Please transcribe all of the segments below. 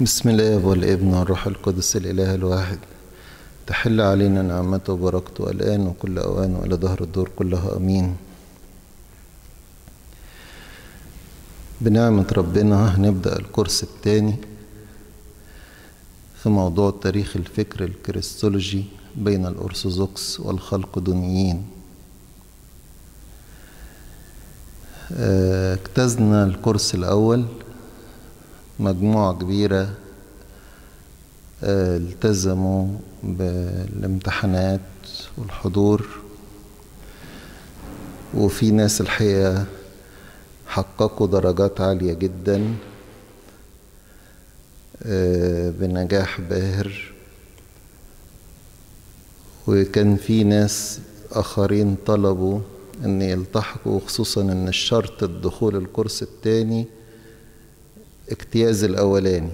بسم الله والابن والروح القدس الإله الواحد. تحل علينا نعمته وبركته الآن وكل أوان وإلى دهر الدور كلها أمين. بنعمة ربنا هنبدأ الكورس الثاني في موضوع تاريخ الفكر الكريستولوجي بين الأرثوذكس والخلقدونيين. اجتزنا الكورس الأول مجموعة كبيرة التزموا بالامتحانات والحضور. وفي ناس الحقيقة حققوا درجات عالية جدا بنجاح باهر. وكان في ناس آخرين طلبوا أن يلتحقوا خصوصا أن الشرط الدخول الكورس الثاني اجتياز الأولاني.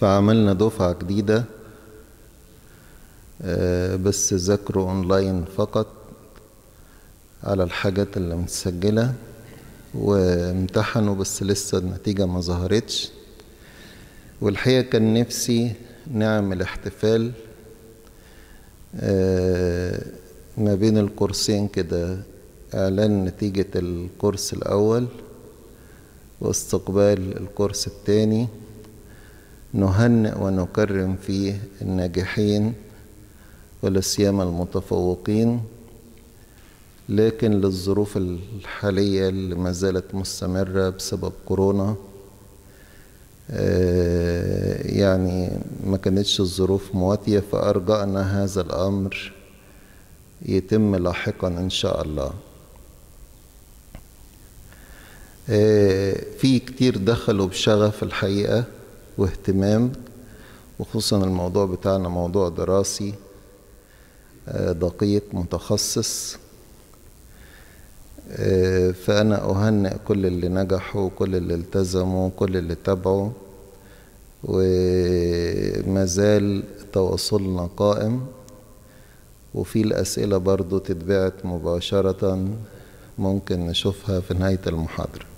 فعملنا دفعة جديدة بس ذاكروا أونلاين فقط على الحاجات اللي متسجلة وامتحنوا بس لسه النتيجة ما ظهرتش. والحقيقة كان نفسي نعمل احتفال ما بين الكورسين كده إعلان نتيجة الكورس الأول واستقبال الكورس الثاني نهنئ ونكرم فيه الناجحين ولا سيما المتفوقين لكن للظروف الحالية اللي ما زالت مستمرة بسبب كورونا يعني ما كانتش الظروف مواتية فأرجأنا هذا الأمر يتم لاحقا إن شاء الله. في كتير دخلوا بشغف الحقيقة واهتمام وخصوصا الموضوع بتاعنا موضوع دراسي دقيق متخصص. فأنا أهنئ كل اللي نجحوا كل اللي التزموا كل اللي تابعوا وما زال تواصلنا قائم. وفي الأسئلة برضو تتبعت مباشرة ممكن نشوفها في نهاية المحاضرة.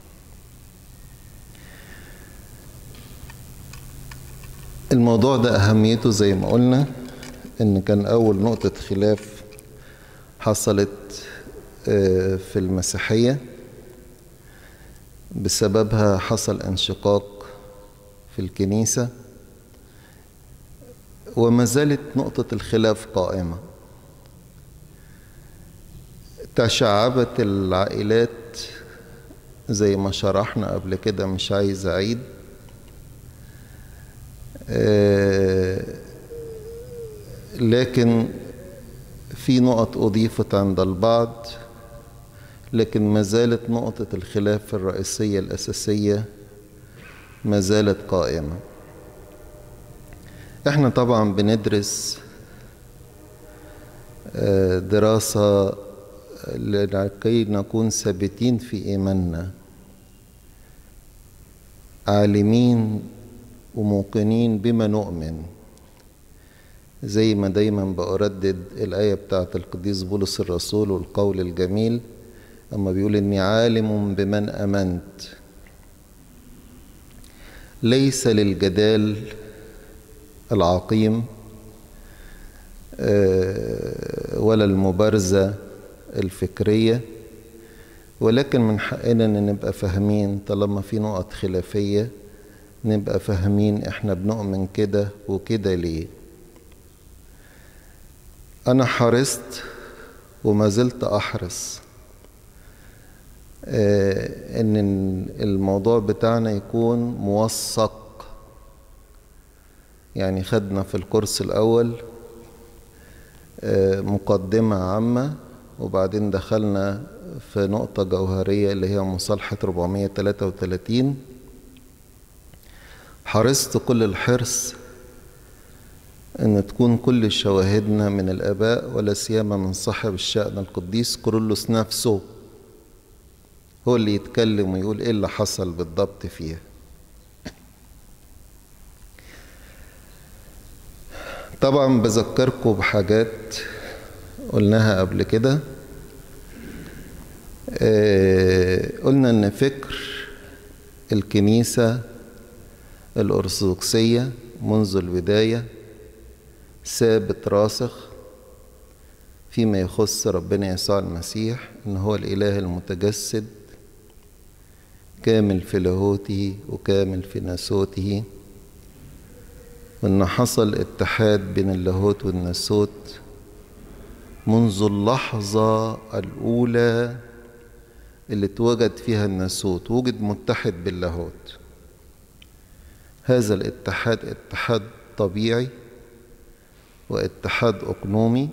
الموضوع ده أهميته زي ما قلنا إن كان أول نقطة خلاف حصلت في المسيحية. بسببها حصل انشقاق في الكنيسة. وما زالت نقطة الخلاف قائمة. تشعبت العائلات زي ما شرحنا قبل كده مش عايز أعيد. لكن في نقط أضيفت عند البعض لكن ما زالت نقطة الخلاف الرئيسية الأساسية ما زالت قائمة. إحنا طبعا بندرس دراسة لكي نكون ثابتين في إيماننا. عالمين وموقنين بما نؤمن. زي ما دايما بأردد الآية بتاعت القديس بولس الرسول والقول الجميل أما بيقول إني عالم بمن أمنت. ليس للجدال العقيم ولا المبارزة الفكرية ولكن من حقنا إن نبقى فاهمين طالما في نقط خلافية. نبقى فاهمين إحنا بنؤمن كده وكده ليه. أنا حرصت وما زلت أحرص إن الموضوع بتاعنا يكون موثق. يعني خدنا في الكورس الأول مقدمة عامة وبعدين دخلنا في نقطة جوهرية اللي هي مصالحة 433 حرصت كل الحرص أن تكون كل شواهدنا من الآباء ولا سيما من صاحب الشأن القديس كورولوس نفسه هو اللي يتكلم ويقول إيه اللي حصل بالضبط فيها. طبعا بذكركم بحاجات قلناها قبل كده. قلنا إن فكر الكنيسة الأرثوذكسية منذ البداية ثابت راسخ فيما يخص ربنا يسوع المسيح إن هو الإله المتجسد كامل في لاهوته وكامل في ناسوته. وان حصل اتحاد بين اللاهوت والناسوت منذ اللحظة الأولى اللي اتوجد فيها الناسوت وجد متحد باللاهوت. هذا الاتحاد اتحاد طبيعي واتحاد أقنومي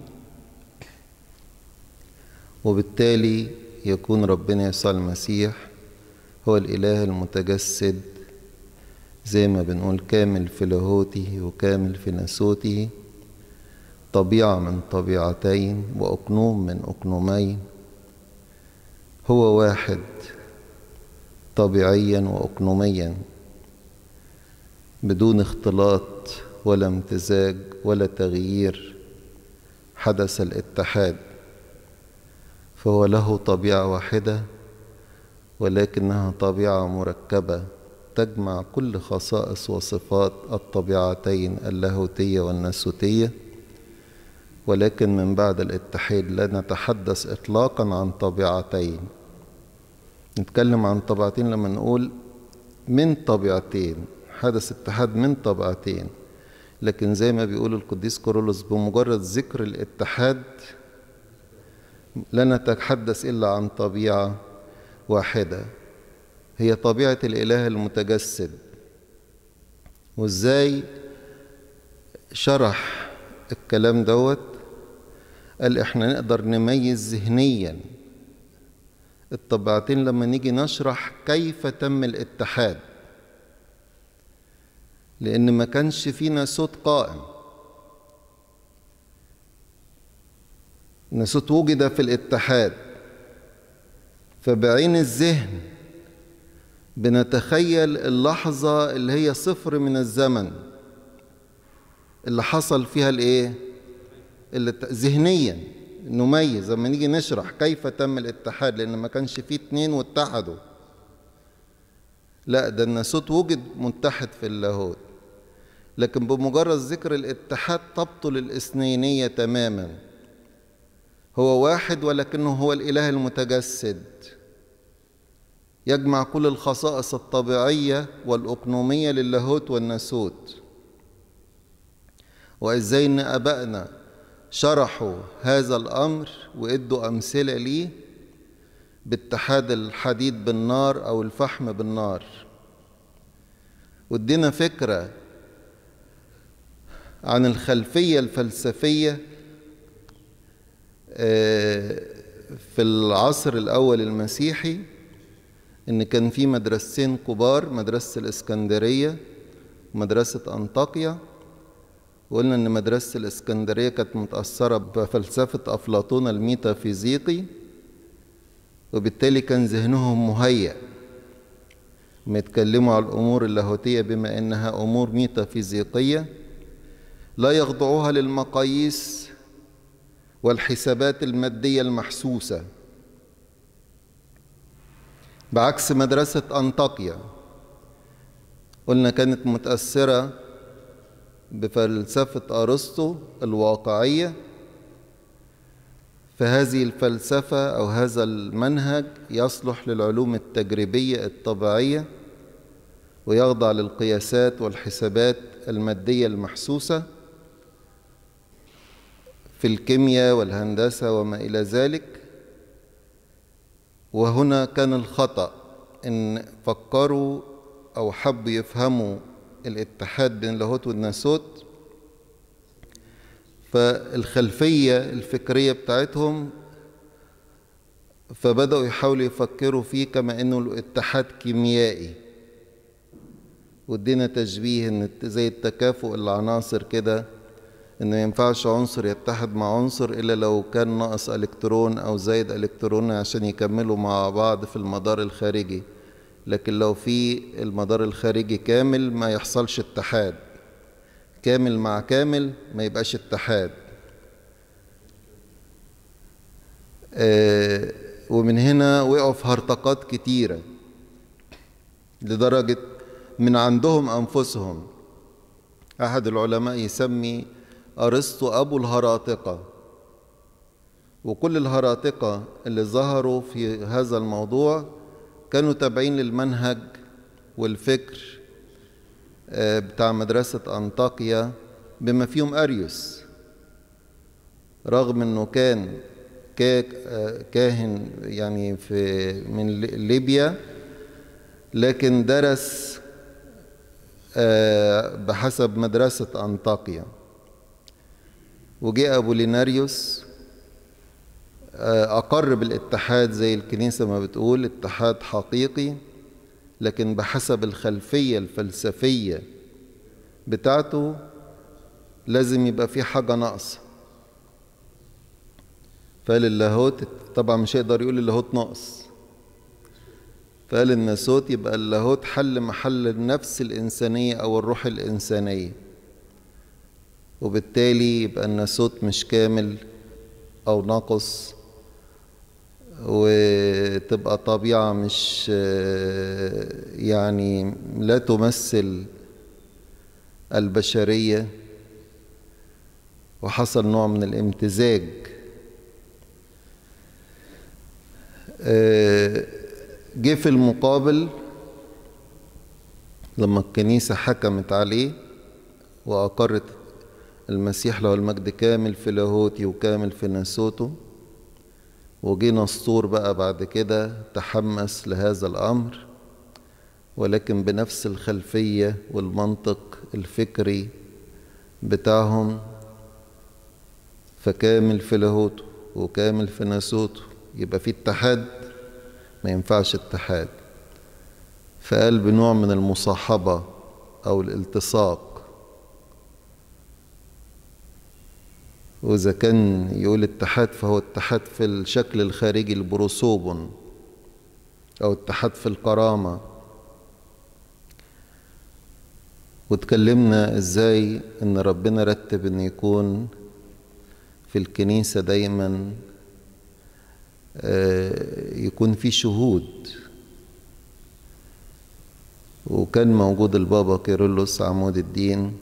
وبالتالي يكون ربنا يسوع المسيح هو الإله المتجسد زي ما بنقول كامل في لاهوته وكامل في ناسوته طبيعة من طبيعتين وأقنوم من أقنومين هو واحد طبيعيا وأقنوميا بدون اختلاط ولا امتزاج ولا تغيير حدث الاتحاد فهو له طبيعة واحدة ولكنها طبيعة مركبة تجمع كل خصائص وصفات الطبيعتين اللاهوتية والناسوتية. ولكن من بعد الاتحاد لا نتحدث إطلاقا عن طبيعتين. نتكلم عن طبيعتين لما نقول من طبيعتين. حدث اتحاد من طبيعتين لكن زي ما بيقول القديس كورولوس بمجرد ذكر الاتحاد لا نتحدث إلا عن طبيعة واحدة هي طبيعة الإله المتجسد. وإزاي شرح الكلام دوت؟ قال إحنا نقدر نميز ذهنيا. الطبيعتين لما نيجي نشرح كيف تم الاتحاد لأن ما كانش فينا صوت قائم. نسوت وجد في الاتحاد. فبعين الذهن بنتخيل اللحظة اللي هي صفر من الزمن اللي حصل فيها الإيه؟ اللي ذهنيا نميز. لما نيجي نشرح كيف تم الاتحاد لأن ما كانش فيه اتنين واتحدوا. لا ده الناسوت وجد متحد في اللاهوت. لكن بمجرد ذكر الاتحاد تبطل الاثنينية تماما. هو واحد ولكنه هو الإله المتجسد. يجمع كل الخصائص الطبيعية والأقنومية للاهوت والناسوت. وإزاي إن أبائنا شرحوا هذا الأمر وإدوا أمثلة ليه؟ باتحاد الحديد بالنار أو الفحم بالنار. وادينا فكرة عن الخلفية الفلسفية في العصر الأول المسيحي إن كان في مدرستين كبار مدرسة الإسكندرية ومدرسة أنطاكيا. وقلنا إن مدرسة الإسكندرية كانت متأثرة بفلسفة أفلاطون الميتافيزيقي وبالتالي كان ذهنهم مهيأ. ما يتكلموا على الأمور اللاهوتية بما إنها أمور ميتافيزيقية. لا يخضعوها للمقاييس والحسابات المادية المحسوسة. بعكس مدرسة أنطاكيا قلنا كانت متأثرة بفلسفة أرسطو الواقعية فهذه الفلسفة أو هذا المنهج يصلح للعلوم التجريبية الطبيعية ويخضع للقياسات والحسابات المادية المحسوسة. في الكيمياء والهندسة وما إلى ذلك. وهنا كان الخطأ إن فكروا أو حبوا يفهموا الاتحاد بين اللاهوت والناسوت. فالخلفية الفكرية بتاعتهم فبدأوا يحاولوا يفكروا فيه كما إنه الاتحاد كيميائي. وادينا تشبيه إن زي التكافؤ العناصر كده. إن ما ينفعش عنصر يتحد مع عنصر إلا لو كان ناقص إلكترون أو زايد إلكترون عشان يكملوا مع بعض في المدار الخارجي. لكن لو في المدار الخارجي كامل ما يحصلش اتحاد. كامل مع كامل ما يبقاش اتحاد. آه ومن هنا وقعوا في هرطقات كتيرة. لدرجة من عندهم أنفسهم. أحد العلماء يسمي أرسطو أبو الهراطقة وكل الهراطقة اللي ظهروا في هذا الموضوع كانوا تابعين للمنهج والفكر بتاع مدرسة أنطاكيا بما فيهم أريوس. رغم أنه كان كاهن يعني في من ليبيا لكن درس بحسب مدرسة أنطاكيا. وجاء أبوليناريوس أقر بالاتحاد زي الكنيسة ما بتقول اتحاد حقيقي لكن بحسب الخلفية الفلسفية بتاعته لازم يبقى في حاجة ناقصة. فقال اللاهوت طبعا مش هيقدر يقول اللاهوت ناقص. فقال الناسوت يبقى اللاهوت حل محل النفس الإنسانية أو الروح الإنسانية. وبالتالي يبقى الناسوت مش كامل أو ناقص وتبقى طبيعة مش يعني لا تمثل البشرية. وحصل نوع من الإمتزاج. جه في المقابل لما الكنيسة حكمت عليه وأقرت المسيح له المجد كامل في لاهوتي وكامل في ناسوته وجي نسطور بقى بعد كده تحمس لهذا الأمر ولكن بنفس الخلفية والمنطق الفكري بتاعهم فكامل في لاهوته وكامل في ناسوته يبقى في اتحاد ما ينفعش اتحاد. فقال بنوع من المصاحبة أو الالتصاق. وإذا كان يقول اتحاد فهو اتحاد في الشكل الخارجي البروسوبون أو اتحاد في الكرامة. واتكلمنا إزاي إن ربنا رتب إن يكون في الكنيسة دايما يكون في شهود. وكان موجود البابا كيرلس عمود الدين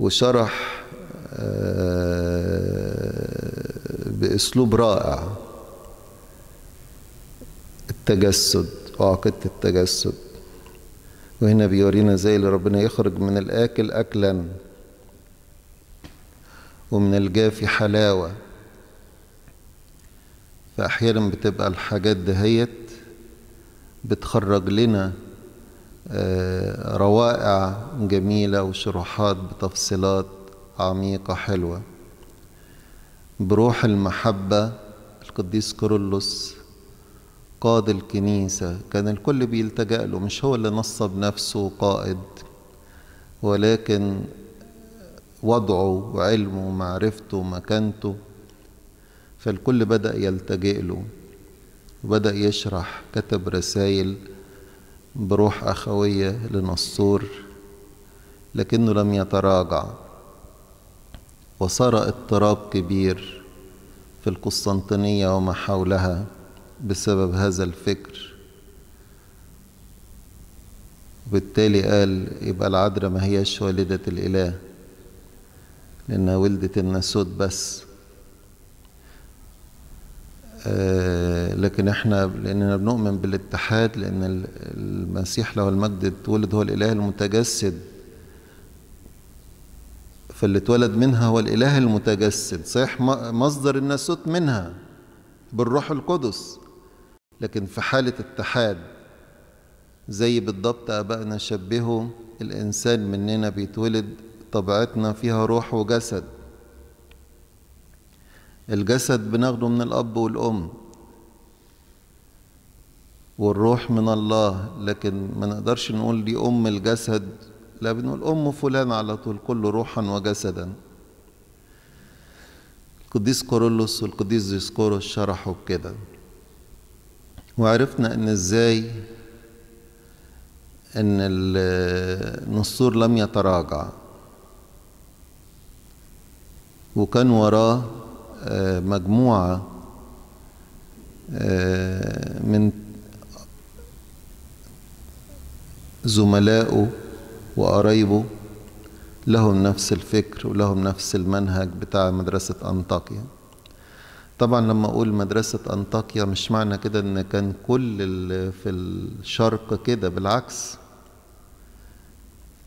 وشرح بأسلوب رائع. التجسد وعقيدة التجسد. وهنا بيورينا إزاي اللي ربنا يخرج من الآكل أكلا. ومن الجافي حلاوة. فأحيانا بتبقى الحاجات دهيت بتخرج لنا روائع جميلة وشروحات بتفصيلات. عميقة حلوة. بروح المحبة القديس كورولوس قاد الكنيسة كان الكل بيلتجأ له مش هو اللي نصب نفسه قائد ولكن وضعه وعلمه ومعرفته ومكانته فالكل بدأ يلتجئ له وبدأ يشرح كتب رسائل بروح أخوية لنصور لكنه لم يتراجع. وصار اضطراب كبير في القسطنطينية وما حولها بسبب هذا الفكر. وبالتالي قال يبقى العذراء ما هيش والدة الإله لأنها ولدت الناسوت بس. آه لكن إحنا لأننا بنؤمن بالاتحاد لأن المسيح له المجد اتولد هو الإله المتجسد. فاللي اتولد منها هو الإله المتجسد صحيح مصدر الناسوت منها بالروح القدس. لكن في حالة اتحاد زي بالضبط أبائنا شبهوا الإنسان مننا بيتولد طبيعتنا فيها روح وجسد. الجسد بناخده من الأب والأم والروح من الله لكن ما نقدرش نقول دي أم الجسد لا بنقول أم فلان على طول كله روحا وجسدا. القديس كورولوس والقديس ديسكوروس شرحوا بكده. وعرفنا إن إزاي إن النصور لم يتراجع. وكان وراه مجموعة من زملائه وقرايبه لهم نفس الفكر ولهم نفس المنهج بتاع مدرسة أنطاكيا. طبعا لما أقول مدرسة أنطاكيا مش معنى كده إن كان كل اللي في الشرق كده بالعكس.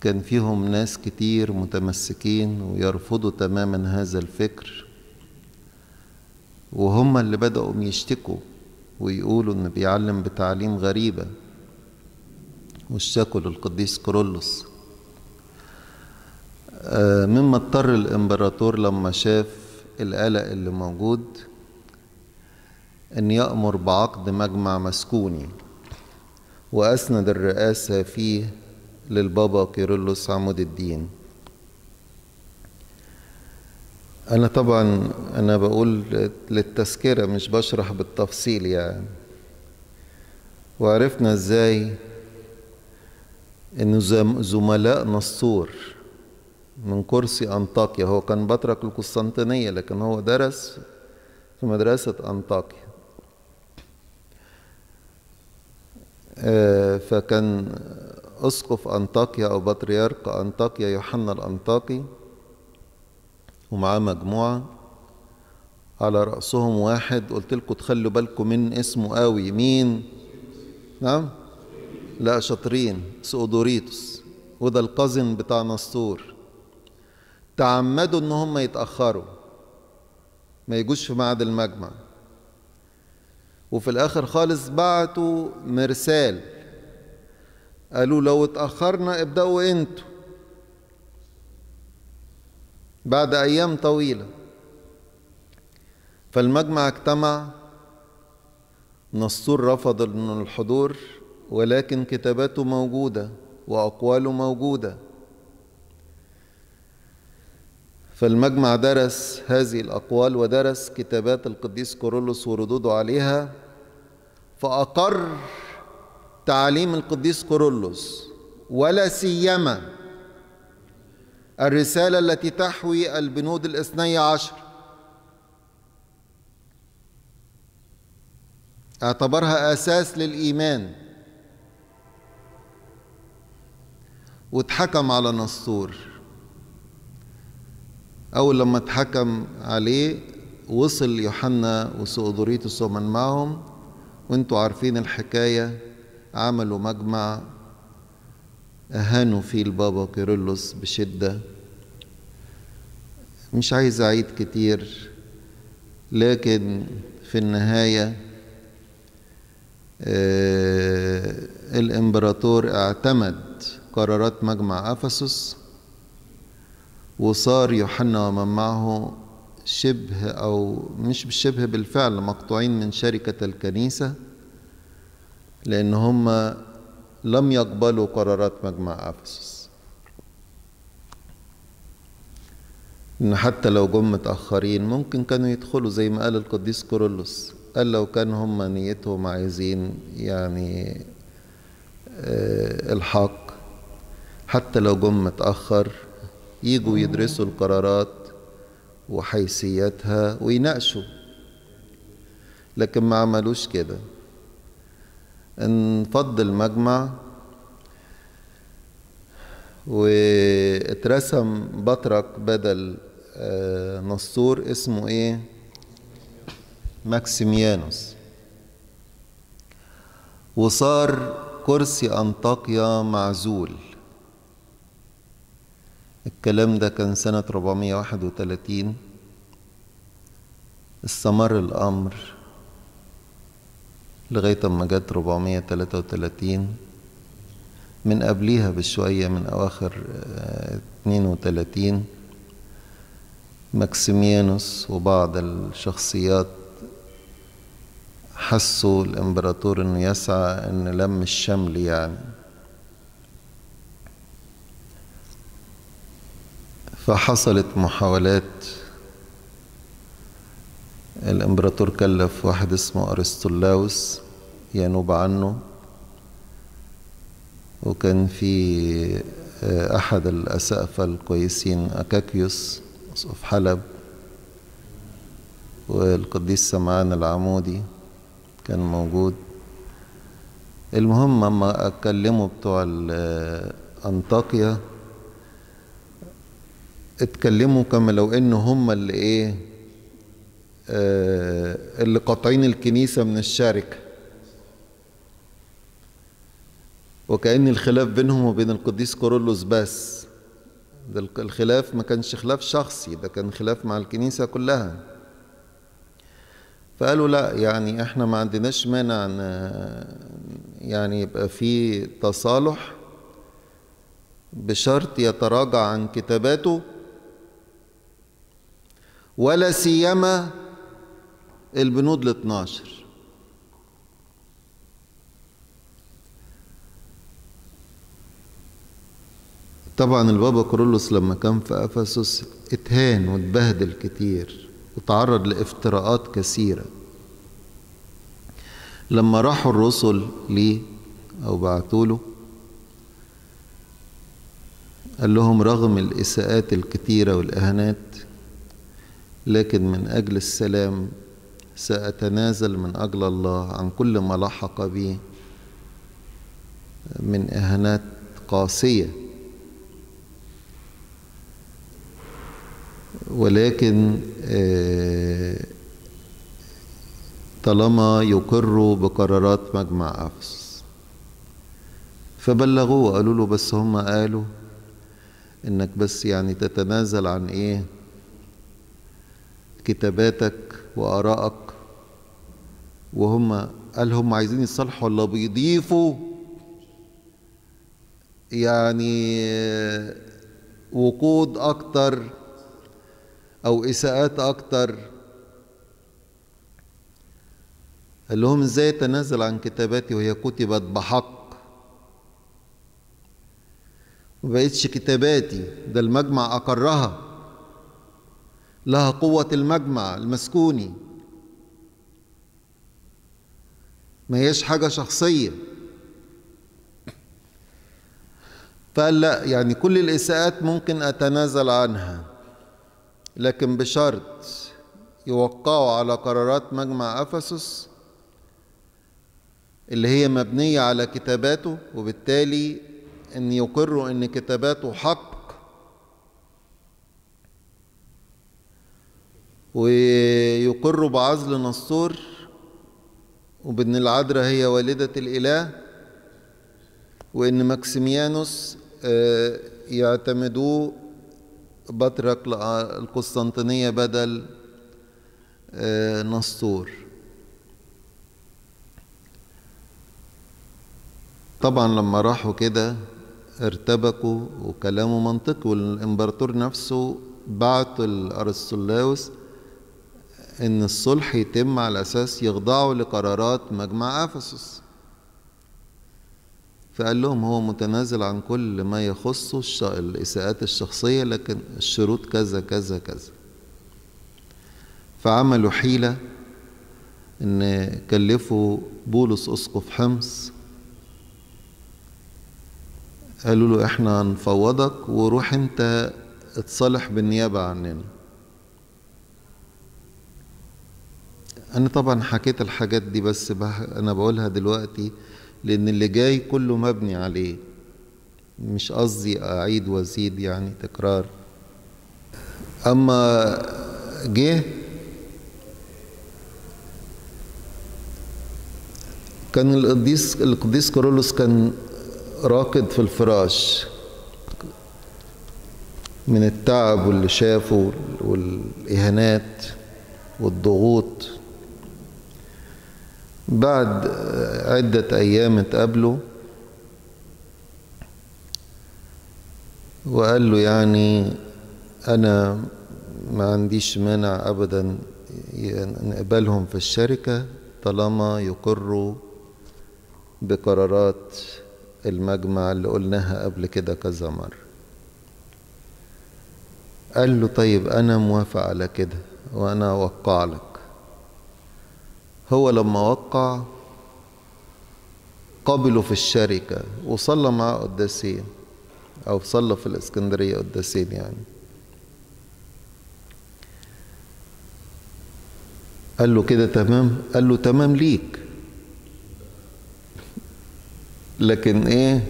كان فيهم ناس كتير متمسكين ويرفضوا تماما هذا الفكر. وهم اللي بدأوا يشتكوا ويقولوا إن بيعلم بتعليم غريبة. واشتكوا للقديس كورولوس مما اضطر الإمبراطور لما شاف القلق اللي موجود إن يأمر بعقد مجمع مسكوني وأسند الرئاسة فيه للبابا كيرلس عمود الدين. أنا طبعا أنا بقول للتذكرة مش بشرح بالتفصيل يعني. وعرفنا إزاي إن زملاء نصور من كرسي أنطاكيا. هو كان بطرك القسطنطينية لكن هو درس في مدرسة أنطاكيا. فكان أسقف أنطاكيا أو بطريرك أنطاكيا يوحنا الأنطاكي ومعاه مجموعة. على رأسهم واحد قلت لكم تخلوا بالكم من اسمه قوي. مين؟ نعم؟ لا شاطرين سؤدوريتوس وده القزن بتاع نسطور تعمدوا إن هم يتأخروا ما يجوش في ميعاد المجمع. وفي الآخر خالص بعتوا مرسال قالوا لو اتأخرنا ابدأوا أنتوا. بعد أيام طويلة. فالمجمع اجتمع نسطور رفض الحضور ولكن كتاباته موجودة وأقواله موجودة. فالمجمع درس هذه الأقوال ودرس كتابات القديس كورولوس وردوده عليها فأقر تعاليم القديس كورولوس ولا سيما الرسالة التي تحوي البنود الاثني عشر. اعتبرها أساس للإيمان. واتحكم على نسطور أول لما اتحكم عليه وصل يوحنا وسؤدوريتوس ومن معهم وانتوا عارفين الحكاية عملوا مجمع أهانوا فيه البابا كيرلس بشدة. مش عايز أعيد كتير لكن في النهاية آه الإمبراطور اعتمد قرارات مجمع أفسس وصار يوحنا ومن معه شبه أو مش شبه بالفعل مقطوعين من شركة الكنيسة لأن هم لم يقبلوا قرارات مجمع أفسس. إن حتى لو جم متأخرين ممكن كانوا يدخلوا زي ما قال القديس كورولوس قال لو كان هم نيتهم عايزين يعني آه الحق حتى لو جم متأخر يجوا يدرسوا القرارات وحيثياتها ويناقشوا. لكن ما عملوش كده. انفض المجمع واترسم بطرك بدل نسطور اسمه إيه؟ ماكسيميانوس. وصار كرسي أنطاكيا معزول. الكلام ده كان سنة 431 استمر الأمر لغاية ما جت 433 من قبليها بشوية من أواخر 32 ماكسيميانوس وبعض الشخصيات حسوا الإمبراطور إنه يسعى إن لم الشمل يعني. فحصلت محاولات. الإمبراطور كلف واحد اسمه أرسطولاوس ينوب عنه وكان في أحد الأسقفة الكويسين أكاكيوس أسقف حلب والقديس سمعان العمودي كان موجود. المهم أما اتكلموا بتوع أنطاكيا اتكلموا كما لو إن هم اللي إيه آه اللي قاطعين الكنيسة من الشركة وكأن الخلاف بينهم وبين القديس كورولوس بس. ده الخلاف ما كانش خلاف شخصي ده كان خلاف مع الكنيسة كلها. فقالوا لا يعني إحنا ما عندناش مانع يعني يبقى في تصالح بشرط يتراجع عن كتاباته ولا سيما البنود ال 12 طبعا البابا كورولوس لما كان في أفسس اتهان واتبهدل كتير وتعرض لافتراءات كثيرة. لما راحوا الرسل ليه أو بعتوا له قال لهم رغم الإساءات الكتيرة والإهانات لكن من أجل السلام سأتنازل من أجل الله عن كل ما لحق بي من إهانات قاسية. ولكن طالما يقروا بقرارات مجمع أفس. فبلغوه وقالوا له بس هم قالوا إنك بس يعني تتنازل عن إيه؟ كتاباتك وآرائك. وهم قال هم عايزين يصلحوا ولا بيضيفوا؟ يعني وقود أكتر أو إساءات أكتر. قال لهم إزاي تنازل عن كتاباتي وهي كتبت بحق؟ ما بقتش كتاباتي ده المجمع أقرها. لها قوة المجمع المسكوني. ما هيش حاجة شخصية. فقال لا يعني كل الإساءات ممكن أتنازل عنها لكن بشرط يوقعوا على قرارات مجمع أفسس اللي هي مبنية على كتاباته وبالتالي أن يقروا أن كتاباته حق ويقروا بعزل نسطور وبأن العذراء هي والدة الإله وأن ماكسيميانوس يعتمدوه بطرك القسطنطينية بدل نسطور طبعا لما راحوا كده ارتبكوا وكلامه منطقي والإمبراطور نفسه بعت الارسطولاوس إن الصلح يتم على أساس يخضعوا لقرارات مجمع أفسس. فقال لهم هو متنازل عن كل ما يخص الإساءات الشخصية لكن الشروط كذا كذا كذا. فعملوا حيلة إن كلفوا بولس أسقف حمص. قالوا له إحنا هنفوضك وروح أنت اتصالح بالنيابة عننا. أنا طبعا حكيت الحاجات دي بس أنا بقولها دلوقتي لأن اللي جاي كله مبني عليه. مش قصدي أعيد وأزيد يعني تكرار. أما جه كان القديس القديس كورولوس كان راكد في الفراش. من التعب واللي شافه والإهانات والضغوط. بعد عدة أيام اتقابلوا وقال له يعني أنا ما عنديش مانع أبدا نقبلهم في الشركة طالما يقروا بقرارات المجمع اللي قلناها قبل كده كذا مرة. قال له طيب أنا موافق على كده وأنا أوقع لك. هو لما وقع قبلوا في الشركة وصلى معاه قداسين أو صلى في الإسكندرية قداسين يعني. قال له كده تمام؟ قال له تمام ليك. لكن إيه؟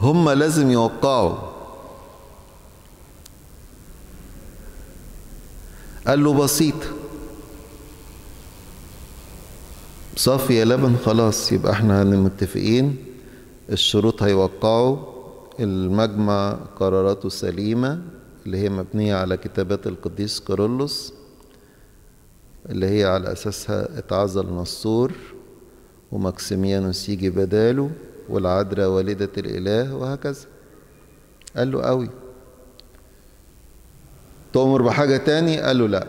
هم لازم يوقعوا. قال له بسيط. صافي يا لبن خلاص يبقى إحنا متفقين. الشروط هيوقعوا. المجمع قراراته سليمة اللي هي مبنية على كتابات القديس كارولوس اللي هي على أساسها اتعزل نصور ومكسيميانوس يجي بداله والعذراء والدة الإله وهكذا. قال له قوي. تؤمر بحاجة تاني؟ قال له لا.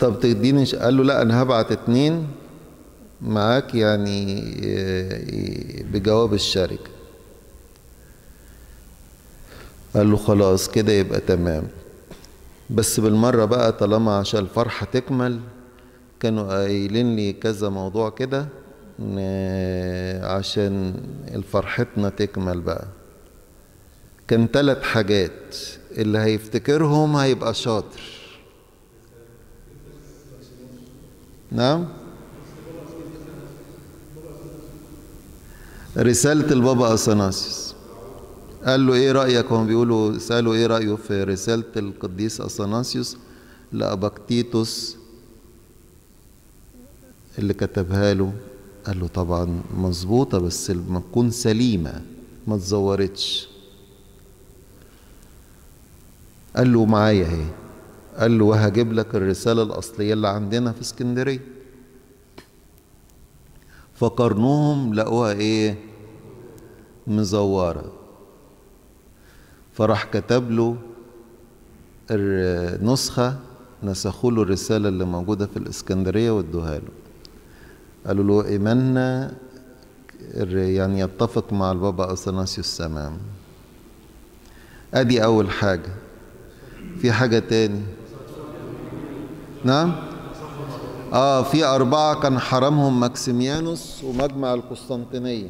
طب تديني قال له لا أنا هبعت اتنين معاك يعني بجواب الشركة. قال له خلاص كده يبقى تمام. بس بالمرة بقى طالما عشان الفرحة تكمل كانوا قايلين لي كذا موضوع كده عشان فرحتنا تكمل بقى. كان ثلاث حاجات اللي هيفتكرهم هيبقى شاطر. نعم. رسالة البابا أثناسيوس. قال له إيه رأيك؟ هم بيقولوا سألوا إيه رأيه في رسالة القديس أثناسيوس لأباكتيتوس اللي كتبها له. قال له طبعا مظبوطة بس لما تكون سليمة ما تزورتش. قال له معايا أهي. قال له وهجيب لك الرسالة الأصلية اللي عندنا في اسكندرية. فقرنوهم لقوها إيه؟ مزورة. فراح كتب له النسخة نسخوا له الرسالة اللي موجودة في الإسكندرية وادوها له. قالوا له إيماننا يعني يتفق مع البابا أثناسيوس تمام أدي أول حاجة. في حاجة تاني؟ نعم. آه في أربعة كان حرمهم ماكسيميانوس ومجمع القسطنطينية.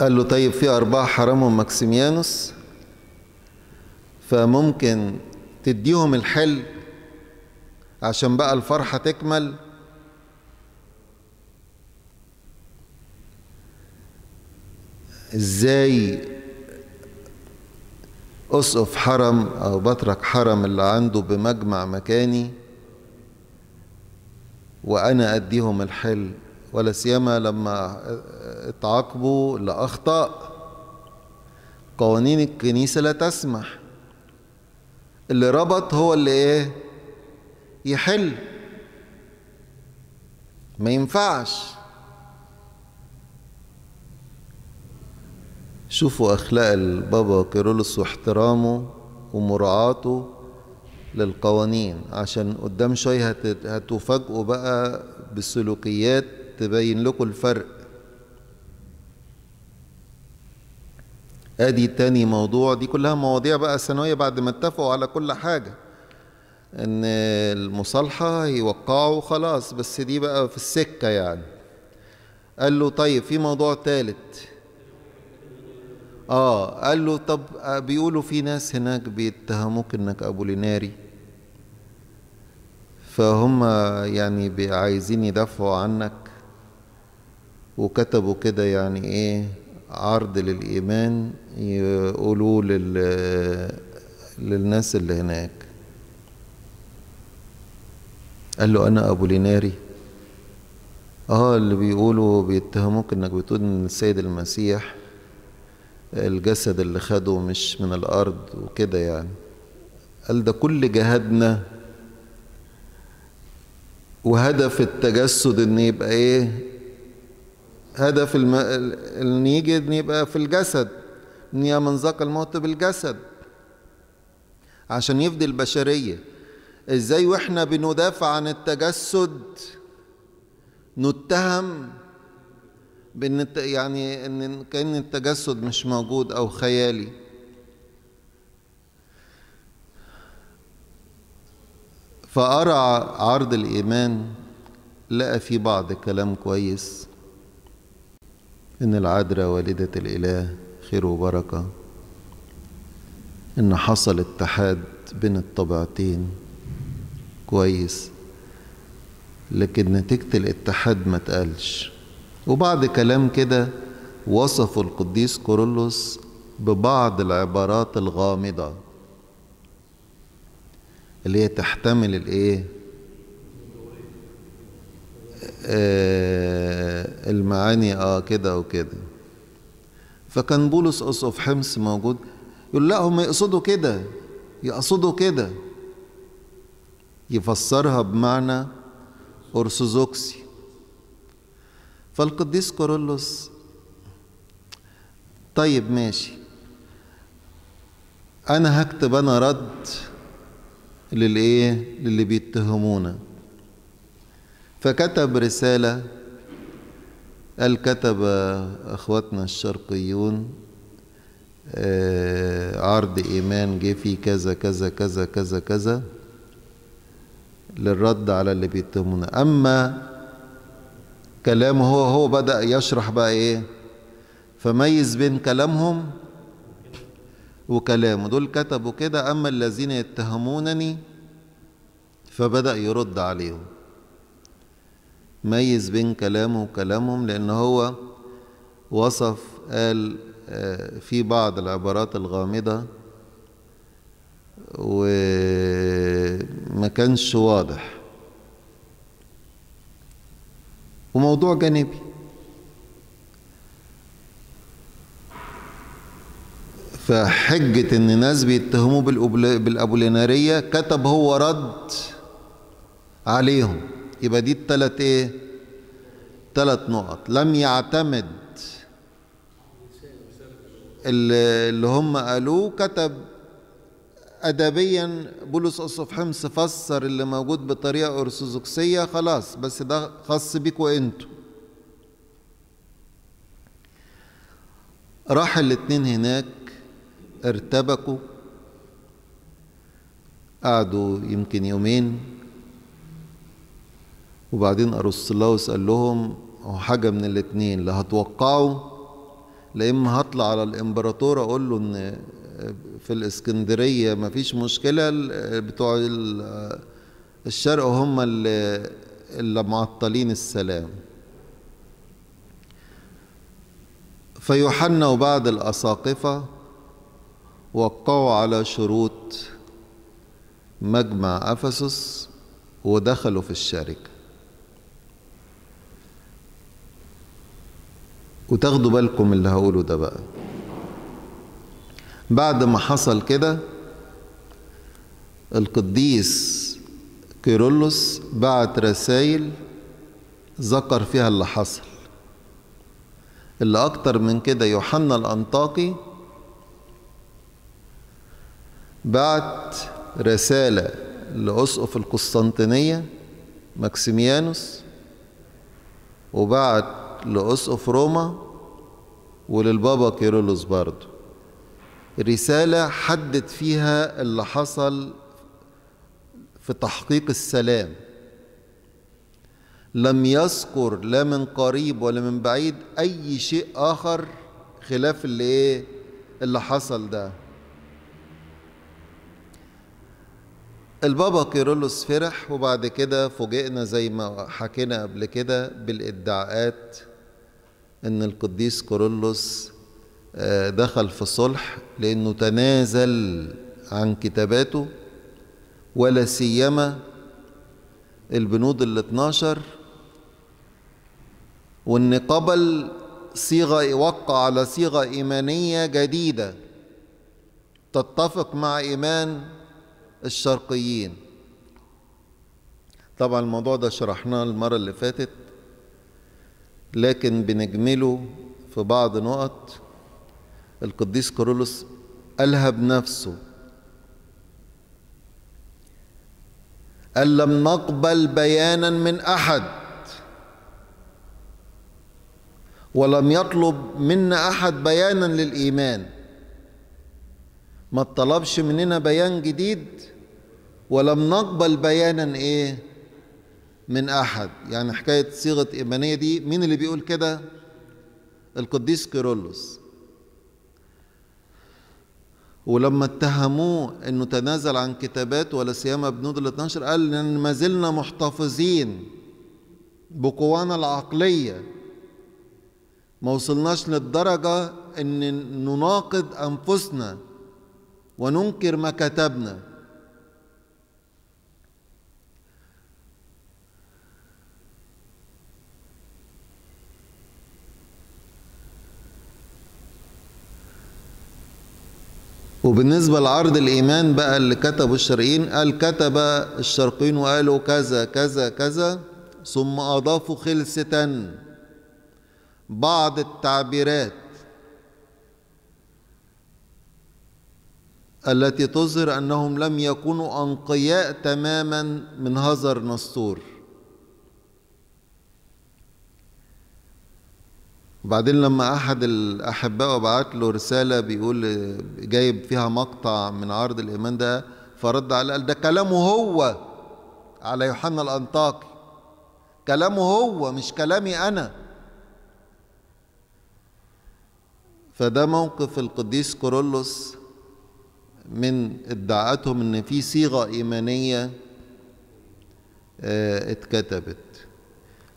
قال له طيب في أربعة حرمهم ماكسيميانوس فممكن تديهم الحل عشان بقى الفرحة تكمل. إزاي أسقف حرم أو بترك حرم اللي عنده بمجمع مكاني وأنا أديهم الحل. ولا سيما لما اتعاقبوا لاخطاء قوانين الكنيسة لا تسمح. اللي ربط هو اللي إيه؟ يحل. ما ينفعش. شوفوا أخلاق البابا كيرلس واحترامه ومراعاته للقوانين عشان قدام شوية هتفاجئوا بقى بالسلوكيات تبين لكم الفرق. آدي تاني موضوع دي كلها مواضيع بقى ثانوية بعد ما اتفقوا على كل حاجة إن المصالحة يوقعوا خلاص بس دي بقى في السكة يعني. قال له طيب في موضوع ثالث آه قال له طب بيقولوا في ناس هناك بيتهموك إنك ابو ليناري فهم يعني عايزين يدافعوا عنك. وكتبوا كده يعني إيه عرض للإيمان يقولوا لل للناس اللي هناك. قال له أنا ابو ليناري آه اللي بيقولوا بيتهموك إنك بتقول إن السيد المسيح الجسد اللي خده مش من الأرض وكده يعني. قال ده كل جهادنا وهدف التجسد إن يبقى إيه؟ هدف الم... إن يجي إن يبقى في الجسد إن يا من ذاق الموت بالجسد. عشان يفدي البشريه إزاي وإحنا بندافع عن التجسد؟ نتهم بإن يعني إن كأن التجسد مش موجود أو خيالي. فقرا عرض الإيمان لقى في بعض كلام كويس. إن العذراء والدة الإله خير وبركة. إن حصل اتحاد بين الطبيعتين كويس. لكن نتيجة الاتحاد ما تقالش وبعد كلام كده وصفوا القديس كورولوس ببعض العبارات الغامضة اللي هي تحتمل الايه؟ آه المعاني آه كده وكده. فكان بولس اسقف حمص موجود يقول لا هم يقصدوا كده يقصدوا كده. يفسرها بمعنى أرثوذكسي. فالقديس كورولوس طيب ماشي. أنا هكتب أنا رد للإيه؟ للي بيتهمونا. فكتب رسالة قال كتب أخواتنا الشرقيون عرض إيمان جه فيه كذا كذا كذا كذا كذا للرد على اللي بيتهمونا. أما كلامه هو هو بدأ يشرح بقى إيه؟ فميز بين كلامهم وكلامه. دول كتبوا كده أما الذين يتهمونني فبدأ يرد عليهم. ميز بين كلامه وكلامهم لأن هو وصف قال في بعض العبارات الغامضة وما كانش واضح. وموضوع جانبي. فحجة إن ناس بيتهموه بالأبولينارية كتب هو رد عليهم. يبقى دي التلات إيه؟ تلات نقط. لم يعتمد اللي هم قالوه كتب أدبيا بولس أصف حمص فسر اللي موجود بطريقة أرثوذكسية خلاص بس ده خاص بيكوا أنتوا. راح الاتنين هناك ارتبكوا قعدوا يمكن يومين وبعدين أرسطلاوس قال لهم هو حاجة من الاتنين لا هتوقعوا؟ لا إما هطلع على الإمبراطور أقول له إن في الإسكندرية مفيش مشكلة بتوع الشرق هم اللي, اللي معطلين السلام. فيوحنا وبعض الأساقفة وقعوا على شروط مجمع أفسس ودخلوا في الشركة وتاخدوا بالكم اللي هقوله ده بقى. بعد ما حصل كده القديس كيرلس بعت رسائل ذكر فيها اللي حصل. اللي أكتر من كده يوحنا الأنطاكي بعت رسالة لأسقف القسطنطينية ماكسيميانوس وبعت لأسقف روما وللبابا كيرلس برضه. رسالة حدد فيها اللي حصل في تحقيق السلام. لم يذكر لا من قريب ولا من بعيد أي شيء آخر خلاف اللي إيه اللي حصل ده. البابا كيرلس فرح وبعد كده فوجئنا زي ما حكينا قبل كده بالإدعاءات إن القديس كيرلس دخل في صلح لأنه تنازل عن كتاباته ولا سيما البنود ال 12 وإن قبل صيغة يوقع على صيغة إيمانية جديدة تتفق مع إيمان الشرقيين. طبعا الموضوع ده شرحناه المرة اللي فاتت لكن بنجمله في بعض نقط القديس كارولوس قالها بنفسه قال لم نقبل بيانا من أحد. ولم يطلب منا أحد بيانا للإيمان. ما طلبش مننا بيان جديد. ولم نقبل بيانا إيه؟ من أحد. يعني حكاية صيغة إيمانية دي مين اللي بيقول كده؟ القديس كيرلس ولما اتهموه إنه تنازل عن كتابات ولا سيما بنود ال 12 قال إن ما زلنا محتفظين بقوانا العقلية. ما وصلناش للدرجة إن نناقض أنفسنا وننكر ما كتبنا. وبالنسبة لعرض الإيمان بقى اللي كتبوا الشرقيين قال كتب الشرقيين وقالوا كذا كذا كذا ثم أضافوا خلسة بعض التعبيرات التي تظهر أنهم لم يكونوا أنقياء تماما من هزر نسطور وبعدين لما أحد الأحباء بعت له رسالة بيقول جايب فيها مقطع من عرض الإيمان ده فرد على قال ده كلامه هو على يوحنا الانطاكي كلامه هو مش كلامي أنا. فده موقف القديس كورولوس من ادعاءاتهم إن في صيغة إيمانية اتكتبت.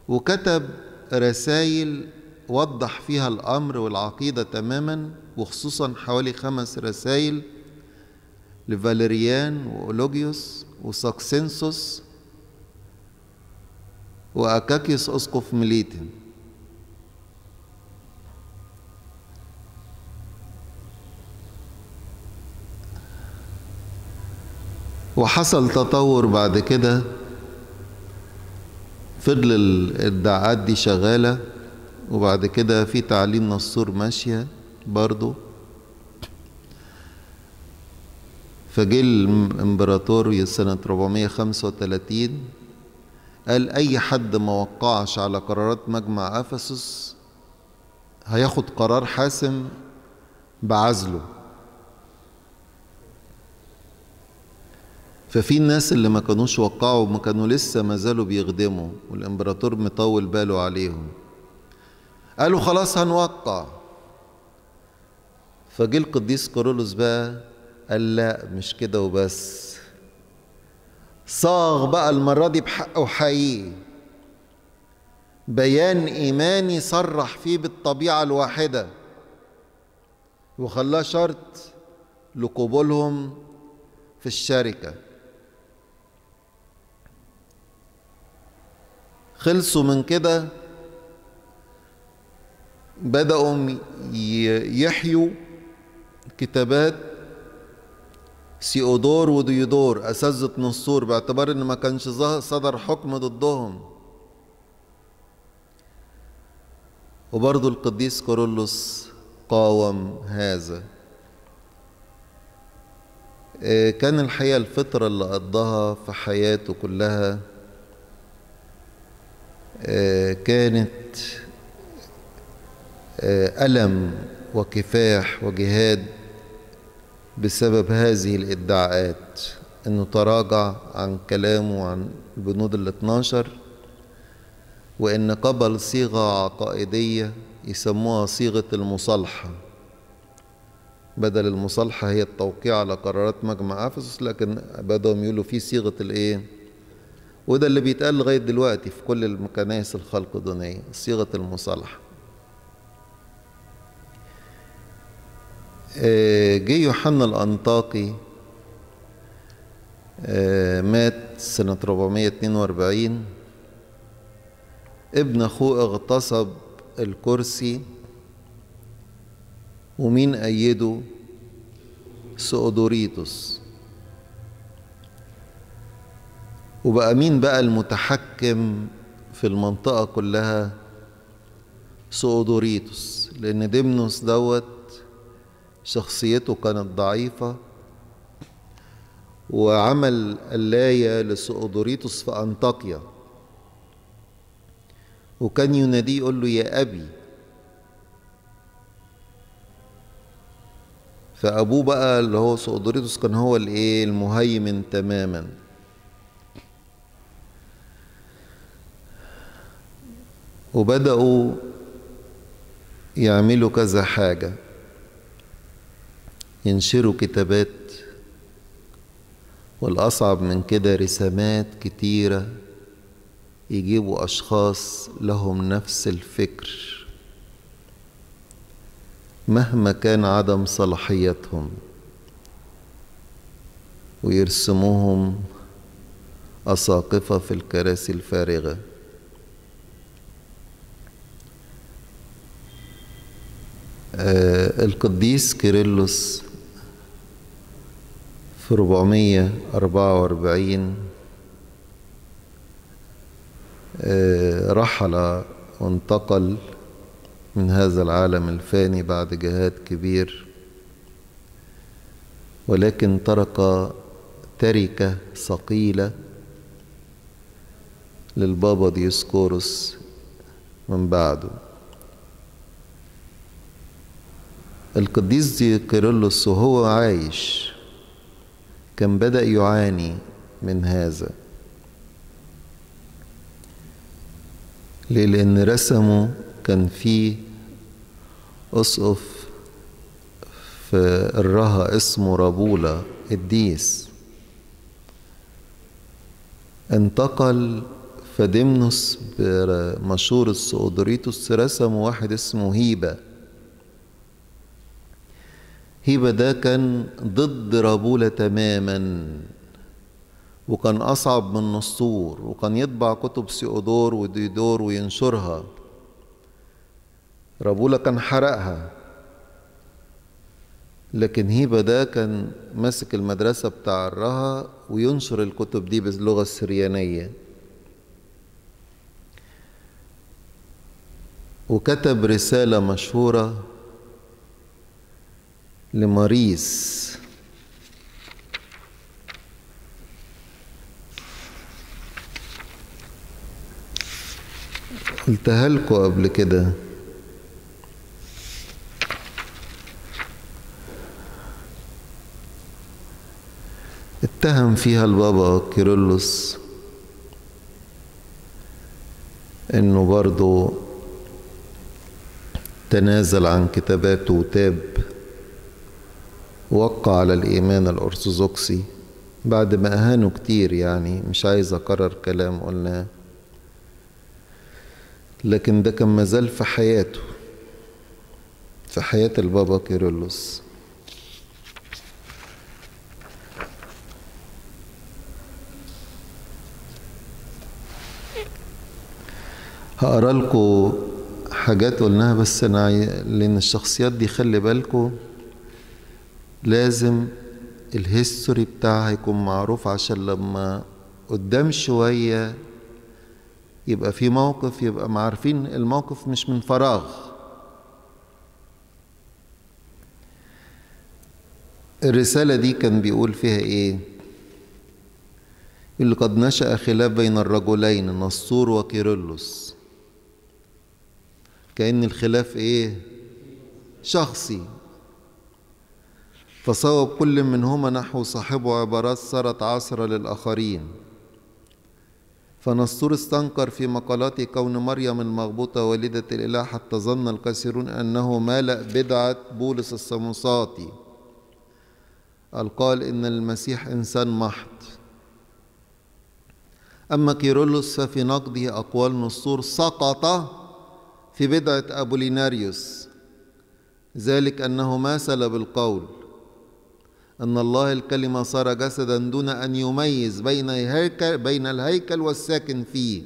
وكتب رسائل وضح فيها الأمر والعقيدة تماما وخصوصا حوالي خمس رسائل لفاليريان وأولوجيوس وساكسنسوس وأكاكيوس أسقف ميليتن وحصل تطور بعد كده فضل الادعاءات دي شغالة. وبعد كده في تعليم نصور ماشية برضو. فجه الامبراطور سنة 435 قال أي حد ما وقعش على قرارات مجمع أفسس هياخد قرار حاسم بعزله. ففي الناس اللي ما كانوش وقعوا وما كانوا لسه ما زالوا بيخدموا والامبراطور مطول باله عليهم. قالوا خلاص هنوقع فجه القديس كورولوس بقى قال لا مش كده وبس. صاغ بقى المرة دي بحق وحقيقي بيان إيماني صرح فيه بالطبيعة الواحدة. وخلاه شرط لقبولهم في الشركة. خلصوا من كده بدأوا يحيوا كتابات سيودور وديودور أساتذة نصور باعتبار إن ما كانش صدر حكم ضدهم. وبرضه القديس كورولوس قاوم هذا. كان الحقيقة الفترة اللي قضاها في حياته كلها كانت ألم وكفاح وجهاد بسبب هذه الإدعاءات. انه تراجع عن كلامه عن البنود ال 12 وإن قبل صيغة عقائدية يسموها صيغة المصالحة. بدل المصالحة هي التوقيع على قرارات مجمع أفسس لكن بدأوا يقولوا في صيغة الايه وده اللي بيتقال لغاية دلوقتي في كل الكنائس الخلقدونيه صيغة المصالحة. جه يوحنا الأنطاكي مات سنة 442 ابن أخوه اغتصب الكرسي. ومين أيده؟ سؤدوريتوس وبقى مين بقى المتحكم في المنطقة كلها؟ سؤدوريتوس لأن ديمنوس دوت شخصيته كانت ضعيفة وعمل اللاية لسؤدوريتوس في أنطاكيا. وكان يناديه يقول له يا أبي فأبوه بقى اللي هو سؤدوريتوس كان هو الإيه؟ المهيمن تماما. وبدأوا يعملوا كذا حاجة. ينشروا كتابات والأصعب من كده رسامات كتيرة يجيبوا أشخاص لهم نفس الفكر. مهما كان عدم صلاحيتهم ويرسموهم أساقفة في الكراسي الفارغة. آه القديس كيرلس في 444 آه رحل وانتقل من هذا العالم الفاني بعد جهاد كبير ولكن ترك تركة ثقيلة للبابا ديسكورس من بعده. القديس كيرلس وهو عايش كان بدأ يعاني من هذا. ليه؟ لأن رسمه كان فيه أسقف في الرها اسمه رابولا القديس. انتقل فدمنس مشهور السؤدريتوس رسم واحد اسمه هيبة. هيبة ده كان ضد رابولة تماما. وكان أصعب من نسطور وكان يطبع كتب سيودور وديدور وينشرها. رابولة كان حرقها. لكن هيبة ده كان ماسك المدرسة بتاع الرها وينشر الكتب دي باللغة السريانية. وكتب رسالة مشهورة لماريس. قلتها لكم قبل كده. اتهم فيها البابا كيرلس إنه برضه تنازل عن كتاباته وتاب. وقع على الإيمان الأرثوذكسي بعد ما أهانوا كتير يعني مش عايز أكرر كلام قلناه. لكن ده كان مازال في حياته في حياة البابا كيرلس. هقرأ لكم حاجات قلناها بس أنا لأن الشخصيات دي خلي بالكم لازم الهيستوري بتاعها يكون معروف عشان لما قدام شوية يبقى في موقف يبقى معارفين الموقف مش من فراغ. الرسالة دي كان بيقول فيها إيه؟ اللي قد نشأ خلاف بين الرجلين نسطور وكيرلس. كأن الخلاف إيه؟ شخصي. فصوب كل منهما نحو صاحبه عبارات صارت عصرة للآخرين. فنسطور استنكر في مقالاته كون مريم المغبوطة والدة الإله حتى ظن الكثيرون أنه مالأ بدعة بولس السموساطي القال إن المسيح إنسان محض. أما كيرلس ففي نقده أقوال نسطور سقط في بدعة أبوليناريوس. ذلك أنه ماثل بالقول. أن الله الكلمة صار جسدا دون أن يميز بين الهيكل, بين الهيكل والساكن فيه.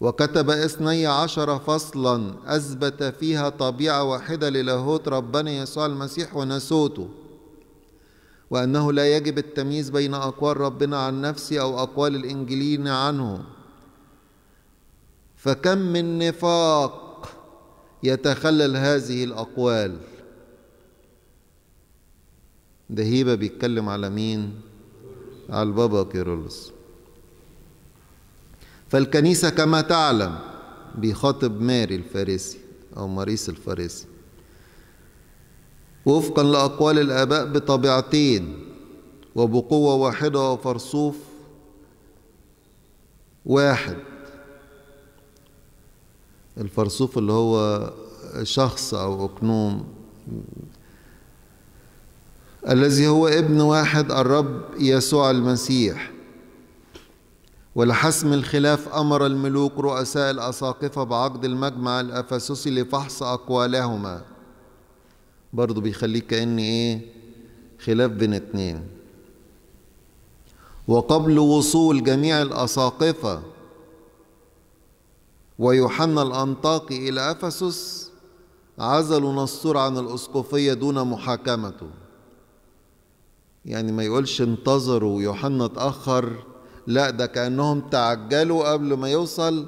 وكتب اثني عشر فصلا أثبت فيها طبيعة واحدة للاهوت ربنا يسوع المسيح ونسوته وأنه لا يجب التمييز بين أقوال ربنا عن نفسه أو أقوال الإنجيليين عنه. فكم من نفاق يتخلل هذه الأقوال؟ ده هيبة بيتكلم على مين؟ على البابا كيرلس فالكنيسة كما تعلم بيخاطب ماري الفارسي أو ماريس الفارسي. وفقا لأقوال الآباء بطبيعتين وبقوة واحدة وفرصوف واحد. الفرصوف اللي هو شخص أو أكنوم الذي هو ابن واحد الرب يسوع المسيح. ولحسم الخلاف أمر الملوك رؤساء الأساقفة بعقد المجمع الأفسسي لفحص أقوالهما. برضو بيخليك كأن إيه؟ خلاف بين اتنين. وقبل وصول جميع الأساقفة ويوحنا الأنطاقي إلى أفسس عزلوا نسطور عن الأسقفية دون محاكمته. يعني ما يقولش انتظروا يوحنا اتأخر. لا ده كأنهم تعجلوا قبل ما يوصل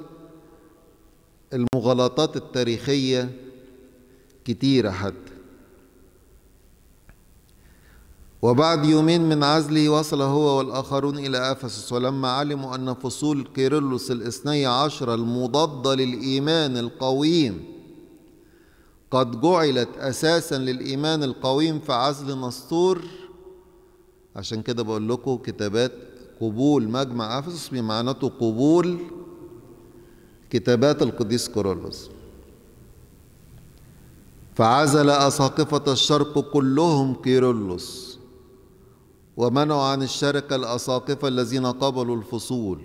المغالطات التاريخية كتيرة حتى. وبعد يومين من عزله وصل هو والآخرون إلى أفسس ولما علموا أن فصول كيرلس الاثني عشر المضادة للإيمان القويم قد جعلت أساسا للإيمان القويم في عزل نسطور عشان كده بقول لكم كتابات قبول مجمع أفسس بمعناته قبول كتابات القديس كورولوس فعزل أساقفة الشرق كلهم كيرلس ومنعوا عن الشركة الأساقفة الذين قبلوا الفصول.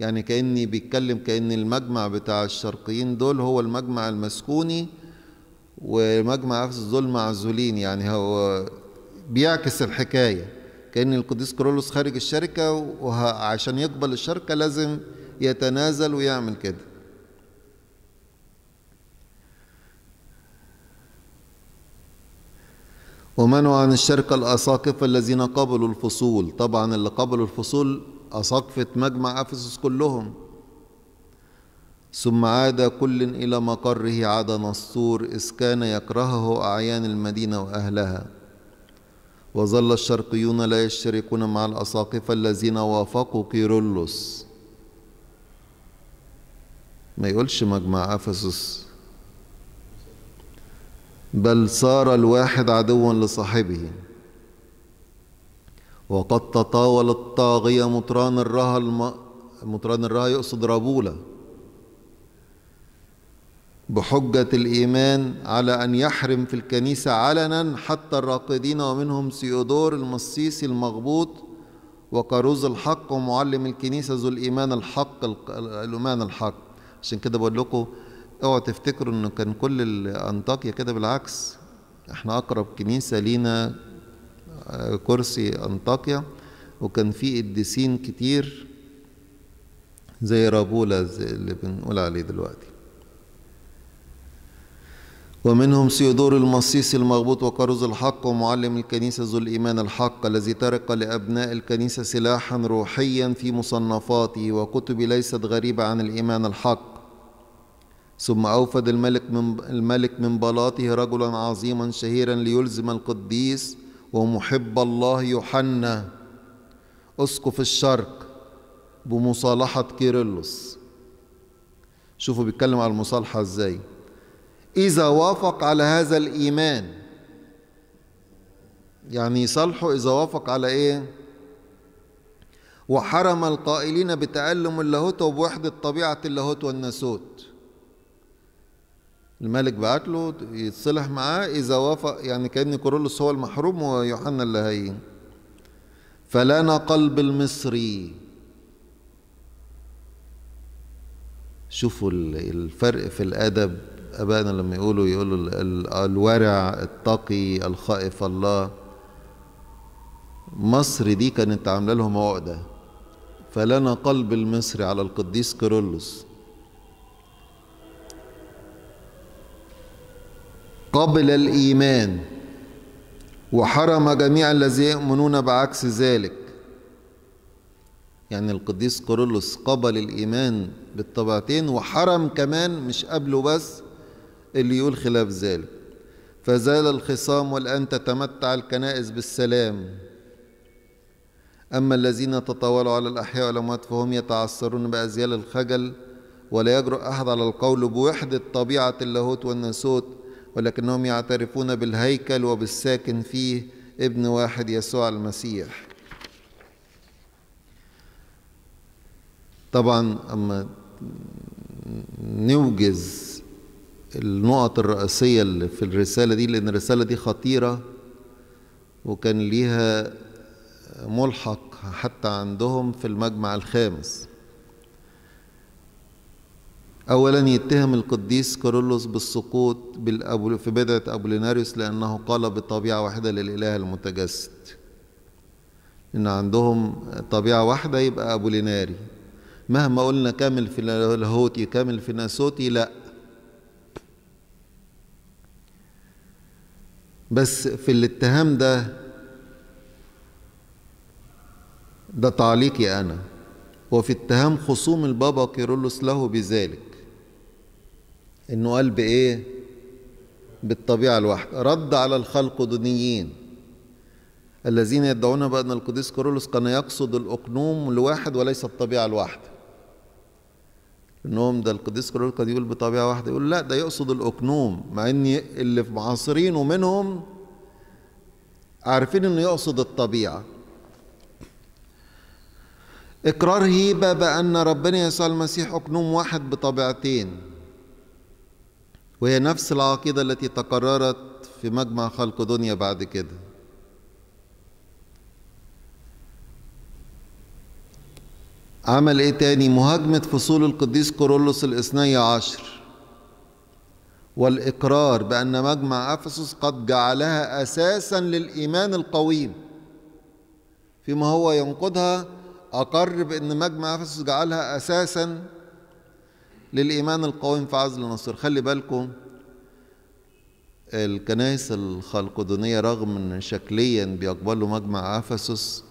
يعني كأني بيتكلم كأن المجمع بتاع الشرقيين دول هو المجمع المسكوني ومجمع أفسس دول معزولين. يعني هو بيعكس الحكاية. كأن القديس كرولوس خارج الشركة وعشان يقبل الشركة لازم يتنازل ويعمل كده. ومنعوا عن الشركة الأساقفة الذين قبلوا الفصول. طبعا اللي قبلوا الفصول أساقفة مجمع أفسس كلهم. ثم عاد كل إلى مقره عاد نسطور إذ كان يكرهه أعيان المدينة وأهلها. وظل الشرقيون لا يشتركون مع الأساقفة الذين وافقوا كيرلس ما يقولش مجمع أفسس. بل صار الواحد عدوا لصاحبه. وقد تطاول الطاغية مطران الرها الم... مطران الرها يقصد رابولة بحجة الإيمان على أن يحرم في الكنيسة علنا حتى الراقدين ومنهم سيودور المصيصي المغبوط وكاروز الحق ومعلم الكنيسة ذو الإيمان الحق الإيمان الحق. عشان كده بقول لكم اوعوا تفتكروا إنه كان كل انطاكيا كده بالعكس. إحنا أقرب كنيسة لينا كرسي أنطاكيا وكان في قديسين كتير زي رابولا اللي بنقول عليه دلوقتي. ومنهم سيودور المصيصي المغبوط وكرز الحق ومعلم الكنيسة ذو الإيمان الحق الذي ترك لأبناء الكنيسة سلاحا روحيا في مصنفاته وكتب ليست غريبة عن الإيمان الحق. ثم أوفد الملك من الملك من بلاطه رجلا عظيما شهيرا ليلزم القديس ومحب الله يوحنا. أسقف الشرق بمصالحة كيرلس. شوفوا بيتكلم على المصالحة إزاي. إذا وافق على هذا الإيمان. يعني يصالحه إذا وافق على إيه؟ وحرم القائلين بتألم اللاهوت وبوحدة طبيعة اللاهوت والناسوت. الملك بعت له يتصلح معاه إذا وافق يعني كأن كورولوس هو المحروم ويوحنا اللي هي فلنا قلب المصري شوفوا الفرق في الأدب. أبانا لما يقولوا يقولوا الورع التقي الخائف الله. مصر دي كانت عاملة لهم عقدة. فلنا قلب المصري على القديس كيرلس قبل الإيمان. وحرم جميع الذين يؤمنون بعكس ذلك. يعني القديس كورولوس قبل الإيمان بالطبعتين وحرم كمان مش قبله بس اللي يقول خلاف ذلك. فزال الخصام والآن تتمتع الكنائس بالسلام. أما الذين تطاولوا على الأحياء والأموات فهم يتعثرون بأزيال الخجل ولا يجرؤ أحد على القول بوحدة طبيعة اللاهوت والناسوت ولكنهم يعترفون بالهيكل وبالساكن فيه ابن واحد يسوع المسيح. طبعا أما نوجز النقط الرئيسية اللي في الرسالة دي لأن الرسالة دي خطيرة وكان ليها ملحق حتى عندهم في المجمع الخامس. أولا يتهم القديس كارولوس بالسقوط في بدعة أبوليناريوس لأنه قال بطبيعة واحدة للإله المتجسد. إن عندهم طبيعة واحدة يبقى أبوليناري. مهما قلنا كامل في لاهوتي كامل في ناسوتي لأ. بس في الاتهام ده ده تعليقي أنا. وفي اتهام خصوم البابا كيرلس له بذلك. إنه قال بإيه بالطبيعة الواحدة. رد على الخلقدونيين الذين يدعون بأن القديس كيرلس كان يقصد الأقنوم الواحد وليس الطبيعة الواحدة. انهم ده القديس كيرلس كان يقول بطبيعة واحدة يقول لا ده يقصد الأقنوم مع ان اللي في معاصرينه منهم عارفين إنه يقصد الطبيعة. إقرار هيبة بأن ربنا يسوع المسيح أقنوم واحد بطبيعتين وهي نفس العقيدة التي تكررت في مجمع خلق دنيا بعد كده. عمل إيه تاني؟ مهاجمة فصول القديس كورولوس الاثني عشر. والإقرار بأن مجمع أفسس قد جعلها أساسا للإيمان القويم. فيما هو ينقضها أقر بأن مجمع أفسس جعلها أساسا للإيمان القويم. في عزل النصر خلي بالكم الكنائس الخلقدونية رغم أن شكليا بيقبلوا مجمع أفسس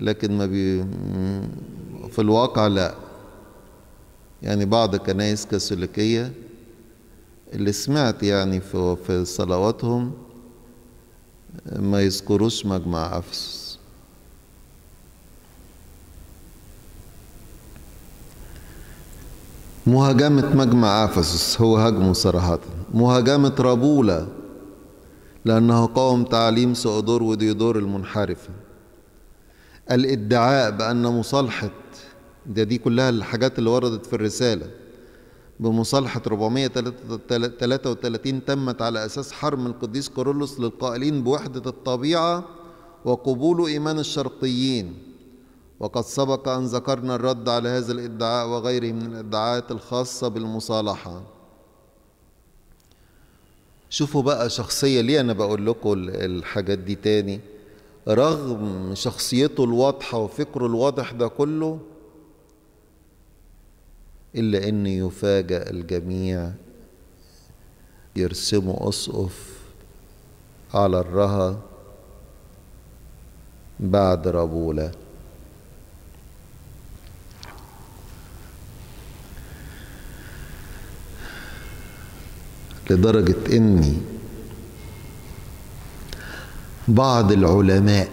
لكن ما بي في الواقع لا. يعني بعض كنائس كاثوليكية اللي سمعت يعني في في صلواتهم ما يذكروش مجمع أفسس. مهاجمة مجمع أفسس هو هجمه صراحة. مهاجمة رابولا لأنه قاوم تعليم سؤدور وديودور المنحرفة الادعاء بأن مصالحة ده دي كلها الحاجات اللي وردت في الرسالة. بمصالحة 433 تمت على أساس حرم القديس كورولوس للقائلين بوحدة الطبيعة وقبول إيمان الشرقيين. وقد سبق أن ذكرنا الرد على هذا الادعاء وغيره من الادعاءات الخاصة بالمصالحة. شوفوا بقى شخصية ليه أنا بقول لكم الحاجات دي تاني. رغم شخصيته الواضحة وفكره الواضح ده كله إلا أن يفاجأ الجميع يرسموا أسقف على الرها بعد ربوله. لدرجة إني بعض العلماء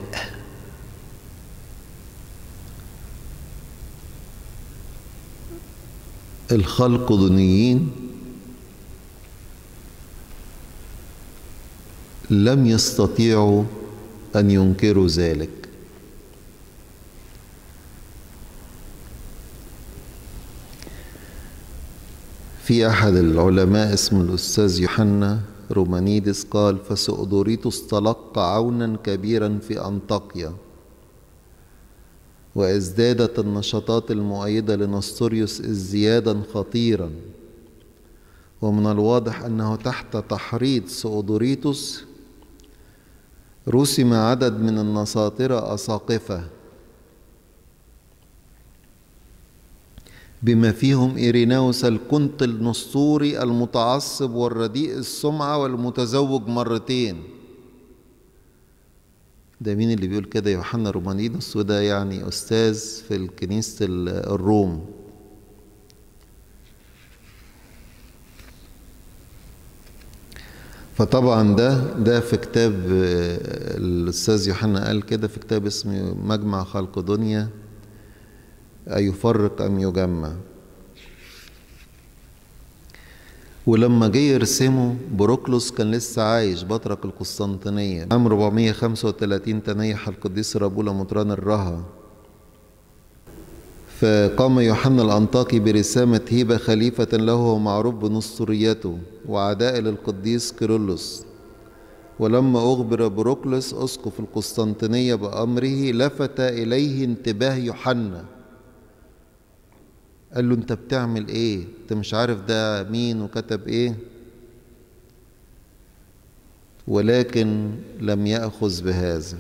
الخلقدونيين لم يستطيعوا أن ينكروا ذلك. في أحد العلماء اسمه الأستاذ يوحنا رومانيدس قال فسؤدوريتوس تلقى عونا كبيرا في أنطاكيا. وازدادت النشاطات المؤيدة لنستوريوس ازديادا خطيرا. ومن الواضح أنه تحت تحريض سؤدوريتوس رسم عدد من النساطرة أساقفة بما فيهم إيريناوس الكنت النسطوري المتعصب والرديء السمعة والمتزوج مرتين. ده مين اللي بيقول كده؟ يوحنا رومانينوس وده يعني أستاذ في كنيسة الروم. فطبعا ده ده في كتاب الأستاذ يوحنا قال كده في كتاب اسمه مجمع خلق دنيا أيفرق أم يجمع. ولما جه يرسمه بروكلوس كان لسه عايش بطرك القسطنطينية عام 435 تنيح القديس رابولا مطران الرها. فقام يوحنا الأنطاكي برسامة هيبا خليفة له ومعروف بنسطوريته وعداء للقديس كيرلس. ولما أخبر بروكلس أسقف القسطنطينية بأمره لفت إليه انتباه يوحنا. قال له أنت بتعمل إيه؟ أنت مش عارف ده مين وكتب إيه؟ ولكن لم يأخذ بهذا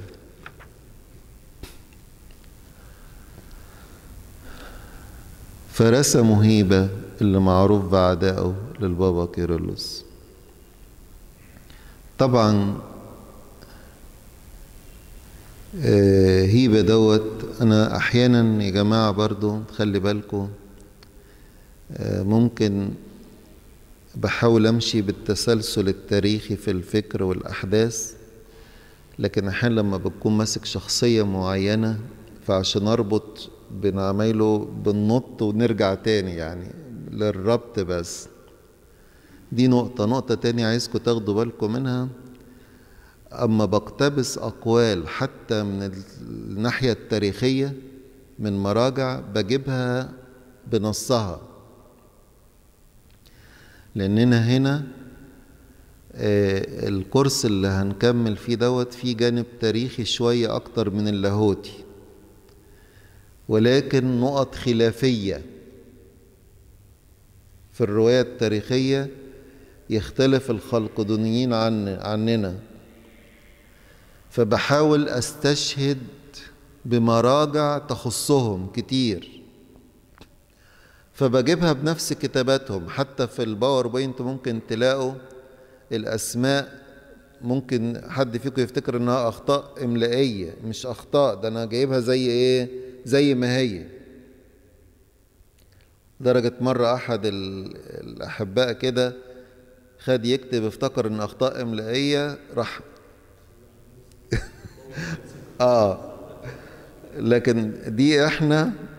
فرسموا هيبة اللي معروف بعدائه للبابا كيرلس طبعا هيبة دوت أنا أحيانا يا جماعة برضو خلي بالكم ممكن بحاول أمشي بالتسلسل التاريخي في الفكر والأحداث لكن أحيانا لما بكون ماسك شخصية معينة فعشان أربط بين عمايله بننط ونرجع تاني يعني للربط بس. دي نقطة. نقطة تانية عايزكم تاخدوا بالكم منها. أما بقتبس أقوال حتى من الناحية التاريخية من مراجع بجيبها بنصها. لأننا هنا الكورس اللي هنكمل فيه دوت فيه جانب تاريخي شوية أكتر من اللاهوتي. ولكن نقط خلافية في الرواية التاريخية يختلف الخلقدونيين عن عننا. فبحاول أستشهد بمراجع تخصهم كتير. فبجيبها بنفس كتاباتهم. حتى في الباوربوينت ممكن تلاقوا الأسماء. ممكن حد فيكم يفتكر إنها أخطاء إملائية مش أخطاء. ده أنا جايبها زي إيه؟ زي ما هي. درجة مرة أحد الأحباء كده خد يكتب افتكر إن أخطاء إملائية راح آه. لكن دي إحنا آه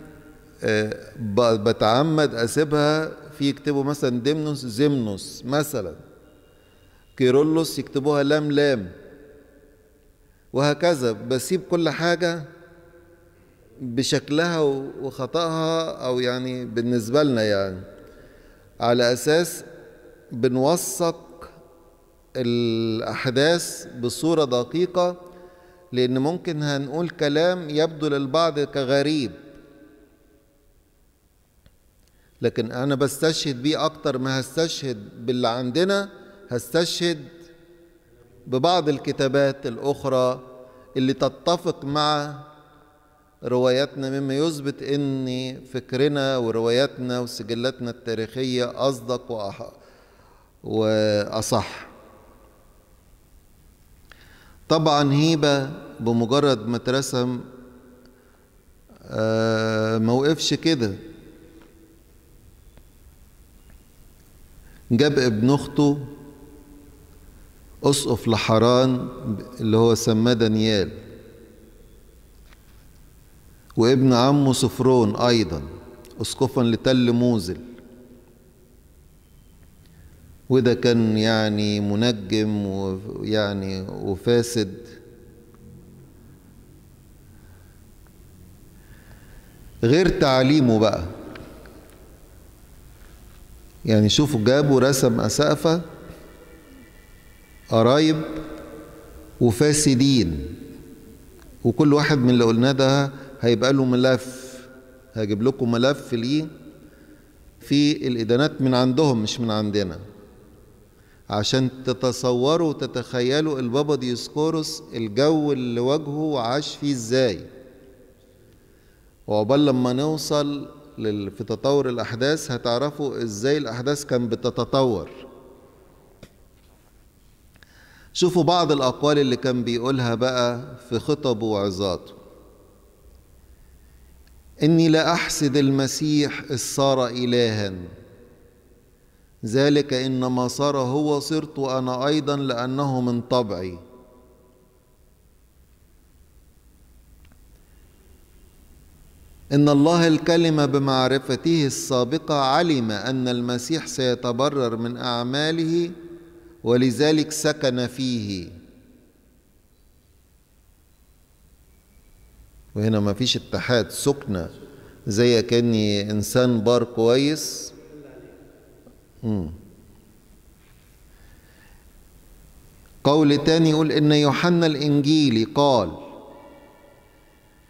بتعمد أسيبها في يكتبوا مثلا ديمنوس زمنوس مثلا. كيرلس يكتبوها لام لام. وهكذا بسيب كل حاجة بشكلها وخطأها أو يعني بالنسبة لنا يعني. على أساس بنوثق الأحداث بصورة دقيقة لأن ممكن هنقول كلام يبدو للبعض كغريب. لكن أنا بستشهد بيه أكتر ما هستشهد باللي عندنا هستشهد ببعض الكتابات الأخرى اللي تتفق مع رواياتنا مما يثبت إن فكرنا ورواياتنا وسجلاتنا التاريخية أصدق وأح... وأصح. طبعا هيبة بمجرد ما اترسم آه ما وقفش كده. جاب ابن أخته اسقف لحران اللي هو سماه دانيال. وابن عمه صفرون أيضا أسقفا لتل موزل. وده كان يعني منجم ويعني وفاسد. غير تعليمه بقى. يعني شوفوا جابوا رسم أسقفة قرايب وفاسدين. وكل واحد من اللي قلناه ده هيبقى له ملف. هجيب لكم ملف ليه؟ في الإدانات من عندهم مش من عندنا. عشان تتصوروا وتتخيلوا البابا ديسكورس الجو اللي واجهه وعاش فيه إزاي. وعقبال لما نوصل. في تطور الأحداث هتعرفوا إزاي الأحداث كان بتتطور. شوفوا بعض الأقوال اللي كان بيقولها بقى في خطبه وعظاته. إني لا أحسد المسيح إذ صار إلها. ذلك إنما صار هو صرت أنا أيضا لأنه من طبعي. إن الله الكلمة بمعرفته السابقة علم أن المسيح سيتبرر من أعماله ولذلك سكن فيه وهنا ما فيش اتحاد سكنة زي كأني إنسان بار كويس مم. قول تاني يقول إن يوحنا الإنجيلي قال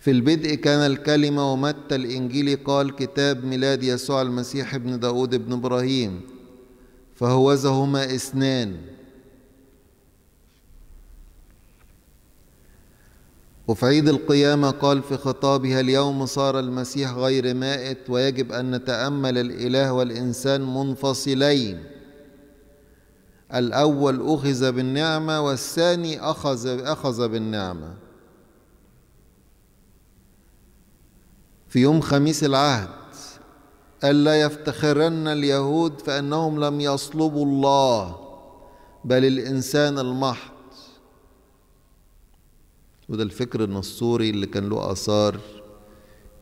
في البدء كان الكلمة ومتى الإنجيلي قال كتاب ميلاد يسوع المسيح ابن داود ابن إبراهيم فهوذا هما اثنان. وفي عيد القيامة قال في خطابها اليوم صار المسيح غير مائت ويجب أن نتأمل الإله والإنسان منفصلين. الأول أخذ بالنعمة والثاني أخذ أخذ بالنعمة. في يوم خميس العهد ألا يفتخرن اليهود فأنهم لم يصلبوا الله بل الإنسان المحض. وده الفكر النصوري اللي كان له آثار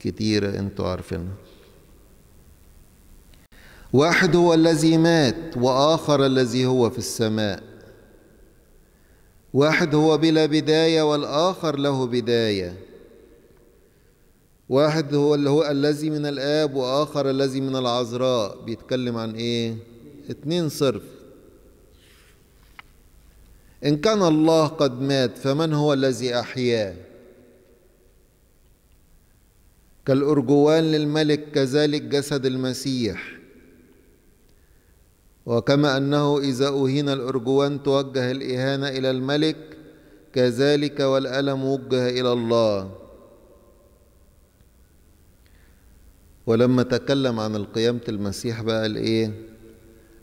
كتيرة أنتوا عارفينها. واحد هو الذي مات وآخر الذي هو في السماء. واحد هو بلا بداية والآخر له بداية. واحد هو اللي هو الذي من الآب وآخر الذي من العذراء بيتكلم عن إيه؟ اتنين صرف إن كان الله قد مات فمن هو الذي أحياه؟ كالأرجوان للملك كذلك جسد المسيح وكما أنه إذا أهين الأرجوان توجه الإهانة إلى الملك كذلك والألم وجه إلى الله ولما تكلم عن القيامة المسيح بقى قال إيه؟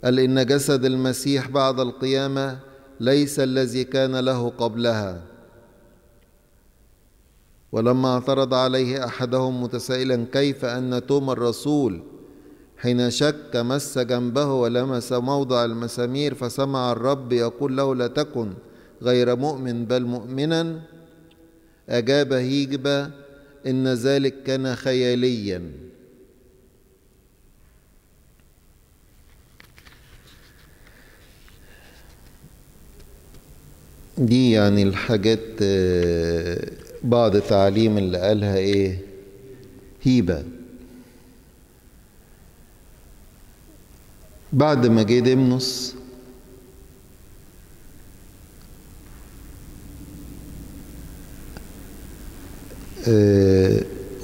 قال إن جسد المسيح بعد القيامة ليس الذي كان له قبلها. ولما اعترض عليه أحدهم متسائلا كيف أن توما الرسول حين شك مس جنبه ولمس موضع المسامير فسمع الرب يقول له لا تكن غير مؤمن بل مؤمنا. أجاب هيجبة إن ذلك كان خياليا. دي يعني الحاجات بعض تعليم اللي قالها إيه؟ هيبة. بعد ما جه دمنس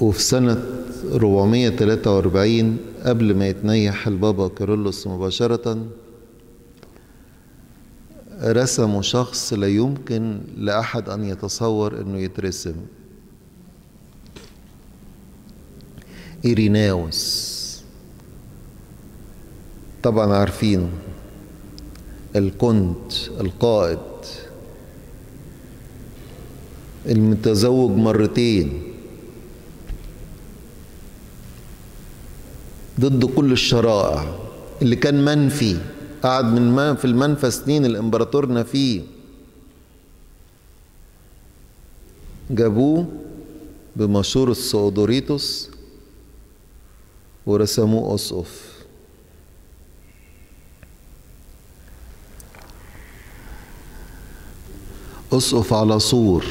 وفي سنة 443 قبل ما يتنيح البابا كيرلس مباشرة رسموا شخص لا يمكن لأحد أن يتصور أنه يترسم. إيريناوس. طبعا عارفينه الكنت القائد. المتزوج مرتين. ضد كل الشرائع. اللي كان منفي. قعد من ما في المنفى سنين الإمبراطور فيه جابوه بمشورة سودوريتوس ورسموه أسقف أسقف على سور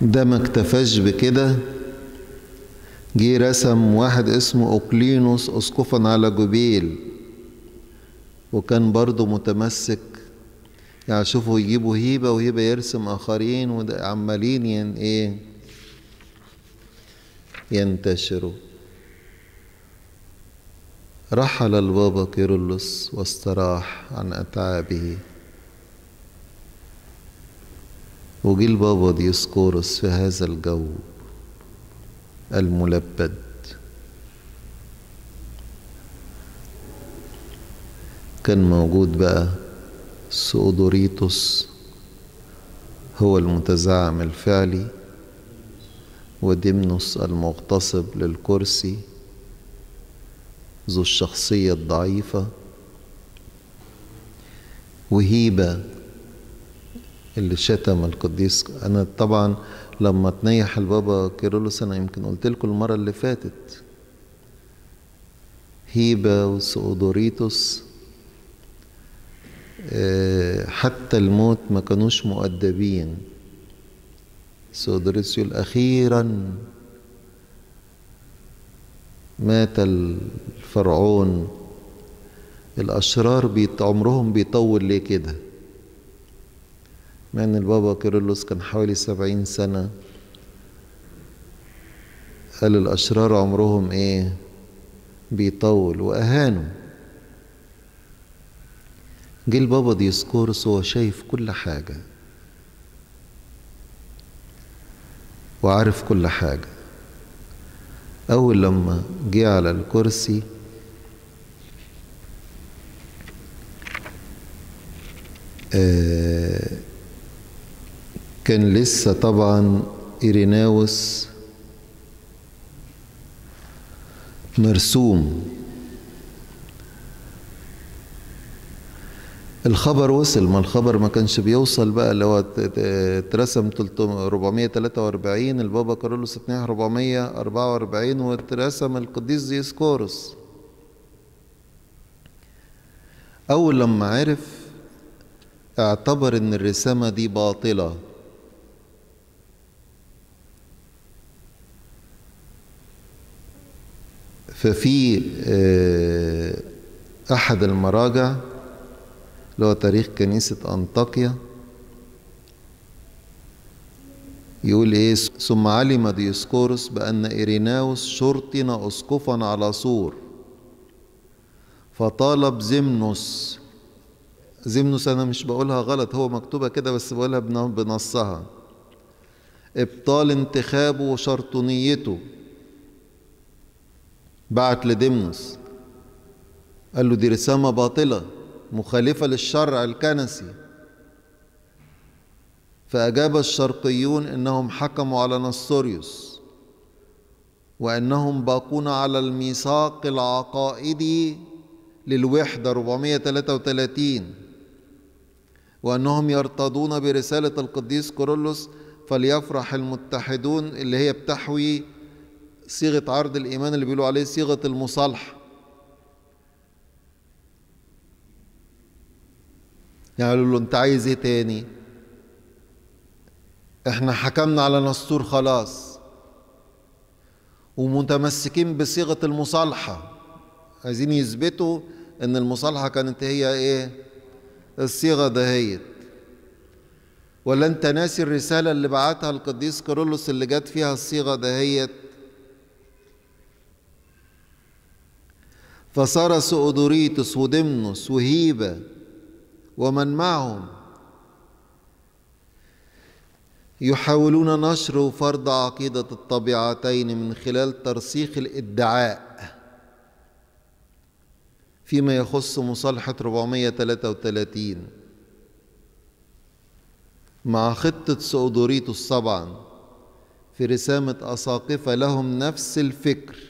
ده ما اكتفاش بكده. جه رسم واحد اسمه أوكلينوس أسقفا على جبيل وكان برضه متمسك. يعني شوفوا يجيبوا هيبة وهيبة يرسم آخرين وعمالين ين إيه ينتشروا. رحل البابا كيرلس واستراح عن أتعابه. وجي البابا ديسكورس في هذا الجو الملبد. كان موجود بقى ثيودوريتوس هو المتزعم الفعلي ودمنوس المغتصب للكرسي ذو الشخصية الضعيفة وهيبا اللي شتم القديس. أنا طبعا لما تنيح البابا كيرلس أنا يمكن قلت لكم المرة اللي فاتت. هيبا وثيودوريتوس حتى الموت ما كانوش مؤدبين. ثيودوريتوس يقول أخيرا مات الفرعون. الأشرار بيت عمرهم بيطول ليه كده؟ مع أن البابا كيرلس كان حوالي سبعين سنة. قال الأشرار عمرهم إيه؟ بيطول وأهانوا. جه البابا ديسكورس هو شايف كل حاجة. وعارف كل حاجة. أول لما جه على الكرسي آه كان لسه طبعا إيريناوس مرسوم. الخبر وصل ما الخبر ما كانش بيوصل بقى اللي هو اترسم 443 البابا كارولوس اتنين 444 واترسم القديس ديسكورس أول لما عرف اعتبر إن الرسامة دي باطلة. ففي أحد المراجع اللي هو تاريخ كنيسة أنطاكيا يقول إيه ثم علم ديسكورس بأن إيريناوس شرطن أسقفا على صور فطالب زمنوس زمنوس أنا مش بقولها غلط هو مكتوبة كده بس بقولها بنصها. إبطال انتخابه وشرطونيته بعت لدمنس قال له دي رسامة باطلة مخالفة للشرع الكنسي. فأجاب الشرقيون إنهم حكموا على نصوريوس وأنهم باقون على الميثاق العقائدي للوحدة 433 وأنهم يرتضون برسالة القديس كورولوس فليفرح المتحدون اللي هي بتحوي صيغة عرض الإيمان اللي بيقولوا عليه صيغة المصالحة. يعني قالوا له أنت عايز إيه تاني؟ إحنا حكمنا على نسطور خلاص. ومتمسكين بصيغة المصالحة. عايزين يثبتوا إن المصالحة كانت هي إيه؟ الصيغة دهيت. ولا أنت ناسي الرسالة اللي بعتها القديس كارولوس اللي جت فيها الصيغة دهيت؟ فصار سؤدوريتس ودمنس وهيبة ومن معهم يحاولون نشر وفرض عقيدة الطبيعتين من خلال ترسيخ الإدعاء فيما يخص مصالحة 433 مع خطة سؤدوريتوس طبعا في رسامة أساقفة لهم نفس الفكر.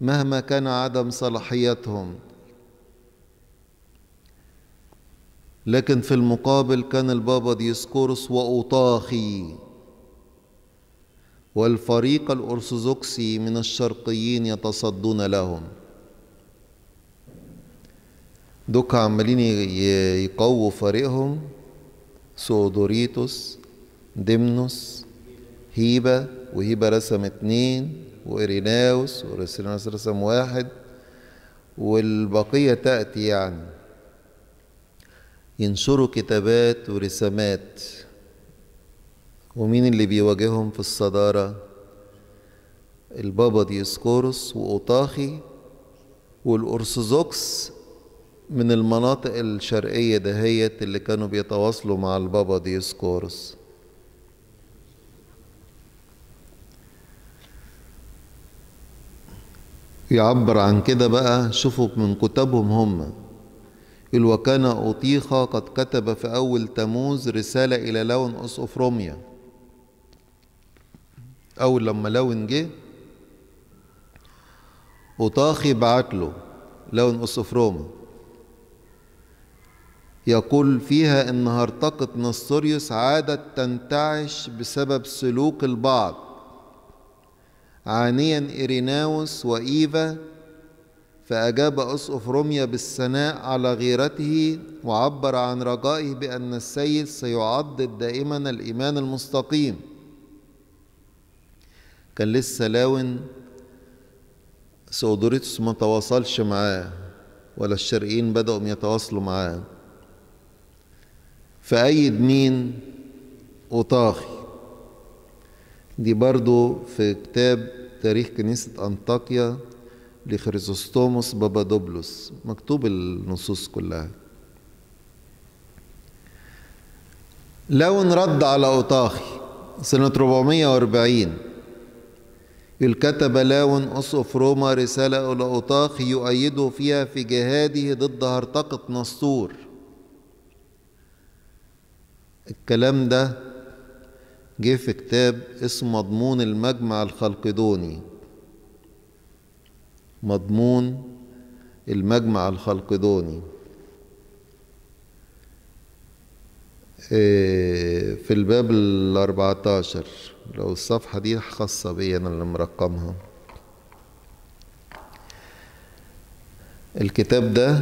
مهما كان عدم صلاحيتهم. لكن في المقابل كان البابا ديسكورس وأوطاخي والفريق الأرثوذكسي من الشرقيين يتصدون لهم. دوك عمالين يقووا فريقهم. ثيؤدوريتوس دمنوس هيبا وهيبا رسم اتنين. وإريناوس وإريناوس رسم واحد والبقية تأتي يعني. ينشروا كتابات ورسامات. ومين اللي بيواجههم في الصدارة؟ البابا ديسكورس وأوطاخي والأرثوذكس من المناطق الشرقية دهيت اللي كانوا بيتواصلوا مع البابا ديسكورس يعبر عن كده بقى شوفوا من كتابهم هم. يقول وكان أوطيخة قد كتب في أول تموز رسالة إلى لون أسقفروميا أول لما لون جه أوطاخي بعت له لون أسقفروما يقول فيها إن هرطقة نصوريوس عادت تنتعش بسبب سلوك البعض. عانيا إيريناوس وإيفا فأجاب أسقف روميا بالثناء على غيرته وعبر عن رجائه بأن السيد سيعضد دائما الإيمان المستقيم. كان لسه لاون سودوريتوس ما تواصلش معاه ولا الشرقيين بدأوا يتواصلوا معاه. فأيد مين؟ أوطاخي دي برضو في كتاب تاريخ كنيسة أنطاكيا لخريسوستوموس بابادوبلوس مكتوب النصوص كلها. لون رد على أوطاخي سنة 440 يقول كتب لاون أسقف روما رسالة إلى أوطاخي يؤيده فيها في جهاده ضد هرطقة نسطور الكلام ده جه في كتاب اسمه مضمون المجمع الخلقدوني. مضمون المجمع الخلقدوني. في الباب الأربعتاشر لو الصفحة دي خاصة بي أنا اللي مرقمها. الكتاب ده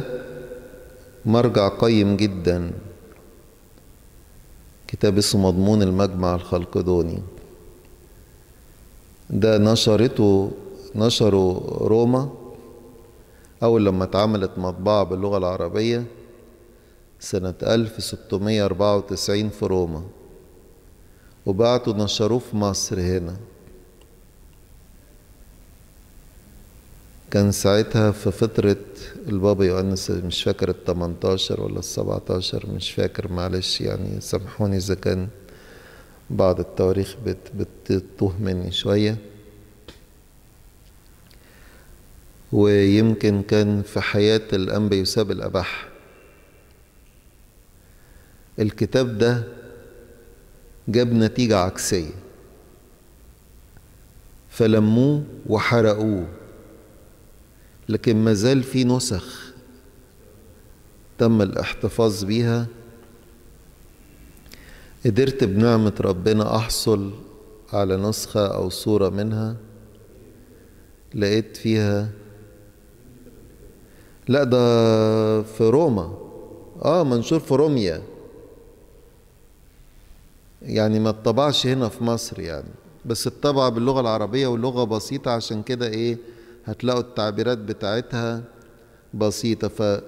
مرجع قيم جدا. كتاب اسمه مضمون المجمع الخلقدوني. ده نشرته نشره روما أول لما اتعملت مطبعة باللغة العربية سنة 1694 في روما. وبعتوا نشروه في مصر هنا. كان ساعتها في فترة البابا يؤنس مش فاكر ال 18 ولا ال 17 مش فاكر معلش يعني سامحوني إذا كان بعض التواريخ بت بتتوه مني شوية. ويمكن كان في حياة الأنبا يساب الأبح الكتاب ده جاب نتيجة عكسية. فلموه وحرقوه. لكن ما زال في نسخ تم الاحتفاظ بيها. قدرت بنعمة ربنا أحصل على نسخة أو صورة منها. لقيت فيها لا ده في روما. آه منشور في روميا. يعني ما اتطبعش هنا في مصر يعني. بس اتطبع باللغة العربية واللغة بسيطة عشان كده إيه هتلاقوا التعبيرات بتاعتها بسيطة. ف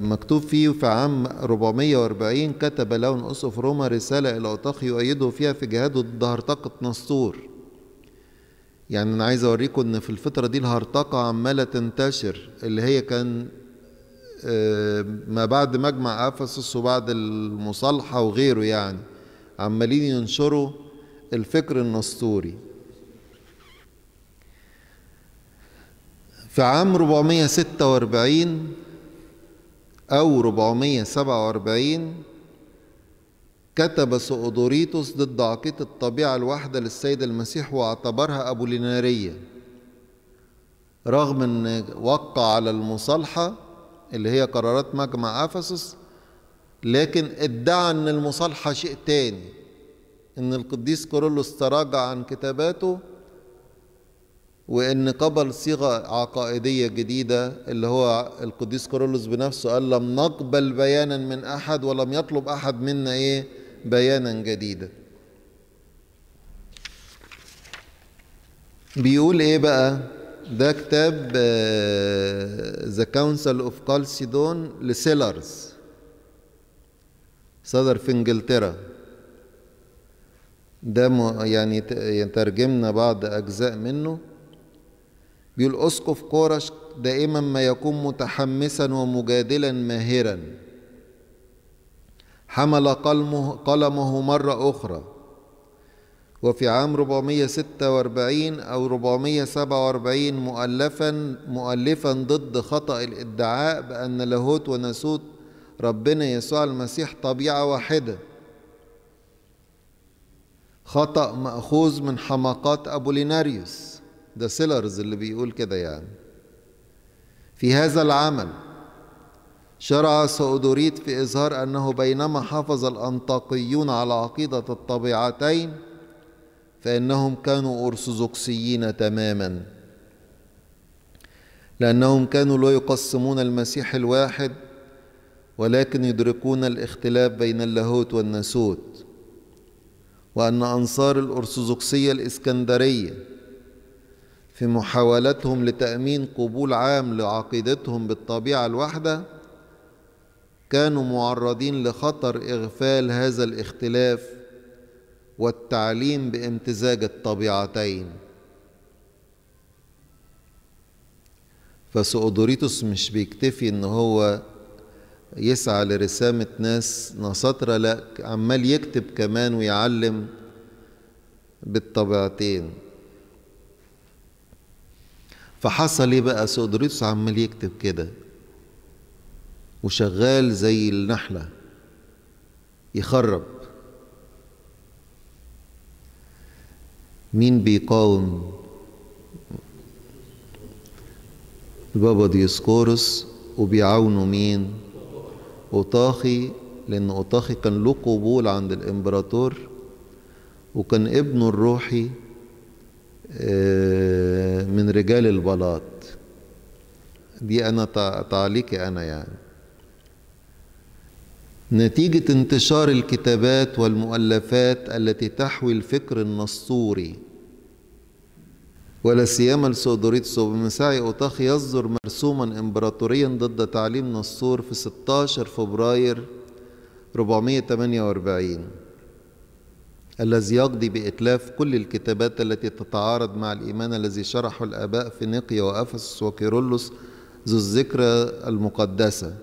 مكتوب فيه في عام 440 كتب لون أسقف روما رسالة إلى أوطاخ يؤيده فيها في جهاده ضد هرطقة نسطور. يعني أنا عايز أوريكم إن في الفترة دي الهرطقة عمالة تنتشر اللي هي كان ما بعد مجمع أفسس وبعد المصالحة وغيره يعني عمالين ينشروا الفكر النسطوري. في عام 446 أو 447 كتب سؤدوريتوس ضد عقيدة الطبيعة الواحدة للسيد المسيح واعتبرها أبولينارية رغم أن وقع على المصالحة اللي هي قرارات مجمع أفسس لكن ادعى أن المصالحة شيء تاني أن القديس كورولوس تراجع عن كتاباته وإن قبل صيغة عقائدية جديدة اللي هو القديس كورولوس بنفسه قال لم نقبل بيانا من أحد ولم يطلب أحد منا إيه؟ بيانا جديدا. بيقول إيه بقى؟ ده كتاب The Council of Chalcedon ل Sellers صدر في إنجلترا. ده يعني ترجمنا بعض أجزاء منه. بيقول أسقف كورش دائما ما يكون متحمسا ومجادلا ماهرا. حمل قلمه, قلمه مرة أخرى. وفي عام 446 أو 447 مؤلفا مؤلفا ضد خطأ الإدعاء بأن لاهوت وناسوت ربنا يسوع المسيح طبيعة واحدة. خطأ مأخوذ من حماقات أبوليناريوس ده سيلرز اللي بيقول كده يعني. في هذا العمل شرع سؤدوريت في إظهار أنه بينما حافظ الأنطاقيون على عقيدة الطبيعتين فإنهم كانوا أرثوذكسيين تماما. لأنهم كانوا لا يقسمون المسيح الواحد ولكن يدركون الاختلاف بين اللاهوت والناسوت وأن أنصار الأرثوذكسية الإسكندرية في محاولتهم لتأمين قبول عام لعقيدتهم بالطبيعة الواحدة كانوا معرضين لخطر إغفال هذا الاختلاف والتعليم بامتزاج الطبيعتين. فسؤدوريتوس مش بيكتفي إن هو يسعى لرسامة ناس نصاترة لا عمال يكتب كمان ويعلم بالطبيعتين. فحصل إيه بقى؟ سؤدوريتوس عمال يكتب كده. وشغال زي النحلة. يخرب. مين بيقاوم؟ البابا ديسكورس وبيعاونوا مين؟ أوطاخي. لأن أوطاخي كان له قبول عند الإمبراطور. وكان ابنه الروحي. من رجال البلاط. دي أنا تعليقي أنا يعني. نتيجة انتشار الكتابات والمؤلفات التي تحوي الفكر النسطوري ولا سيما السودوريتس وبمساعي أوطاخي يصدر مرسوما إمبراطوريا ضد تعليم نسطور في 16 فبراير 448 الذي يقضي بإتلاف كل الكتابات التي تتعارض مع الإيمان الذي شرحه الآباء في نقيا وأفسس وكيرلس ذو الذكرى المقدسة.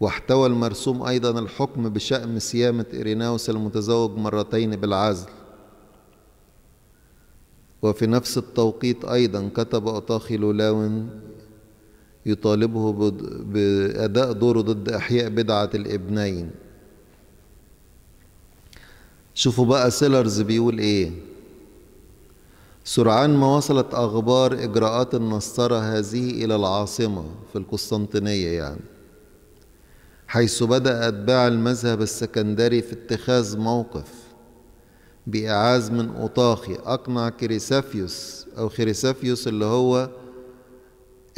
واحتوى المرسوم أيضا الحكم بشأن سيامة إيريناوس المتزوج مرتين بالعزل. وفي نفس التوقيت أيضا كتب أطاخي لولاون يطالبه بأداء دوره ضد إحياء بدعة الإبنين. شوفوا بقى سيلرز بيقول إيه. سرعان ما وصلت أخبار إجراءات النصارى هذه إلى العاصمة في القسطنطينية يعني حيث بدأ أتباع المذهب السكندري في اتخاذ موقف بإعاز من أوطاخي. أقنع كريسافيوس أو خريسافيوس اللي هو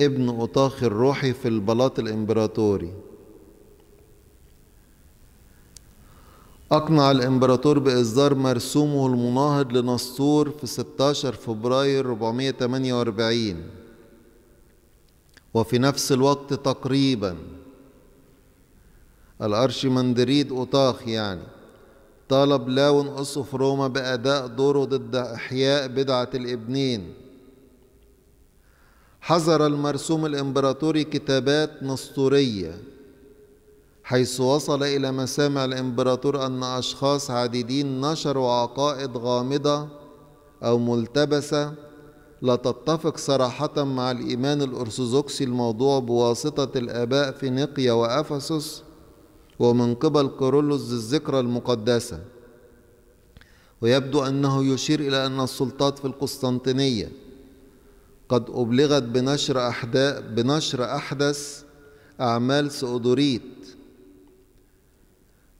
ابن أوطاخي الروحي في البلاط الإمبراطوري. أقنع الإمبراطور بإصدار مرسومه المناهض لنسطور في 16 فبراير 448 وفي نفس الوقت تقريبا. الأرشمندريد أوطاخ يعني. طالب لاون أسقف روما بأداء دوره ضد إحياء بدعة الإبنين. حظر المرسوم الإمبراطوري كتابات نسطورية حيث وصل إلى مسامع الإمبراطور أن أشخاص عديدين نشروا عقائد غامضة أو ملتبسة لا تتفق صراحة مع الإيمان الأرثوذكسي الموضوع بواسطة الآباء في نقيا وأفسس ومن قبل كورولوس الذكرى المقدسة. ويبدو أنه يشير إلى أن السلطات في القسطنطينية قد أبلغت بنشر أحداث بنشر أحدث أعمال سؤدوريت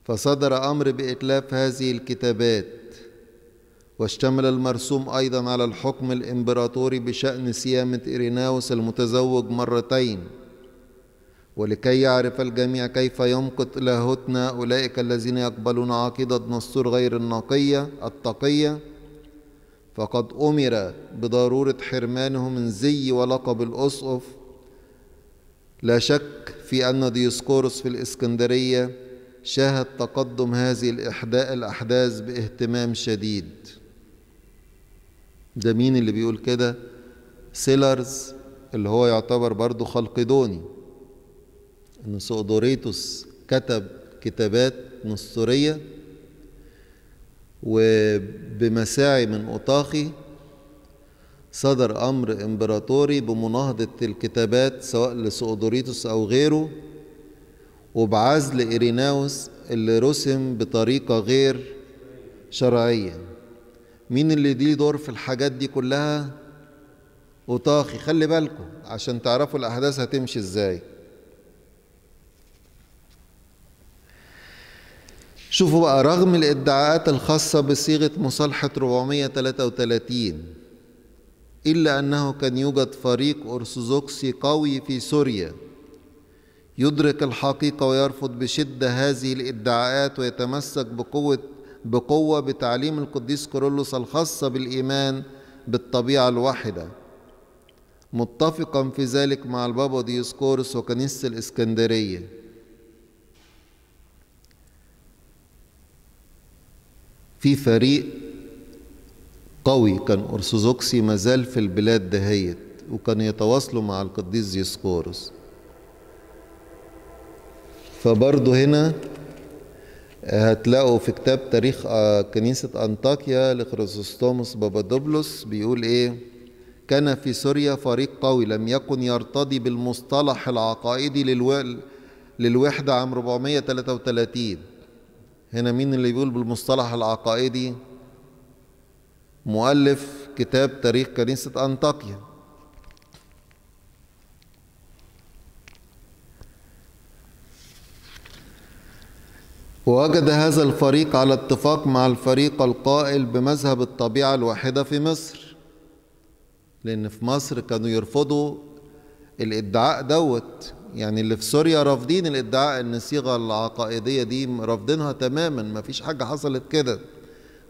فصدر أمر بإتلاف هذه الكتابات واشتمل المرسوم أيضا على الحكم الإمبراطوري بشأن سيامة إيريناوس المتزوج مرتين ولكي يعرف الجميع كيف يمقت لاهوتنا أولئك الذين يقبلون عقيدة نسطور غير النقية التقية. فقد أمر بضرورة حرمانه من زي ولقب الأسقف. لا شك في أن ديسقورس في الإسكندرية شاهد تقدم هذه الأحداث باهتمام شديد. ده مين اللي بيقول كده؟ سيلرز اللي هو يعتبر برضو خلقدوني. إن سؤدوريتوس كتب كتابات نسطورية وبمساعي من أوطاخي صدر أمر إمبراطوري بمناهضة الكتابات سواء لسؤدوريتوس أو غيره. وبعزل إيريناوس اللي رسم بطريقة غير شرعية. مين اللي دي دور في الحاجات دي كلها؟ أوطاخي خلي بالكم عشان تعرفوا الأحداث هتمشي إزاي. شوفوا بقى رغم الإدعاءات الخاصة بصيغة مصالحة 433 إلا أنه كان يوجد فريق أرثوذكسي قوي في سوريا. يدرك الحقيقة ويرفض بشدة هذه الادعاءات ويتمسك بقوة بقوة بتعليم القديس كورولوس الخاصة بالإيمان بالطبيعة الواحدة. متفقا في ذلك مع البابا ديسكورس وكنيسة الإسكندرية. في فريق قوي كان أرثوذكسي مازال في البلاد دهيت وكان يتواصلوا مع القديس ديسكورس. فبرضه هنا هتلاقوا في كتاب تاريخ كنيسة أنطاكيا لخريسوستوموس بابادوبلوس بيقول إيه؟ كان في سوريا فريق قوي لم يكن يرتضي بالمصطلح العقائدي للو... للوحدة عام 433 هنا مين اللي بيقول بالمصطلح العقائدي؟ مؤلف كتاب تاريخ كنيسة أنطاكيا. ووجد هذا الفريق على اتفاق مع الفريق القائل بمذهب الطبيعة الواحدة في مصر لأن في مصر كانوا يرفضوا الإدعاء دوت. يعني اللي في سوريا رافضين الإدعاء إن الصيغة العقائدية دي رافضينها تماما ما فيش حاجة حصلت كده.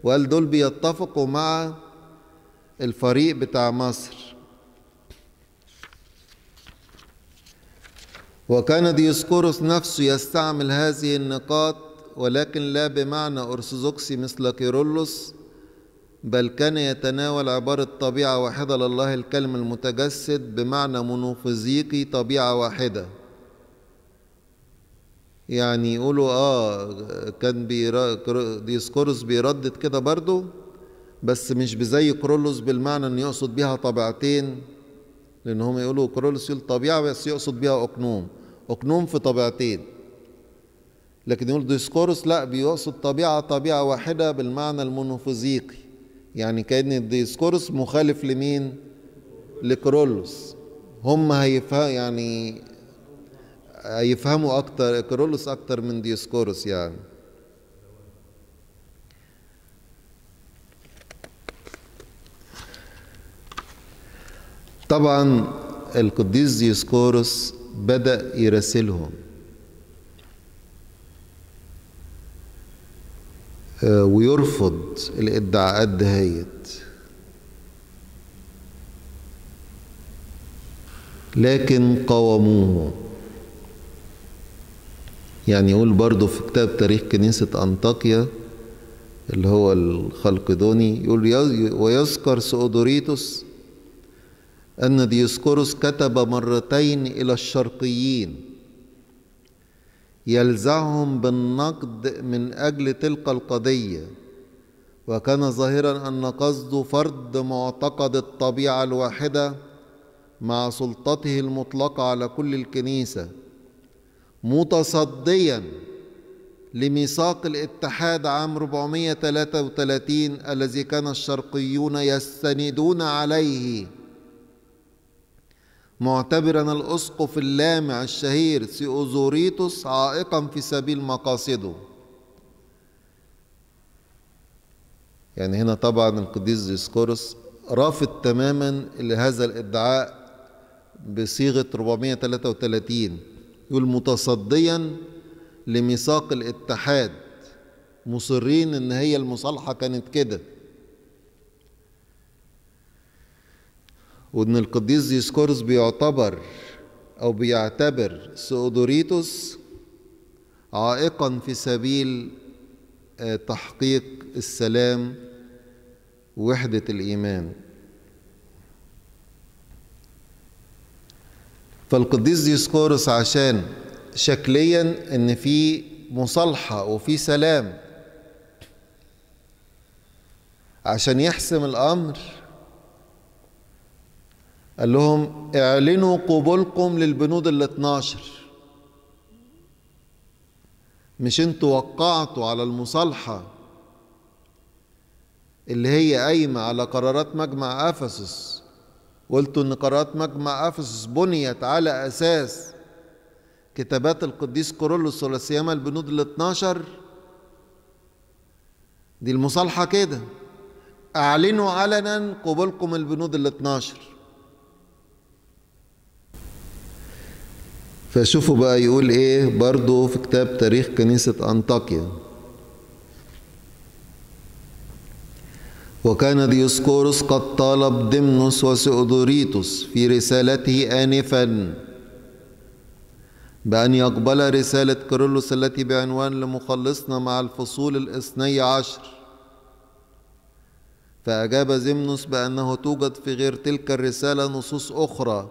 وقال دول بيتفقوا مع الفريق بتاع مصر. وكان ديسكوروس نفسه يستعمل هذه النقاط ولكن لا بمعنى أرثوذكسي مثل كيرلس بل كان يتناول عبارة طبيعة واحدة لله الكلمة المتجسد بمعنى مونوفيزيقي طبيعة واحدة. يعني يقولوا آه كان ديسكورس بيردد كده برضو بس مش بزي كيرلس بالمعنى انه يقصد بيها طبيعتين لأن هم يقولوا كيرلس يقول طبيعة بس يقصد بيها أقنوم أقنوم في طبيعتين. لكن يقول ديسكورس لا بيقصد طبيعة طبيعة واحدة بالمعنى المونوفيزيقي يعني كأن الديسكورس مخالف لمين؟ لكيرلس. هم هيفهم يعني هيفهموا أكتر كيرلس أكتر من ديسكورس يعني. طبعا القديس ديسكورس بدأ يراسلهم. ويرفض الادعاءات دهيت لكن قاوموه. يعني يقول برضه في كتاب تاريخ كنيسة أنطاكيا اللي هو الخلقدوني يقول ويذكر سؤدوريتوس أن ديسكوروس كتب مرتين إلى الشرقيين يلزعهم بالنقد من أجل تلك القضية. وكان ظاهرا أن قصده فرض معتقد الطبيعة الواحدة مع سلطته المطلقة على كل الكنيسة متصديا لميثاق الاتحاد عام 433 الذي كان الشرقيون يستندون عليه. معتبرا الأسقف اللامع الشهير ثيؤدوريتوس عائقا في سبيل مقاصده. يعني هنا طبعا القديس ديسكورس رافض تماما لهذا الإدعاء بصيغة 433 يقول متصديا لميثاق الاتحاد مصرين إن هي المصالحة كانت كده. وإن القديس ديسكورس بيعتبر أو بيعتبر سؤدوريتوس عائقا في سبيل تحقيق السلام ووحدة الإيمان. فالقديس ديسكورس عشان شكليا إن في مصالحة وفي سلام. عشان يحسم الأمر قال لهم إعلنوا قبولكم للبنود ال 12 مش أنتوا وقعتوا على المصالحة اللي هي قايمة على قرارات مجمع أفسس؟ قلتوا إن قرارات مجمع أفسس بنيت على أساس كتابات القديس كورولوس ولا سيما البنود ال 12 دي المصالحة كده. أعلنوا علنا قبولكم البنود ال 12 فشوفوا بقى يقول إيه برضو في كتاب تاريخ كنيسة أنطاكيا. وكان ديسكورس قد طالب دمنوس وثيؤدوريتوس في رسالته آنفا بأن يقبل رسالة كيرلس التي بعنوان لمخلصنا مع الفصول الاثني عشر. فأجاب دمنوس بأنه توجد في غير تلك الرسالة نصوص أخرى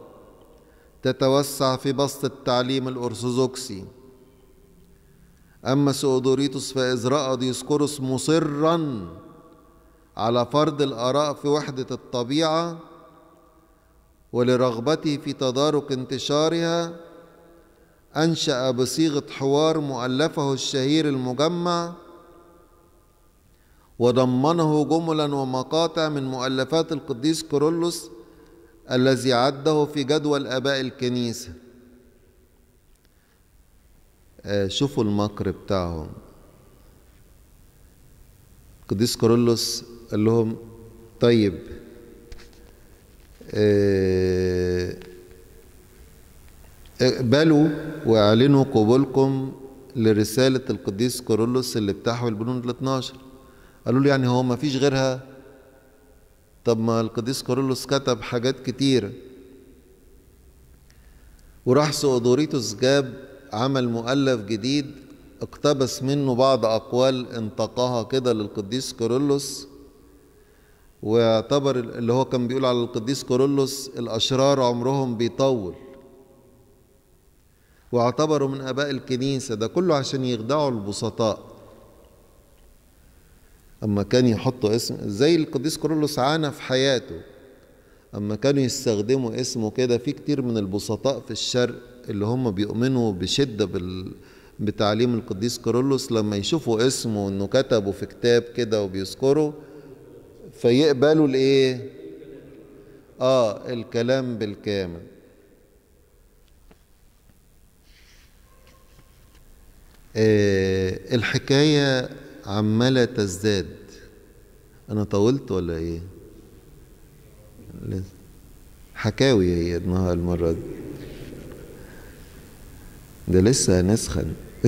تتوسع في بسط التعليم الأرثوذكسي. أما سؤدوريتوس فإذ رأى ديسكورس مصرا على فرض الآراء في وحدة الطبيعة ولرغبته في تدارك انتشارها أنشأ بصيغة حوار مؤلفه الشهير المجمع وضمنه جملا ومقاطع من مؤلفات القديس كورولوس الذي عده في جدول آباء الكنيسة. آه شوفوا المكر بتاعهم. القديس كورولوس قال لهم طيب آه اقبلوا واعلنوا قبولكم لرسالة القديس كورولوس اللي بتحوي البنود ال 12 قالوا له يعني هو ما فيش غيرها؟ طب ما القديس كورولوس كتب حاجات كتيرة وراح سؤدوريتوس جاب عمل مؤلف جديد اقتبس منه بعض أقوال انتقاها كده للقديس كورولوس واعتبر اللي هو كان بيقول على القديس كورولوس الأشرار عمرهم بيطول. واعتبروا من آباء الكنيسة ده كله عشان يخدعوا البسطاء. أما كان يحطوا اسم زي القديس كورولوس عانى في حياته أما كانوا يستخدموا اسمه كده في كتير من البسطاء في الشرق اللي هم بيؤمنوا بشدة بال بتعليم القديس كورولوس لما يشوفوا اسمه إنه كتبه في كتاب كده وبيذكره فيقبلوا الإيه؟ آه الكلام بالكامل. آه الحكاية عمالة تزداد. أنا طولت ولا إيه؟ حكاوي هي النهار المرة دي. ده لسه هنسخن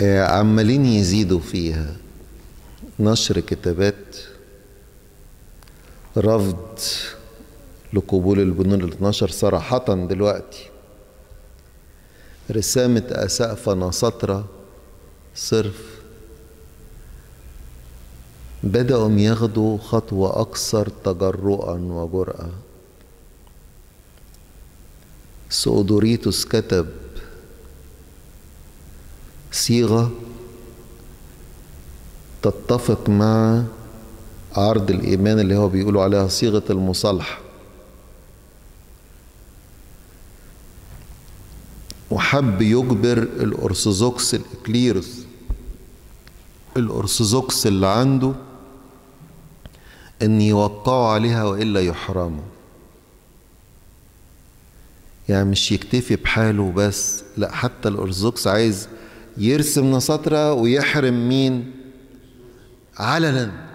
آه عمالين يزيدوا فيها. نشر كتابات. رفض لقبول البنود ال 12 صراحة دلوقتي. رسامة أسقفة نسطرة صرف. بدأوا ياخدوا خطوة أكثر تجرؤا وجرأة. سؤدوريتوس كتب صيغة تتفق مع عرض الإيمان اللي هو بيقولوا عليها صيغة المصالحة. وحب يجبر الأرثوذكس الإكليروس الأرثوذكس اللي عنده أن يوقعوا عليها وإلا يحرموا يعني مش يكتفي بحاله بس لا حتى الأرثوذكس عايز يرسم نساطرة ويحرم مين؟ علنا.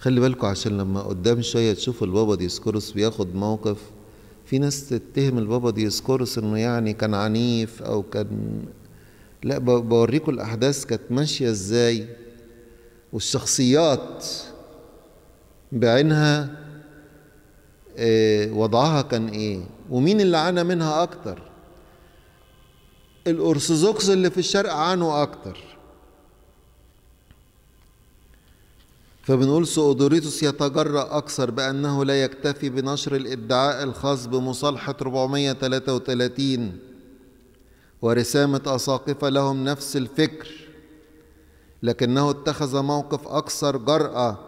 خلي بالكم عشان لما قدام شوية تشوفوا البابا ديسكورس بياخد موقف في ناس تتهم البابا ديسكورس إنه يعني كان عنيف أو كان لا بوريكم الأحداث كانت ماشية إزاي. والشخصيات بعينها وضعها كان إيه؟ ومين اللي عانى منها أكتر؟ الأرثوذكس اللي في الشرق عانوا أكتر. فبنقول سؤدوريتوس يتجرأ أكثر بأنه لا يكتفي بنشر الإدعاء الخاص بمصالحة 433 ورسامة أساقفة لهم نفس الفكر لكنه اتخذ موقف أكثر جرأة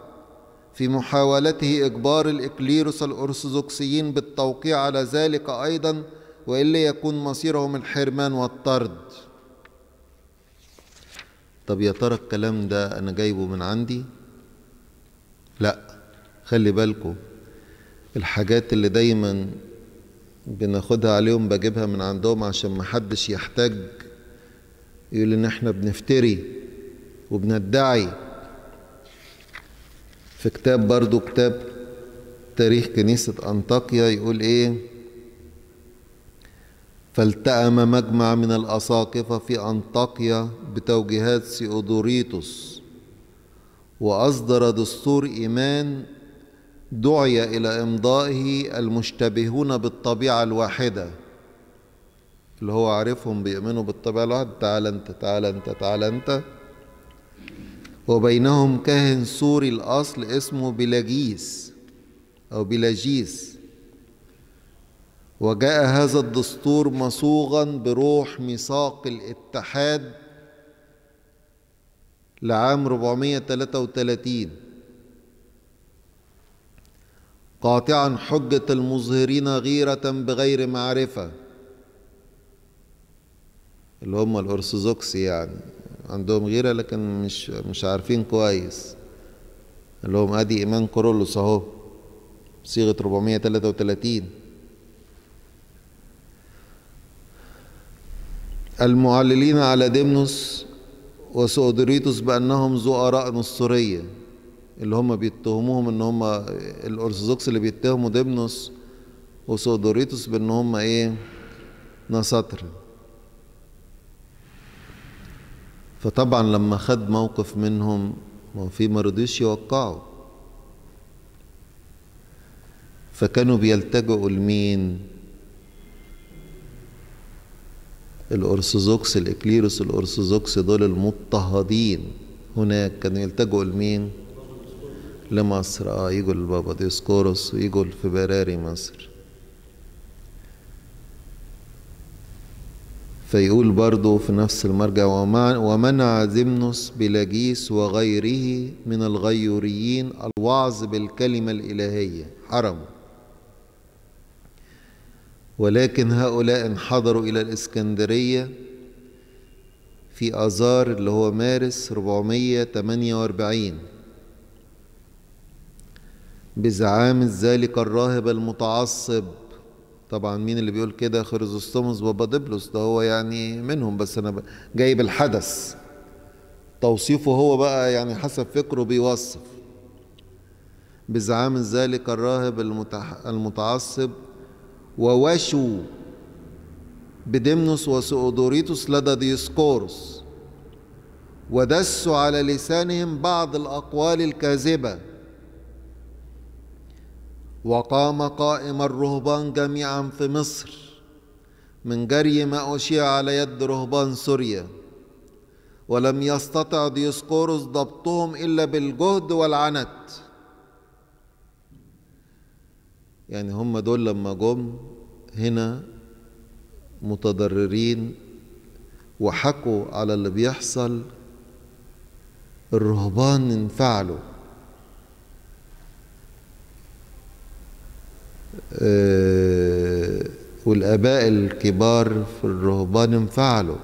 في محاولته إجبار الإكليروس الأرثوذكسيين بالتوقيع على ذلك أيضا وإلا يكون مصيرهم الحرمان والطرد طب يا ترى الكلام ده أنا جايبه من عندي؟ لا خلي بالكم الحاجات اللي دايما بناخدها عليهم بجيبها من عندهم عشان محدش يحتاج يقول إن إحنا بنفتري وبندعي. في كتاب برضو كتاب تاريخ كنيسة أنطاكيا يقول إيه؟ فالتأم مجمع من الأساقفة في أنطاكيا بتوجيهات سيودوريتوس. وأصدر دستور إيمان دعي إلى إمضائه المشتبهون بالطبيعة الواحدة اللي هو عارفهم بيؤمنوا بالطبيعة الواحدة تعال أنت تعال أنت تعال أنت. وبينهم كاهن سوري الأصل اسمه بلاجيس أو بلاجيس. وجاء هذا الدستور مصوغا بروح ميثاق الاتحاد لعام 433 قاطعا حجة المظهرين غيرة بغير معرفة. اللي هم الأرثوذكس يعني. عندهم غيرة لكن مش مش عارفين كويس. اللي هم آدي إيمان كورولوس أهو. صيغة 433 المعللين على ديمنوس وسودريتوس بأنهم ذو آراء نصرية اللي هم بيتهموهم إن هم الأرثوذكس اللي بيتهموا ديمنوس وسودوريتوس بأن هم إيه؟ نسطر فطبعا لما خد موقف منهم ما في ما رضيش يوقعوا فكانوا بيلتجئوا لمين؟ الأرثوذكس الإكليروس الأرثوذكس دول المضطهدين. هناك كانوا يلتجئوا لمين؟ لمصر. آه يجوا لبابا ديسكوروس ويجوا في براري مصر. فيقول برضو في نفس المرجع ومنع دمنس بلاجيس وغيره من الغيوريين الوعظ بالكلمة الإلهية. حرموا ولكن هؤلاء انحدروا إلى الإسكندرية في آذار اللي هو مارس 448 بزعامة ذلك الراهب المتعصب. طبعا مين اللي بيقول كده؟ خريزوستوموس بابا دبلوس ده هو يعني منهم بس أنا جايب الحدث. توصيفه هو بقى يعني حسب فكره بيوصف. بزعام ذلك الراهب المتعصب ووشوا بدمنس وسؤدوريتوس لدى ديسكورس ودسوا على لسانهم بعض الأقوال الكاذبة. وقام قائم الرهبان جميعا في مصر من جري ما أشيع على يد رهبان سوريا. ولم يستطع ديسقورس ضبطهم إلا بالجهد والعنت. يعني هم دول لما جم هنا متضررين وحكوا على اللي بيحصل الرهبان انفعلوا. آه، والآباء الكبار في الرهبان انفعلوا.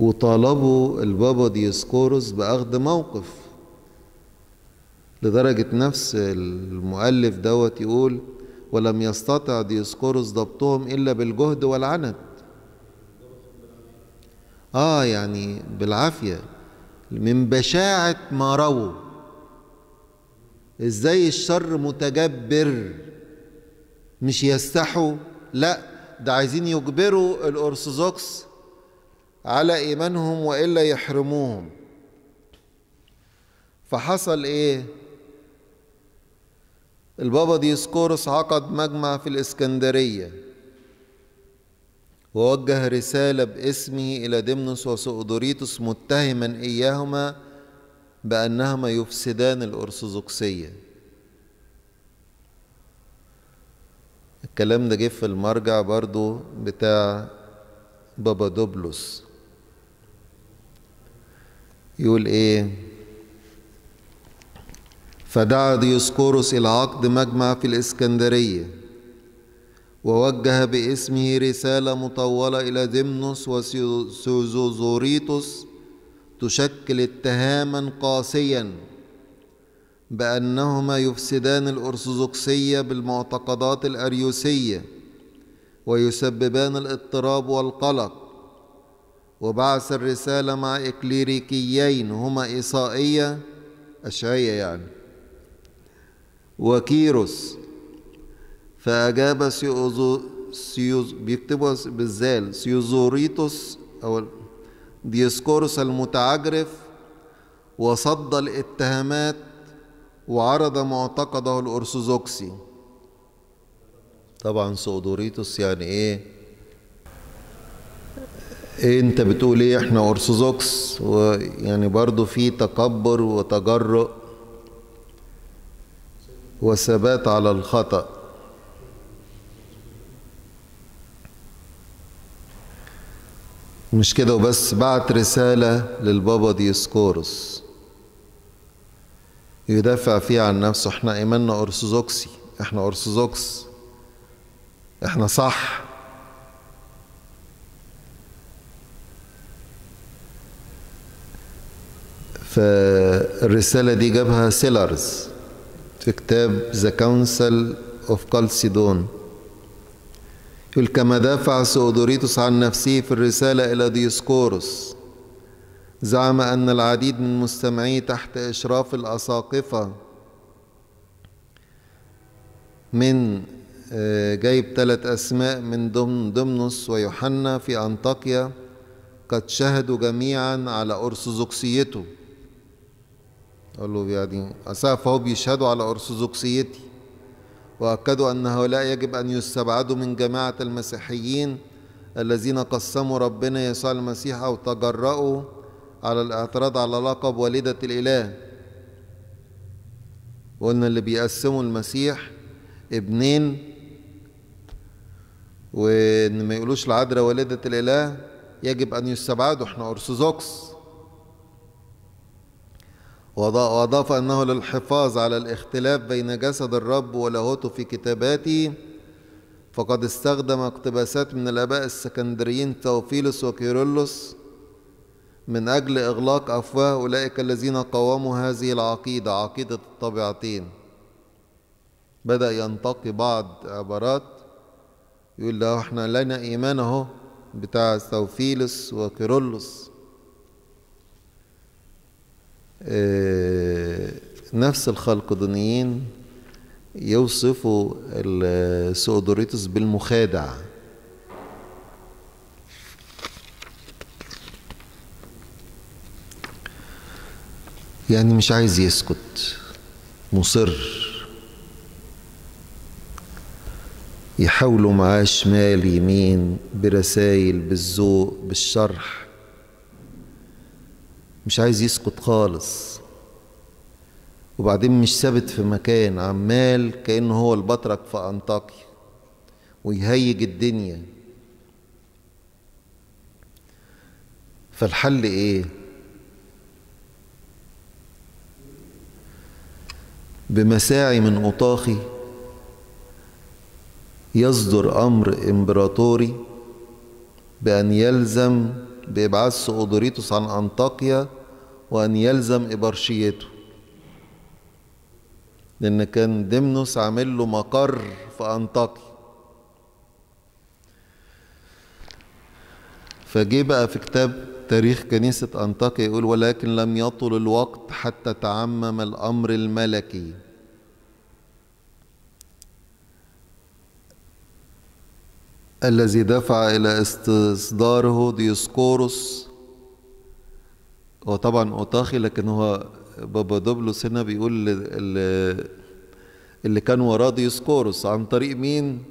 وطالبوا البابا ديسكوروس بأخذ موقف. لدرجة نفس المؤلف دوت يقول ولم يستطع ديسكوروس ضبطهم إلا بالجهد والعنت آه يعني بالعافية. من بشاعة ما رووا. إزاي الشر متجبر؟ مش يستحوا؟ لا ده عايزين يجبروا الأرثوذكس على إيمانهم وإلا يحرموهم. فحصل إيه؟ البابا ديسكورس عقد مجمع في الإسكندرية. ووجه رسالة باسمه إلى دمنس وسؤدوريتوس متهما إياهما بأنهما يفسدان الأرثوذكسية. الكلام ده جه في المرجع برضو بتاع بابا دوبلوس. يقول إيه؟ فدعا ديوسكوروس إلى عقد مجمع في الإسكندرية ووجه باسمه رسالة مطولة إلى دمنوس وسوزوزوريتوس تشكل اتهاما قاسيا بأنهما يفسدان الأرثوذكسية بالمعتقدات الأريوسية ويسببان الاضطراب والقلق. وبعث الرسالة مع إكليريكيين هما إيصائية أشعية يعني وكيروس. فأجاب سيوزو سيوز بيكتبوا بالزال سيوزوريتوس أو ديسكورس المتعجرف وصد الاتهامات وعرض معتقده الأرثوذكسي. طبعا سودوريتوس يعني إيه؟ إيه أنت بتقول إيه؟ إحنا أرثوذكس ويعني برضو في تكبر وتجرؤ. وثبات على الخطأ. مش كده وبس بعت رسالة للبابا ديسكورس. يدافع فيها عن نفسه. إحنا إيماننا أرثوذكسي. إحنا أرثوذكس. إحنا صح. فالرسالة دي جابها سيلرز. في كتاب The Council of Chalcedon يقول كما دافع سؤدوريتوس عن نفسه في الرسالة إلى ديسكوروس زعم أن العديد من مستمعيه تحت إشراف الأساقفة من جايب ثلاث أسماء من ضمن دمنس ويوحنا في أنطاكيا قد شهدوا جميعا على أرثوذكسيته. قال له يعني أساف هو بيشهدوا على أرثوذكسيتي وأكدوا أن هؤلاء يجب أن يستبعدوا من جماعة المسيحيين الذين قسموا ربنا يسوع المسيح أو تجرؤوا على الاعتراض على لقب والدة الإله. وقلنا اللي بيقسموا المسيح ابنين وإن ما يقولوش العذراء والدة الإله يجب أن يستبعدوا إحنا أرثوذكس وأضاف أنه للحفاظ على الاختلاف بين جسد الرب ولاهوته في كتاباته فقد استخدم اقتباسات من الآباء السكندريين توفيلوس وكيرلس من أجل إغلاق أفواه أولئك الذين قاوموا هذه العقيدة عقيدة الطبيعتين. بدأ ينتقي بعض عبارات يقول له إحنا لنا إيمان اهو بتاع توفيلس وكيرلس آه نفس الخلقدونيين يوصفوا السؤدوريتوس بالمخادع. يعني مش عايز يسكت مصر. يحاولوا معاه شمال يمين برسايل بالذوق بالشرح. مش عايز يسكت خالص. وبعدين مش ثابت في مكان عمال كأنه هو البطرك في أنطاكيا ويهيج الدنيا. فالحل إيه؟ بمساعي من أطاخي يصدر أمر إمبراطوري بأن يلزم بإبعاد سؤدوريتوس عن أنطاكيا وأن يلزم إبرشيته. لأن كان دمنوس عامل له مقر في أنطاكيا. فجه بقى في كتاب تاريخ كنيسة أنطاكيا يقول ولكن لم يطل الوقت حتى تعمم الأمر الملكي. الذي دفع إلى استصداره ديسكوروس. هو طبعا أوطاخي لكن هو بابا دوبلوس هنا بيقول اللي, اللي كان وراه ديسكوروس. عن طريق مين؟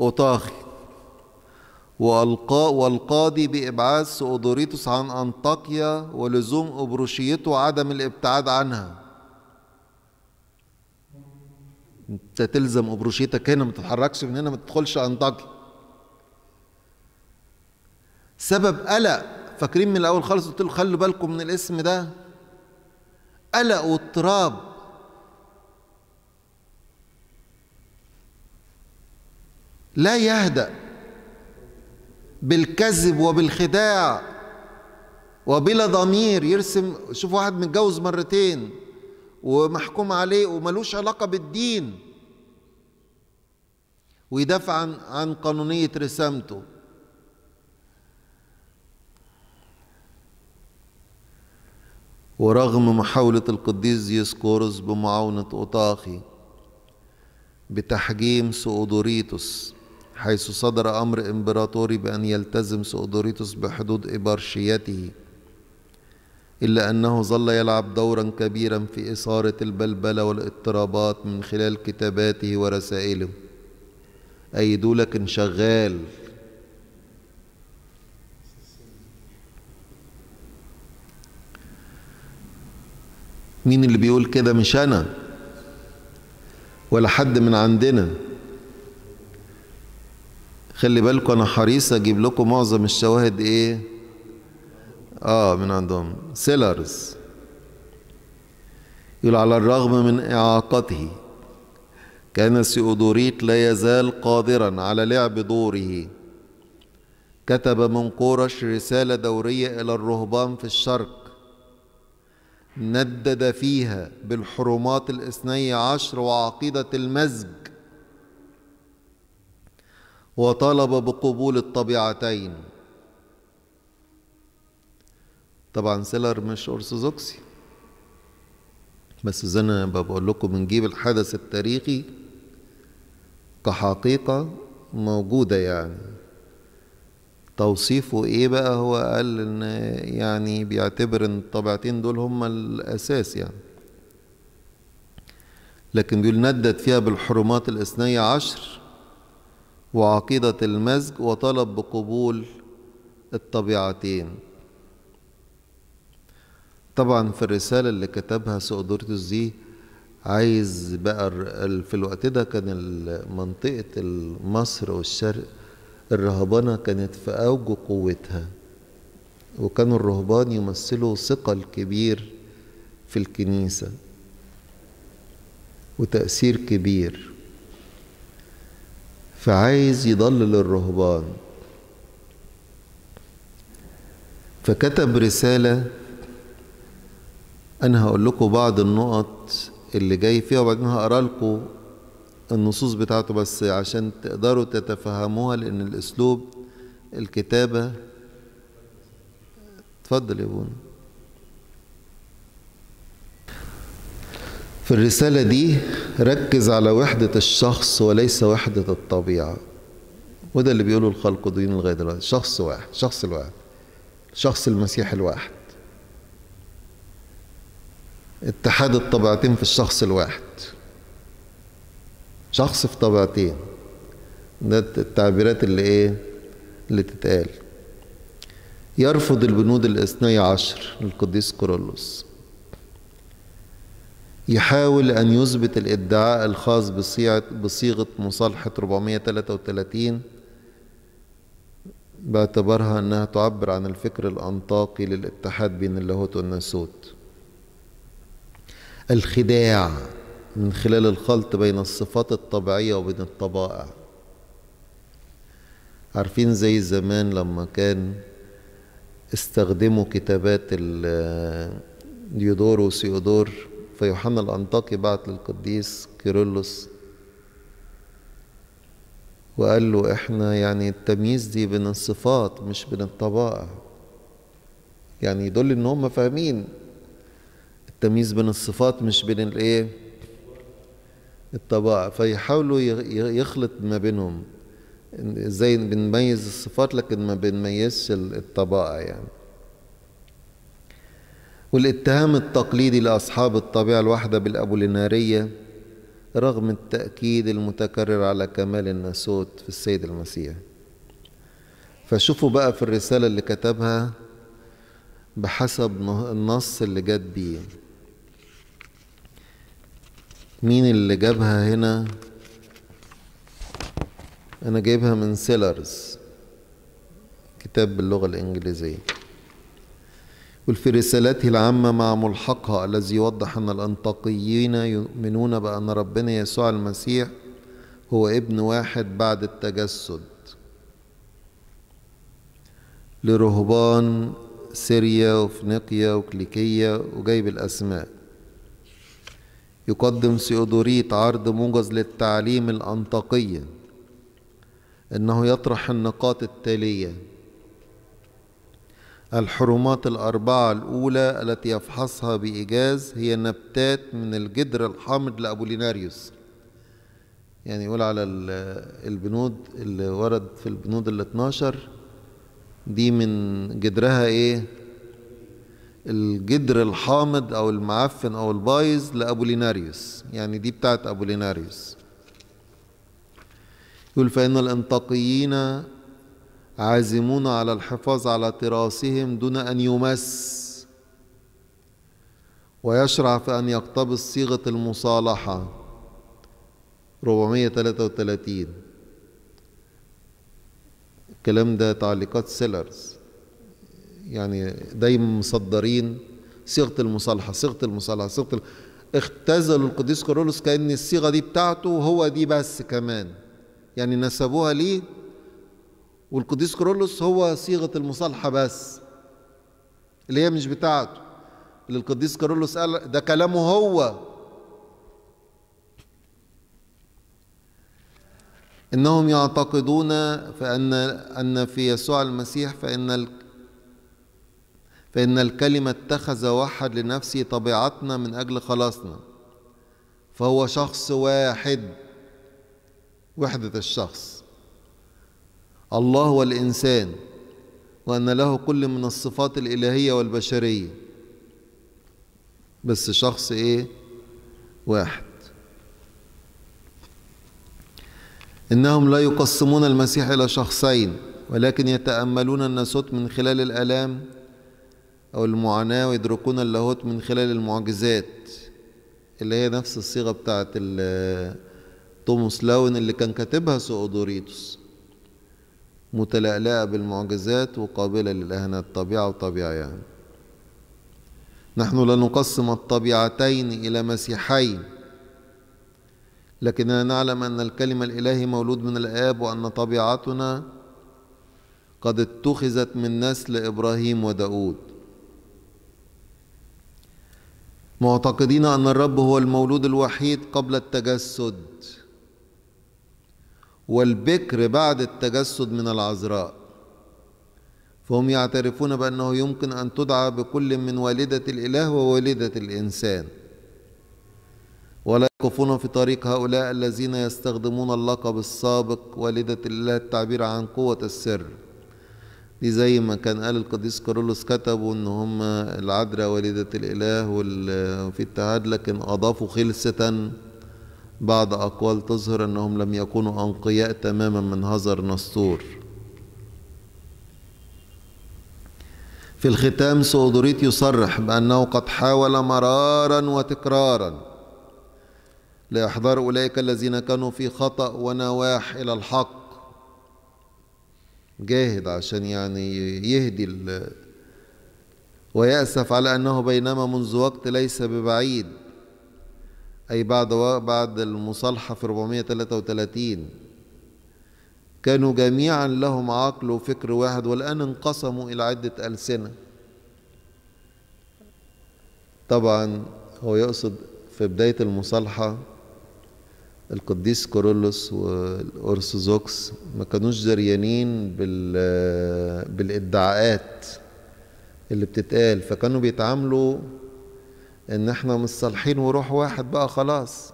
أوطاخي والقاء والقاضي بإبعاد سؤدوريتوس عن أنطاكيا ولزوم أبروشيته وعدم الابتعاد عنها. أنت تلزم أبروشيتك هنا ما تتحركش من هنا ما تدخلش أنطاكيا. سبب قلق. فاكرين من الأول خالص قلت له خلوا بالكم من الاسم ده. قلق واضطراب. لا يهدأ بالكذب وبالخداع وبلا ضمير. يرسم شوف واحد متجوز مرتين ومحكوم عليه وملوش علاقة بالدين. ويدافع عن عن قانونية رسامته. ورغم محاولة القديس ديسكورس بمعاونة أوطاخي بتحجيم سؤدوريتوس حيث صدر أمر إمبراطوري بأن يلتزم سؤدوريتوس بحدود إبرشيته إلا أنه ظل يلعب دورا كبيرا في إثارة البلبلة والاضطرابات من خلال كتاباته ورسائله أي دولك شغال. مين اللي بيقول كده؟ مش أنا. ولا حد من عندنا. خلي بالكم أنا حريص أجيب لكم معظم الشواهد إيه؟ آه من عندهم. سيلرز. يقول على الرغم من إعاقته كان سيودوريت لا يزال قادرا على لعب دوره. كتب من قورش رسالة دورية إلى الرهبان في الشرق. ندد فيها بالحرمات الاثني عشر وعقيدة المزج. وطلب بقبول الطبيعتين. طبعا سيلر مش أرثوذكسي. بس زي أنا بقول لكم بنجيب الحدث التاريخي كحقيقة موجودة يعني. توصيفه إيه بقى؟ هو قال إن يعني بيعتبر إن الطبيعتين دول هما الأساس يعني. لكن بيقول ندد فيها بالحرمات الاثني عشر وعقيدة المزج وطلب بقبول الطبيعتين. طبعا في الرسالة اللي كتبها سؤدورتوس دي عايز بقى في الوقت ده كان منطقة مصر والشرق الرهبنة كانت في أوج قوتها وكانوا الرهبان يمثلوا ثقل كبير في الكنيسة وتأثير كبير. فعايز يضلل الرهبان فكتب رسالة أنا هقول لكم بعض النقط اللي جاي فيها وبعدين هقرأ لكم النصوص بتاعته بس عشان تقدروا تتفهموها لأن الأسلوب الكتابة اتفضل يا بون في الرسالة دي ركز على وحدة الشخص وليس وحدة الطبيعة. وده اللي بيقوله الخلق دين لغاية دلوقتي. شخص واحد شخص الواحد شخص المسيح الواحد. اتحاد الطبيعتين في الشخص الواحد. شخص في طبيعتين. ده التعبيرات اللي إيه؟ اللي تتقال. يرفض البنود الاثني عشر للقديس كورولوس يحاول أن يثبت الإدعاء الخاص بصيغة, بصيغة مصالحة 433 باعتبارها أنها تعبر عن الفكر الأنطاقي للاتحاد بين اللاهوت والناسوت. الخداع. من خلال الخلط بين الصفات الطبيعية وبين الطبائع. عارفين زي زمان لما كان استخدموا كتابات ديودور وسيودور فيوحنا الأنطاكي بعت للقديس كيرلس وقال له إحنا يعني التمييز دي بين الصفات مش بين الطبائع. يعني يدل إن هم فاهمين التمييز بين الصفات مش بين الإيه؟ الطبائع فيحاولوا يخلط ما بينهم. إزاي بنميز الصفات لكن ما بنميزش الطبائع يعني. والاتهام التقليدي لأصحاب الطبيعة الواحدة بالأبولينارية رغم التأكيد المتكرر على كمال الناسوت في السيد المسيح. فشوفوا بقى في الرسالة اللي كتبها بحسب النص اللي جت بيه. مين اللي جابها هنا؟ أنا جايبها من سيلرز كتاب باللغة الإنجليزية. وفي رسالته العامة مع ملحقها الذي يوضح أن الأنطاقيين يؤمنون بأن ربنا يسوع المسيح هو ابن واحد بعد التجسد. لرهبان سيريا وفنيقيا وكليكية وجايب الأسماء. يقدم سيودوريت عرض موجز للتعليم الأنطاكي إنه يطرح النقاط التالية. الحرمات الأربعة الأولى التي يفحصها بإيجاز هي نبتات من الجدر الحامض لأبوليناريوس يعني يقول على البنود اللي ورد في البنود ال 12 دي من جدرها إيه؟ الجدر الحامض أو المعفن أو البايظ لابوليناريوس يعني دي بتاعت ابوليناريوس يقول فإن الإنطاقيين عازمون على الحفاظ على تراثهم دون أن يمس ويشرع في أن يقتبس صيغه المصالحة. 433 الكلام ده تعليقات سيلرز. يعني دايما مصدرين صيغة المصالحة صيغة المصالحة صيغة ال... اختزلوا القديس كارولوس كأن الصيغة دي بتاعته وهو دي بس كمان. يعني نسبوها ليه؟ والقديس كارولوس هو صيغة المصالحة بس اللي هي مش بتاعته. اللي القديس كارولوس قال ده كلامه هو. إنهم يعتقدون فأن أن في يسوع المسيح فإن فإن الكلمة اتخذ وحد لنفسه طبيعتنا من أجل خلاصنا. فهو شخص واحد. وحدة الشخص. الله والإنسان. وأن له كل من الصفات الإلهية والبشرية. بس شخص إيه؟ واحد. إنهم لا يقسمون المسيح إلى شخصين ولكن يتأملون الناسوت من خلال الآلام أو المعاناة ويدركون اللاهوت من خلال المعجزات اللي هي نفس الصيغة بتاعت توماس لاون اللي كان كاتبها سؤدوريتوس. متلألئة بالمعجزات وقابلة للإهانات طبيعة وطبيعة يعني. نحن لا نقسم الطبيعتين إلى مسيحين لكننا نعلم أن الكلمة الإلهي مولود من الآب وأن طبيعتنا قد اتخذت من نسل إبراهيم وداود. معتقدين أن الرب هو المولود الوحيد قبل التجسد والبكر بعد التجسد من العذراء. فهم يعترفون بأنه يمكن أن تدعى بكل من والدة الإله ووالدة الإنسان. ولا يقفون في طريق هؤلاء الذين يستخدمون اللقب السابق والدة الإله التعبير عن قوة السر. دي زي ما كان قال القديس كارولوس كتبوا إن هم العذراء والدة الإله وفي اتحاد لكن أضافوا خلسة بعض أقوال تظهر إنهم لم يكونوا أنقياء تماما من هزر نسطور. في الختام سؤدوريت يصرح بأنه قد حاول مرارا وتكرارا لاحضار أولئك الذين كانوا في خطأ ونواح إلى الحق. جاهد عشان يعني يهدي ويأسف على أنه بينما منذ وقت ليس ببعيد. أي بعد بعد المصالحة في 433 كانوا جميعا لهم عقل وفكر واحد والآن انقسموا إلى عدة ألسنة. طبعا هو يقصد في بداية المصالحة القديس كورولوس والأرثوذكس ما كانوش دريانين بال بالإدعاءات اللي بتتقال. فكانوا بيتعاملوا إن إحنا مصالحين وروح واحد بقى خلاص.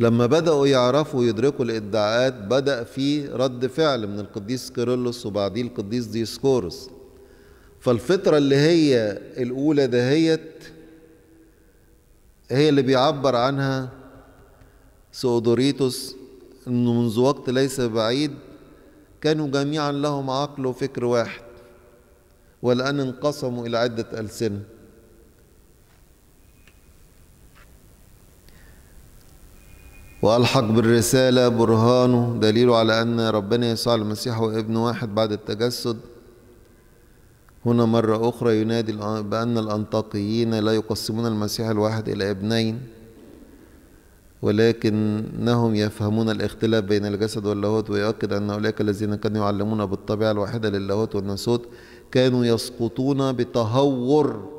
لما بدأوا يعرفوا ويدركوا الإدعاءات بدأ في رد فعل من القديس كيرلس وبعديه القديس ديسكورس. فالفترة اللي هي الأولى دهيت هي اللي بيعبر عنها سؤدوريتوس إنه منذ وقت ليس بعيد كانوا جميعا لهم عقل وفكر واحد والآن انقسموا إلى عدة ألسنة. وألحق بالرسالة برهانه دليل على أن ربنا يسوع المسيح هو ابن واحد بعد التجسد. هنا مرة أخرى ينادي بأن الأنطاقيين لا يقسمون المسيح الواحد إلى ابنين ولكنهم يفهمون الاختلاف بين الجسد واللاهوت ويؤكد أن أولئك الذين كانوا يعلمون بالطبيعة الواحدة للاهوت والناسوت كانوا يسقطون بتهور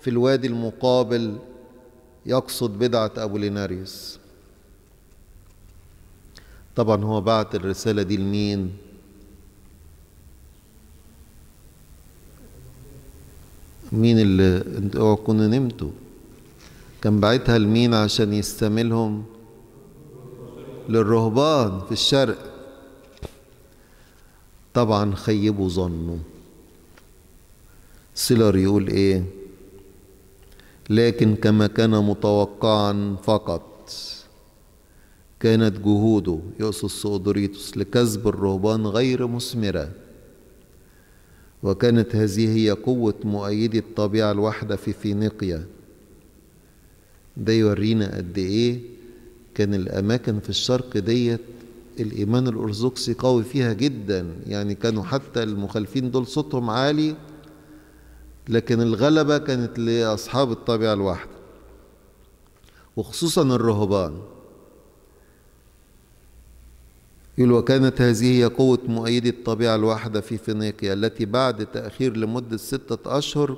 في الوادي المقابل يقصد بدعة أبوليناريوس طبعا هو بعت الرسالة دي لمين؟ مين اللي أنتوا كنتوا نمتوا؟ كان بعتها لمين عشان يستملهم؟ للرهبان في الشرق. طبعا خيبوا ظنه سيلر يقول إيه؟ لكن كما كان متوقعا فقط. كانت جهوده يقصد سؤدوريتوس لكسب الرهبان غير مثمرة. وكانت هذه هي قوة مؤيدي الطبيعة الواحدة في فينيقيا. ده يورينا قد إيه كان الأماكن في الشرق ديت الإيمان الأرثوذكسي قوي فيها جدا. يعني كانوا حتى المخالفين دول صوتهم عالي لكن الغلبة كانت لأصحاب الطبيعة الواحدة وخصوصا الرهبان. يقول وكانت هذه هي قوة مؤيدي الطبيعة الواحدة في فينيقيا التي بعد تأخير لمدة ستة أشهر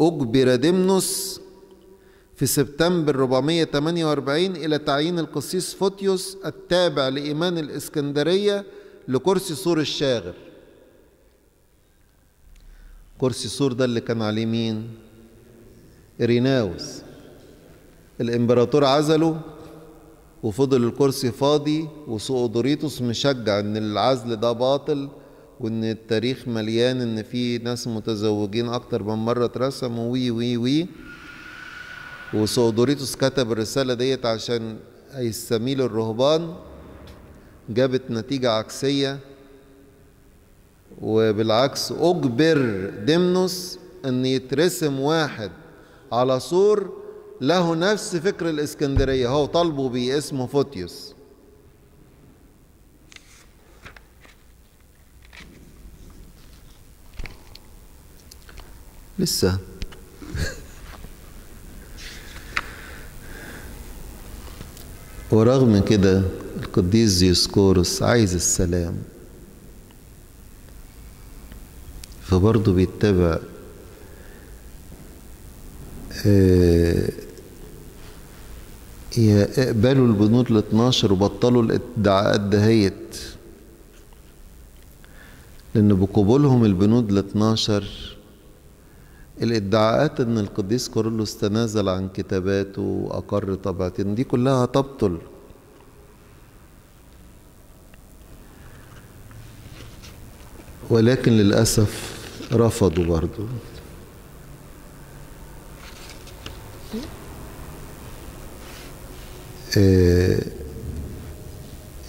أجبر دمنوس في سبتمبر 448 إلى تعيين القسيس فوتيوس التابع لإيمان الإسكندرية لكرسي سور الشاغر. كرسي سور ده اللي كان عليه مين؟ إريناوس. الإمبراطور عزله وفضل الكرسي فاضي وسؤدوريتوس مشجع إن العزل ده باطل وإن التاريخ مليان إن في ناس متزوجين أكتر من مرة اترسموا وي وي وي. وسؤدوريتوس كتب الرسالة ديت عشان يستميل الرهبان جابت نتيجة عكسية. وبالعكس أجبر دمنوس أن يترسم واحد على سور له نفس فكر الإسكندرية. هو طالبه بيه اسمه فوتيوس. لسه. ورغم كده القديس ديسكورس عايز السلام. فبرضه بيتبع آه يقبلوا البنود ال 12 وبطلوا الادعاءات دهيت. لأن بقبولهم البنود ال 12 الادعاءات إن القديس كورولوس تنازل عن كتاباته وأقر طبعتين دي كلها تبطل. ولكن للأسف رفضوا برضو.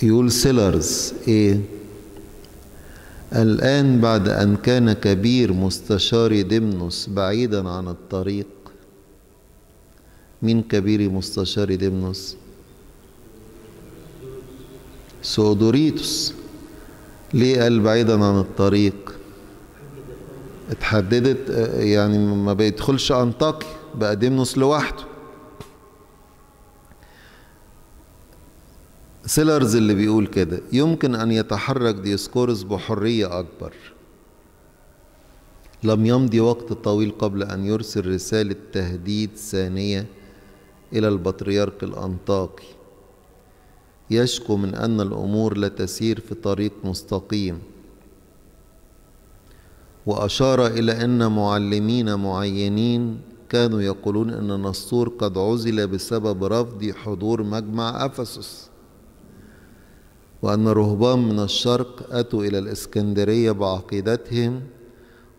يقول سيلرز إيه؟ الآن بعد أن كان كبير مستشار دمنوس بعيدا عن الطريق مين كبير مستشار دمنوس سودوريتوس. ليه قال بعيدا عن الطريق؟ اتحددت يعني ما بيدخلش أنطاكي بقى دمنوس لوحده. سيلرز اللي بيقول كده يمكن أن يتحرك ديسكورس بحرية أكبر. لم يمضي وقت طويل قبل أن يرسل رسالة تهديد ثانية إلى البطريرك الأنطاكي. يشكو من أن الأمور لا تسير في طريق مستقيم. وأشار إلى أن معلمين معينين كانوا يقولون أن نسطور قد عزل بسبب رفض حضور مجمع أفسس. وأن رهبان من الشرق أتوا إلى الإسكندرية بعقيدتهم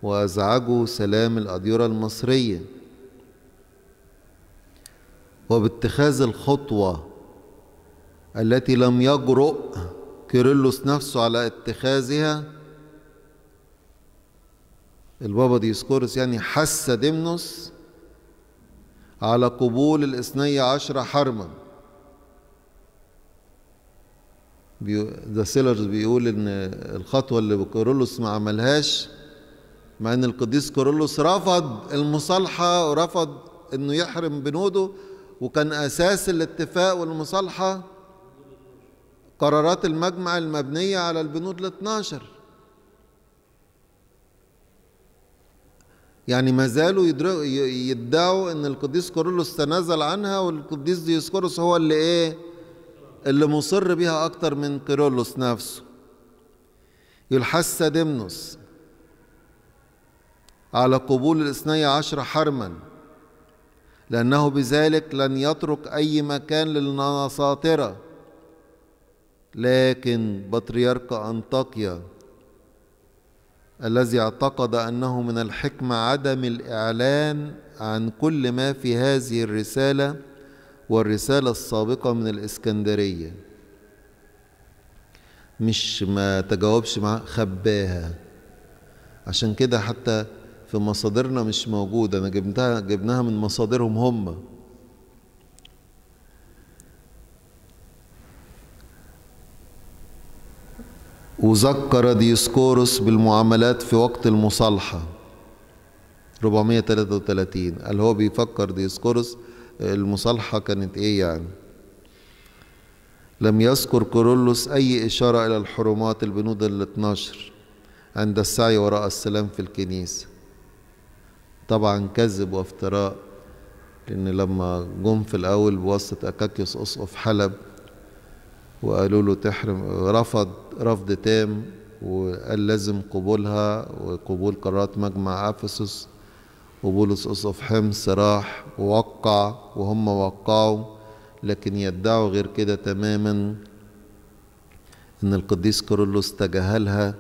وأزعجوا سلام الأديرة المصرية. وباتخاذ الخطوة التي لم يجرؤ كيرلس نفسه على اتخاذها البابا ديسكورس يعني حث دمنوس على قبول الاثني عشر حرما. ده سيلرز بيقول إن الخطوة اللي كيرلس ما عملهاش مع إن القديس كيرلس رفض المصالحة ورفض إنه يحرم بنوده وكان أساس الاتفاق والمصالحة قرارات المجمع المبنية على البنود ال 12 يعني ما زالوا يدعوا إن القديس كيرلس تنازل عنها والقديس ديسكورس هو اللي إيه؟ اللي مصر بيها أكتر من كيرلس نفسه. يلحس دمنوس على قبول الاثني عشر حرما لأنه بذلك لن يترك أي مكان للنساطرة لكن بطريرك أنطاكيا الذي اعتقد أنه من الحكمة عدم الإعلان عن كل ما في هذه الرسالة والرسالة السابقة من الإسكندرية. مش ما تجاوبش مع خباها. عشان كده حتى في مصادرنا مش موجودة. أنا جبتها جبناها من مصادرهم هم. وذكر ديسكورس بالمعاملات في وقت المصالحة. 433 قال هو بيفكر ديسكورس المصالحة كانت إيه يعني؟ لم يذكر كورولوس أي إشارة إلى الحرمات البنود ال 12 عند السعي وراء السلام في الكنيسة. طبعا كذب وافتراء لأن لما جم في الأول بواسطة أكاكيوس أسقف حلب وقالوا له تحرم رفض رفض تام وقال لازم قبولها وقبول قرارات مجمع أفسس وبولس أسقف حمص راح ووقع وهم وقعوا لكن يدعوا غير كده تماما إن القديس كيرلس تجاهلها.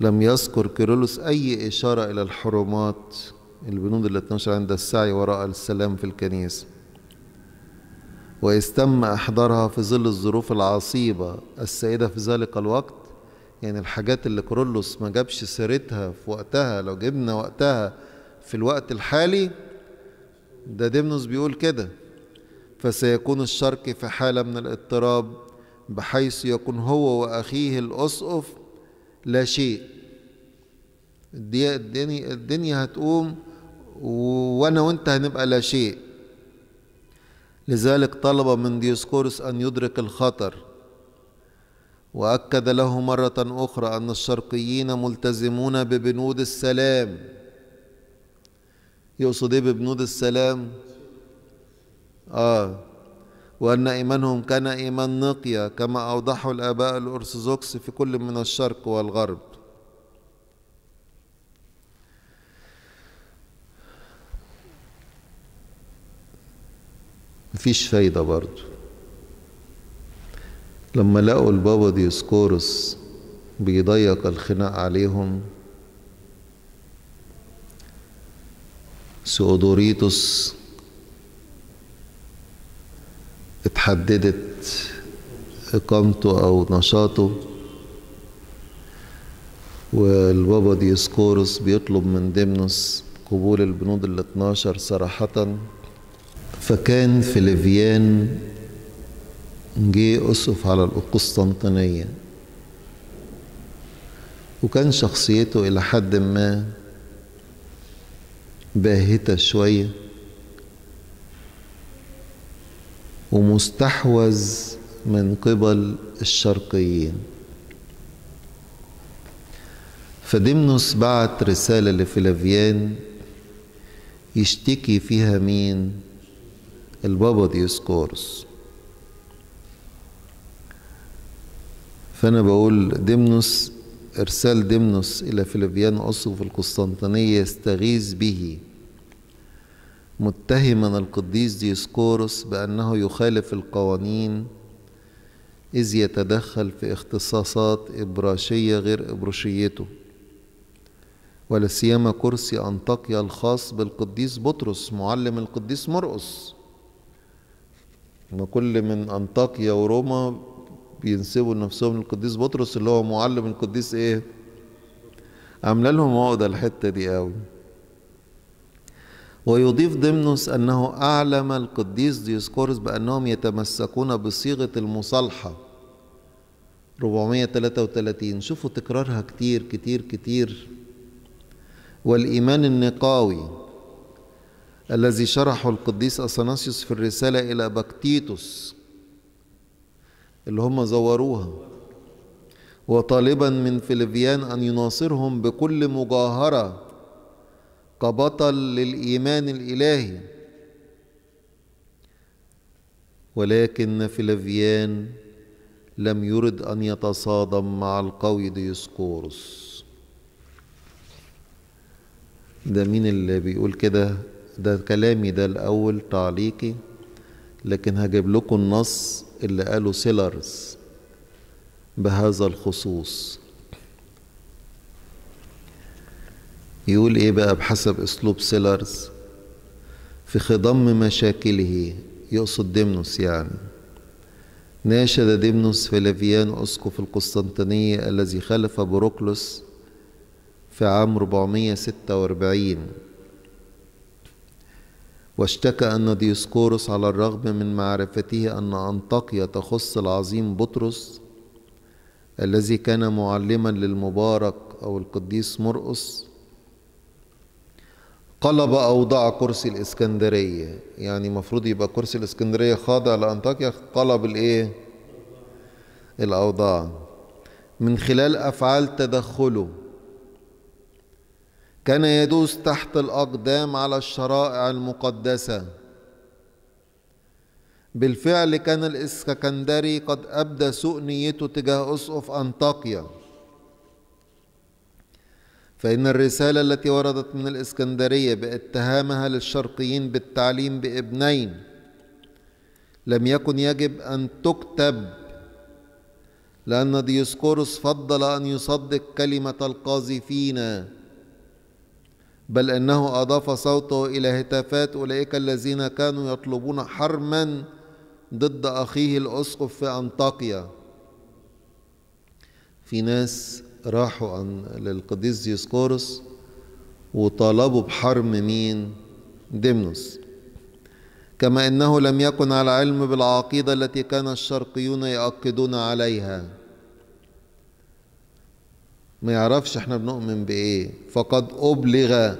لم يذكر كيرلس أي إشارة إلى الحرمات البنود ال 12 عند السعي وراء السلام في الكنيسة. واذ تم أحضارها في ظل الظروف العصيبة السائدة في ذلك الوقت يعني الحاجات اللي كيرلس ما جابش سيرتها في وقتها لو جبنا وقتها في الوقت الحالي ده ديمنوس بيقول كده. فسيكون الشرق في حالة من الاضطراب بحيث يكون هو وأخيه الأسقف لا شيء. الدنيا, الدنيا هتقوم وأنا وأنت هنبقى لا شيء. لذلك طلب من ديوسكورس أن يدرك الخطر. وأكد له مرة أخرى أن الشرقيين ملتزمون ببنود السلام. يقصد إيه ببنود السلام؟ آه. وأن إيمانهم كان إيمان نقيا كما اوضحه الآباء الأرثوذكس في كل من الشرق والغرب. مفيش فايدة برضو. لما لقوا البابا ديسكورس بيضيق الخناق عليهم ثيؤدوريتوس اتحددت إقامته أو نشاطه والبابا ديسكورس بيطلب من ديمنوس قبول البنود ال 12 صراحة فكان فيليفيان جه أسقف على القسطنطينية. وكان شخصيته إلى حد ما باهتة شوية. ومستحوذ من قبل الشرقيين. فديمنوس بعت رسالة لفلافيان يشتكي فيها مين؟ البابا ديسكورس فأنا بقول ديمنوس إرسال ديمنوس إلى فلافيان أسقف القسطنطينية يستغيث به. متهما القديس ديسكورس بأنه يخالف القوانين إذ يتدخل في اختصاصات إبراشية غير إبراشيته. ولا سيما كرسي أنطاكيا الخاص بالقديس بطرس معلم القديس مرقس. ما كل من أنطاكيا وروما بينسبوا نفسهم للقديس بطرس اللي هو معلم القديس إيه؟ عامله لهم عقدة الحتة دي قوي. ويضيف ضمنوس أنه أعلم القديس ديسكورس بأنهم يتمسكون بصيغة المصالحة. 433 شوفوا تكرارها كتير كتير كتير. والإيمان النقاوي الذي شرحه القديس أثناسيوس في الرسالة إلى بكتيتوس. اللي هم زوروها. وطالبا من فيليفيان أن يناصرهم بكل مجاهرة كبطل للإيمان الإلهي. ولكن فلافيان لم يرد أن يتصادم مع القوي ديسكورس. ده مين اللي بيقول كده؟ ده كلامي ده الأول تعليقي. لكن هجيب لكم النص اللي قاله سيلرز بهذا الخصوص. يقول إيه بقى بحسب أسلوب سيلرز؟ في خضم مشاكله يقصد ديمنوس يعني. ناشد ديمنوس فلافيان أسقف القسطنطينية الذي خلف بروكلوس في عام 446 واشتكى أن ديسكورس على الرغم من معرفته أن أنطاكيا تخص العظيم بطرس الذي كان معلما للمبارك أو القديس مرقس قلب أوضاع كرسي الإسكندرية يعني المفروض يبقى كرسي الإسكندرية خاضع لأنطاكيا قلب الإيه؟ الأوضاع من خلال أفعال تدخله كان يدوس تحت الأقدام على الشرائع المقدسة. بالفعل كان الإسكندري قد أبدى سوء نيته تجاه أسقف أنطاكيا. فإن الرسالة التي وردت من الإسكندرية باتهامها للشرقيين بالتعليم بابنين لم يكن يجب أن تكتب لأن ديسكورس فضل أن يصدق كلمة القاذفين. بل إنه أضاف صوته إلى هتافات أولئك الذين كانوا يطلبون حرما ضد أخيه الأسقف في أنطاكيا. في ناس راحوا عن للقديس ديسكورس وطالبوا بحرم مين؟ ديمنوس. كما إنه لم يكن على علم بالعقيدة التي كان الشرقيون يؤكدون عليها. ما يعرفش إحنا بنؤمن بإيه. فقد أبلغ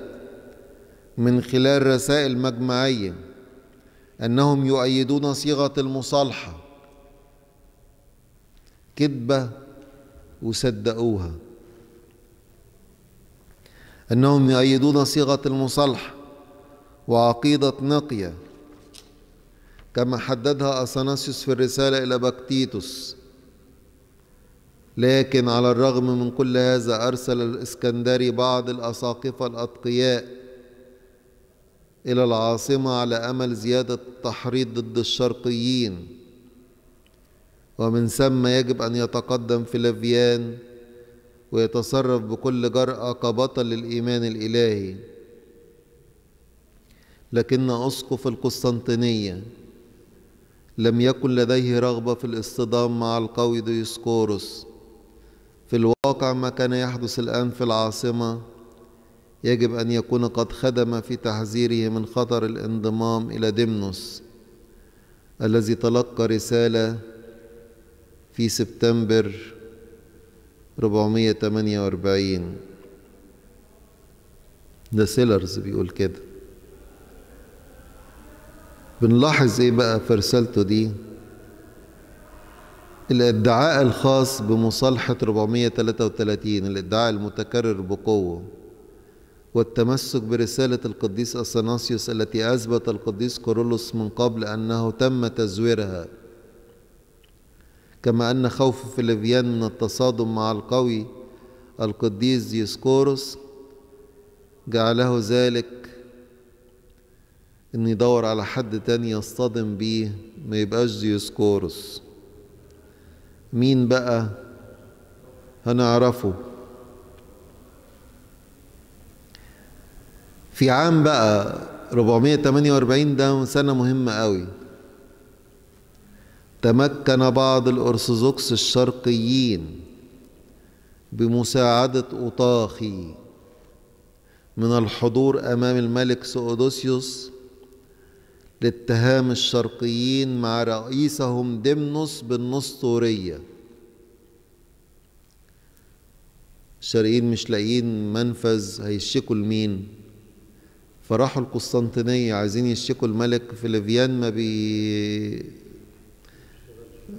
من خلال رسائل مجمعية أنهم يؤيدون صيغة المصالحة. كذبة وصدقوها. أنهم يؤيدون صيغة المصالحة وعقيدة نقية كما حددها أثناسيوس في الرسالة إلى باكتيتوس لكن على الرغم من كل هذا أرسل الإسكندري بعض الأساقفة الأتقياء إلى العاصمة على أمل زيادة التحريض ضد الشرقيين. ومن ثم يجب أن يتقدم فلافيان ويتصرف بكل جرأة كبطل للإيمان الإلهي. لكن أسقف القسطنطينية لم يكن لديه رغبة في الاصطدام مع القوي ديسكوروس في الواقع ما كان يحدث الآن في العاصمة يجب أن يكون قد خدم في تحذيره من خطر الانضمام إلى دمنوس الذي تلقى رسالة في سبتمبر 448 ده سيلرز بيقول كده. بنلاحظ إيه بقى في رسالته دي؟ الادعاء الخاص بمصالحة 433 الادعاء المتكرر بقوة والتمسك برسالة القديس أثناسيوس التي أثبت القديس كورولوس من قبل أنه تم تزويرها كما أن خوف فلافيان من التصادم مع القوي القديس ديسكوروس جعله ذلك إن يدور على حد تاني يصطدم بيه ما يبقاش ديسكوروس. مين بقى هنعرفه؟ في عام بقى 448 ده سنة مهمة قوي. تمكن بعض الأرثوذكس الشرقيين بمساعدة أوطاخي من الحضور أمام الملك ثيؤدوسيوس لاتهام الشرقيين مع رئيسهم دمنوس بالنسطورية. الشرقيين مش لاقيين منفذ هيشكوا لمين. فراحوا القسطنطينية عايزين يشكوا الملك فلافيان ما بي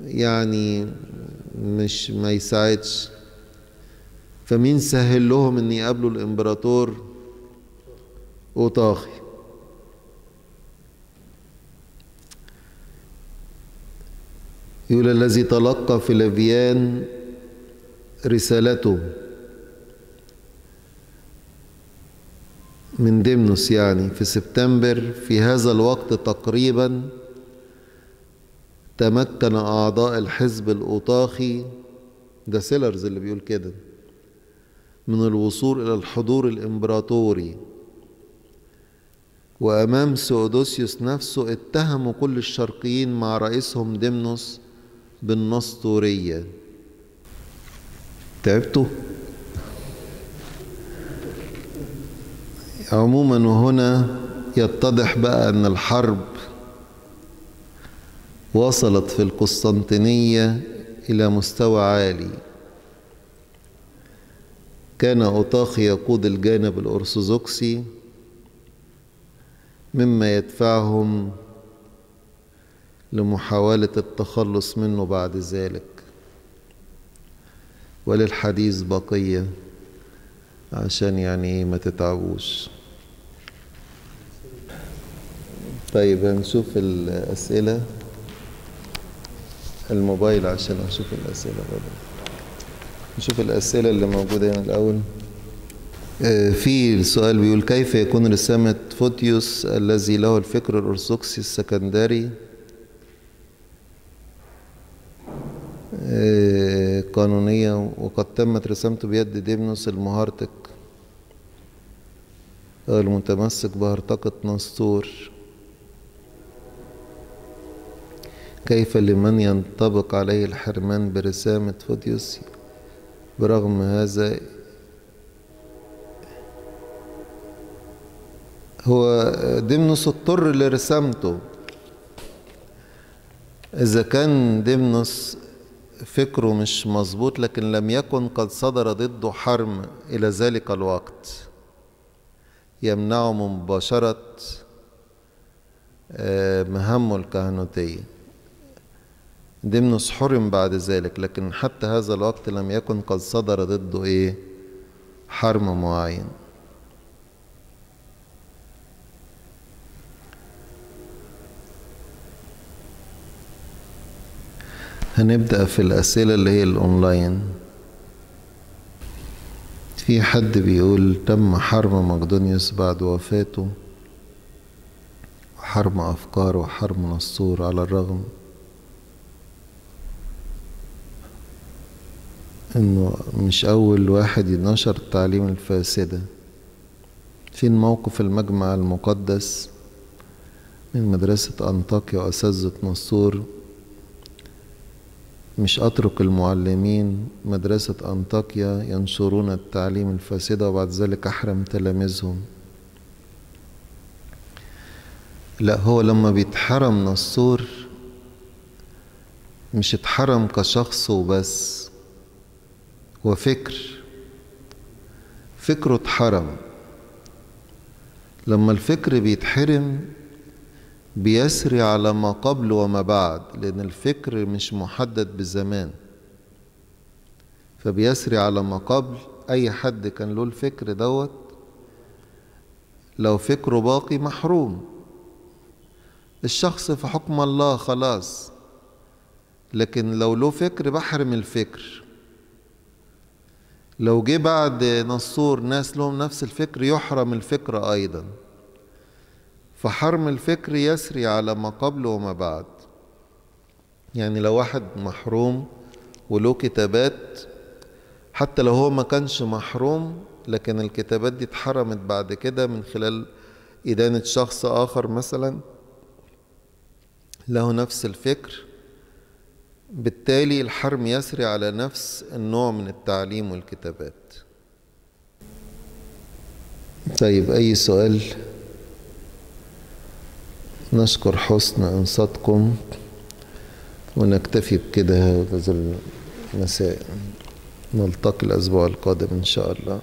يعني مش ما يساعدش. فمين سهل لهم إن يقابلوا الإمبراطور؟ أوطاخي. يقول الذي تلقى فلافيان رسالته من دمنوس يعني في سبتمبر في هذا الوقت تقريبا تمكن أعضاء الحزب الأوطاخي ده سيلرز اللي بيقول كده من الوصول إلى الحضور الإمبراطوري. وأمام ثيؤدوسيوس نفسه اتهموا كل الشرقيين مع رئيسهم ديمنوس بالنسطورية تعبتوا؟ عموما وهنا يتضح بقى أن الحرب وصلت في القسطنطينية إلى مستوى عالي كان أوطاخي يقود الجانب الأرثوذكسي مما يدفعهم لمحاولة التخلص منه بعد ذلك. وللحديث بقية عشان يعني ما تتعبوش. طيب هنشوف الأسئلة. الموبايل عشان أشوف الأسئلة برضه. نشوف الأسئلة اللي موجودة هنا الأول. في السؤال بيقول كيف يكون رسامة فوتيوس الذي له الفكر الأرثوذكسي السكندري؟ قانونية وقد تمت رسامته بيد ديمنوس المهرطق المتمسك بهرطقة نسطور كيف لمن ينطبق عليه الحرمان برسامة فوتيوس برغم هذا؟ هو ديمنوس اضطر لرسامته. إذا كان ديمنوس فكره مش مظبوط لكن لم يكن قد صدر ضده حرم إلى ذلك الوقت. يمنعه من مباشرة مهامه الكهنوتية. ديمنوس حرم بعد ذلك لكن حتى هذا الوقت لم يكن قد صدر ضده إيه؟ حرم معين. هنبدأ في الأسئلة اللي هي الأونلاين. في حد بيقول تم حرم مقدونيوس بعد وفاته؟ وحرم أفكار وحرم نسطور على الرغم إنه مش أول واحد ينشر التعليم الفاسدة. فين موقف المجمع المقدس من مدرسة أنطاكيا وأساتذة نصور؟ مش أترك المعلمين مدرسة أنطاكيا ينشرون التعليم الفاسدة وبعد ذلك أحرم تلاميذهم. لا هو لما بيتحرم نصور مش اتحرم كشخص وبس هو فكر. فكره اتحرم. لما الفكر بيتحرم بيسري على ما قبل وما بعد لأن الفكر مش محدد بزمان فبيسري على ما قبل أي حد كان له الفكر دوت لو فكره باقي محروم. الشخص في حكم الله خلاص لكن لو له فكر بحرم الفكر. لو جه بعد نصور ناس لهم نفس الفكر يحرم الفكر أيضا. فحرم الفكر يسري على ما قبل وما بعد. يعني لو واحد محروم وله كتابات حتى لو هو ما كانش محروم لكن الكتابات دي اتحرمت بعد كده من خلال إدانة شخص آخر مثلا له نفس الفكر. بالتالي الحرم يسري على نفس النوع من التعليم والكتابات. طيب أي سؤال؟ نشكر حسن إنصاتكم ونكتفي بكده هذا المساء. نلتقي الأسبوع القادم إن شاء الله.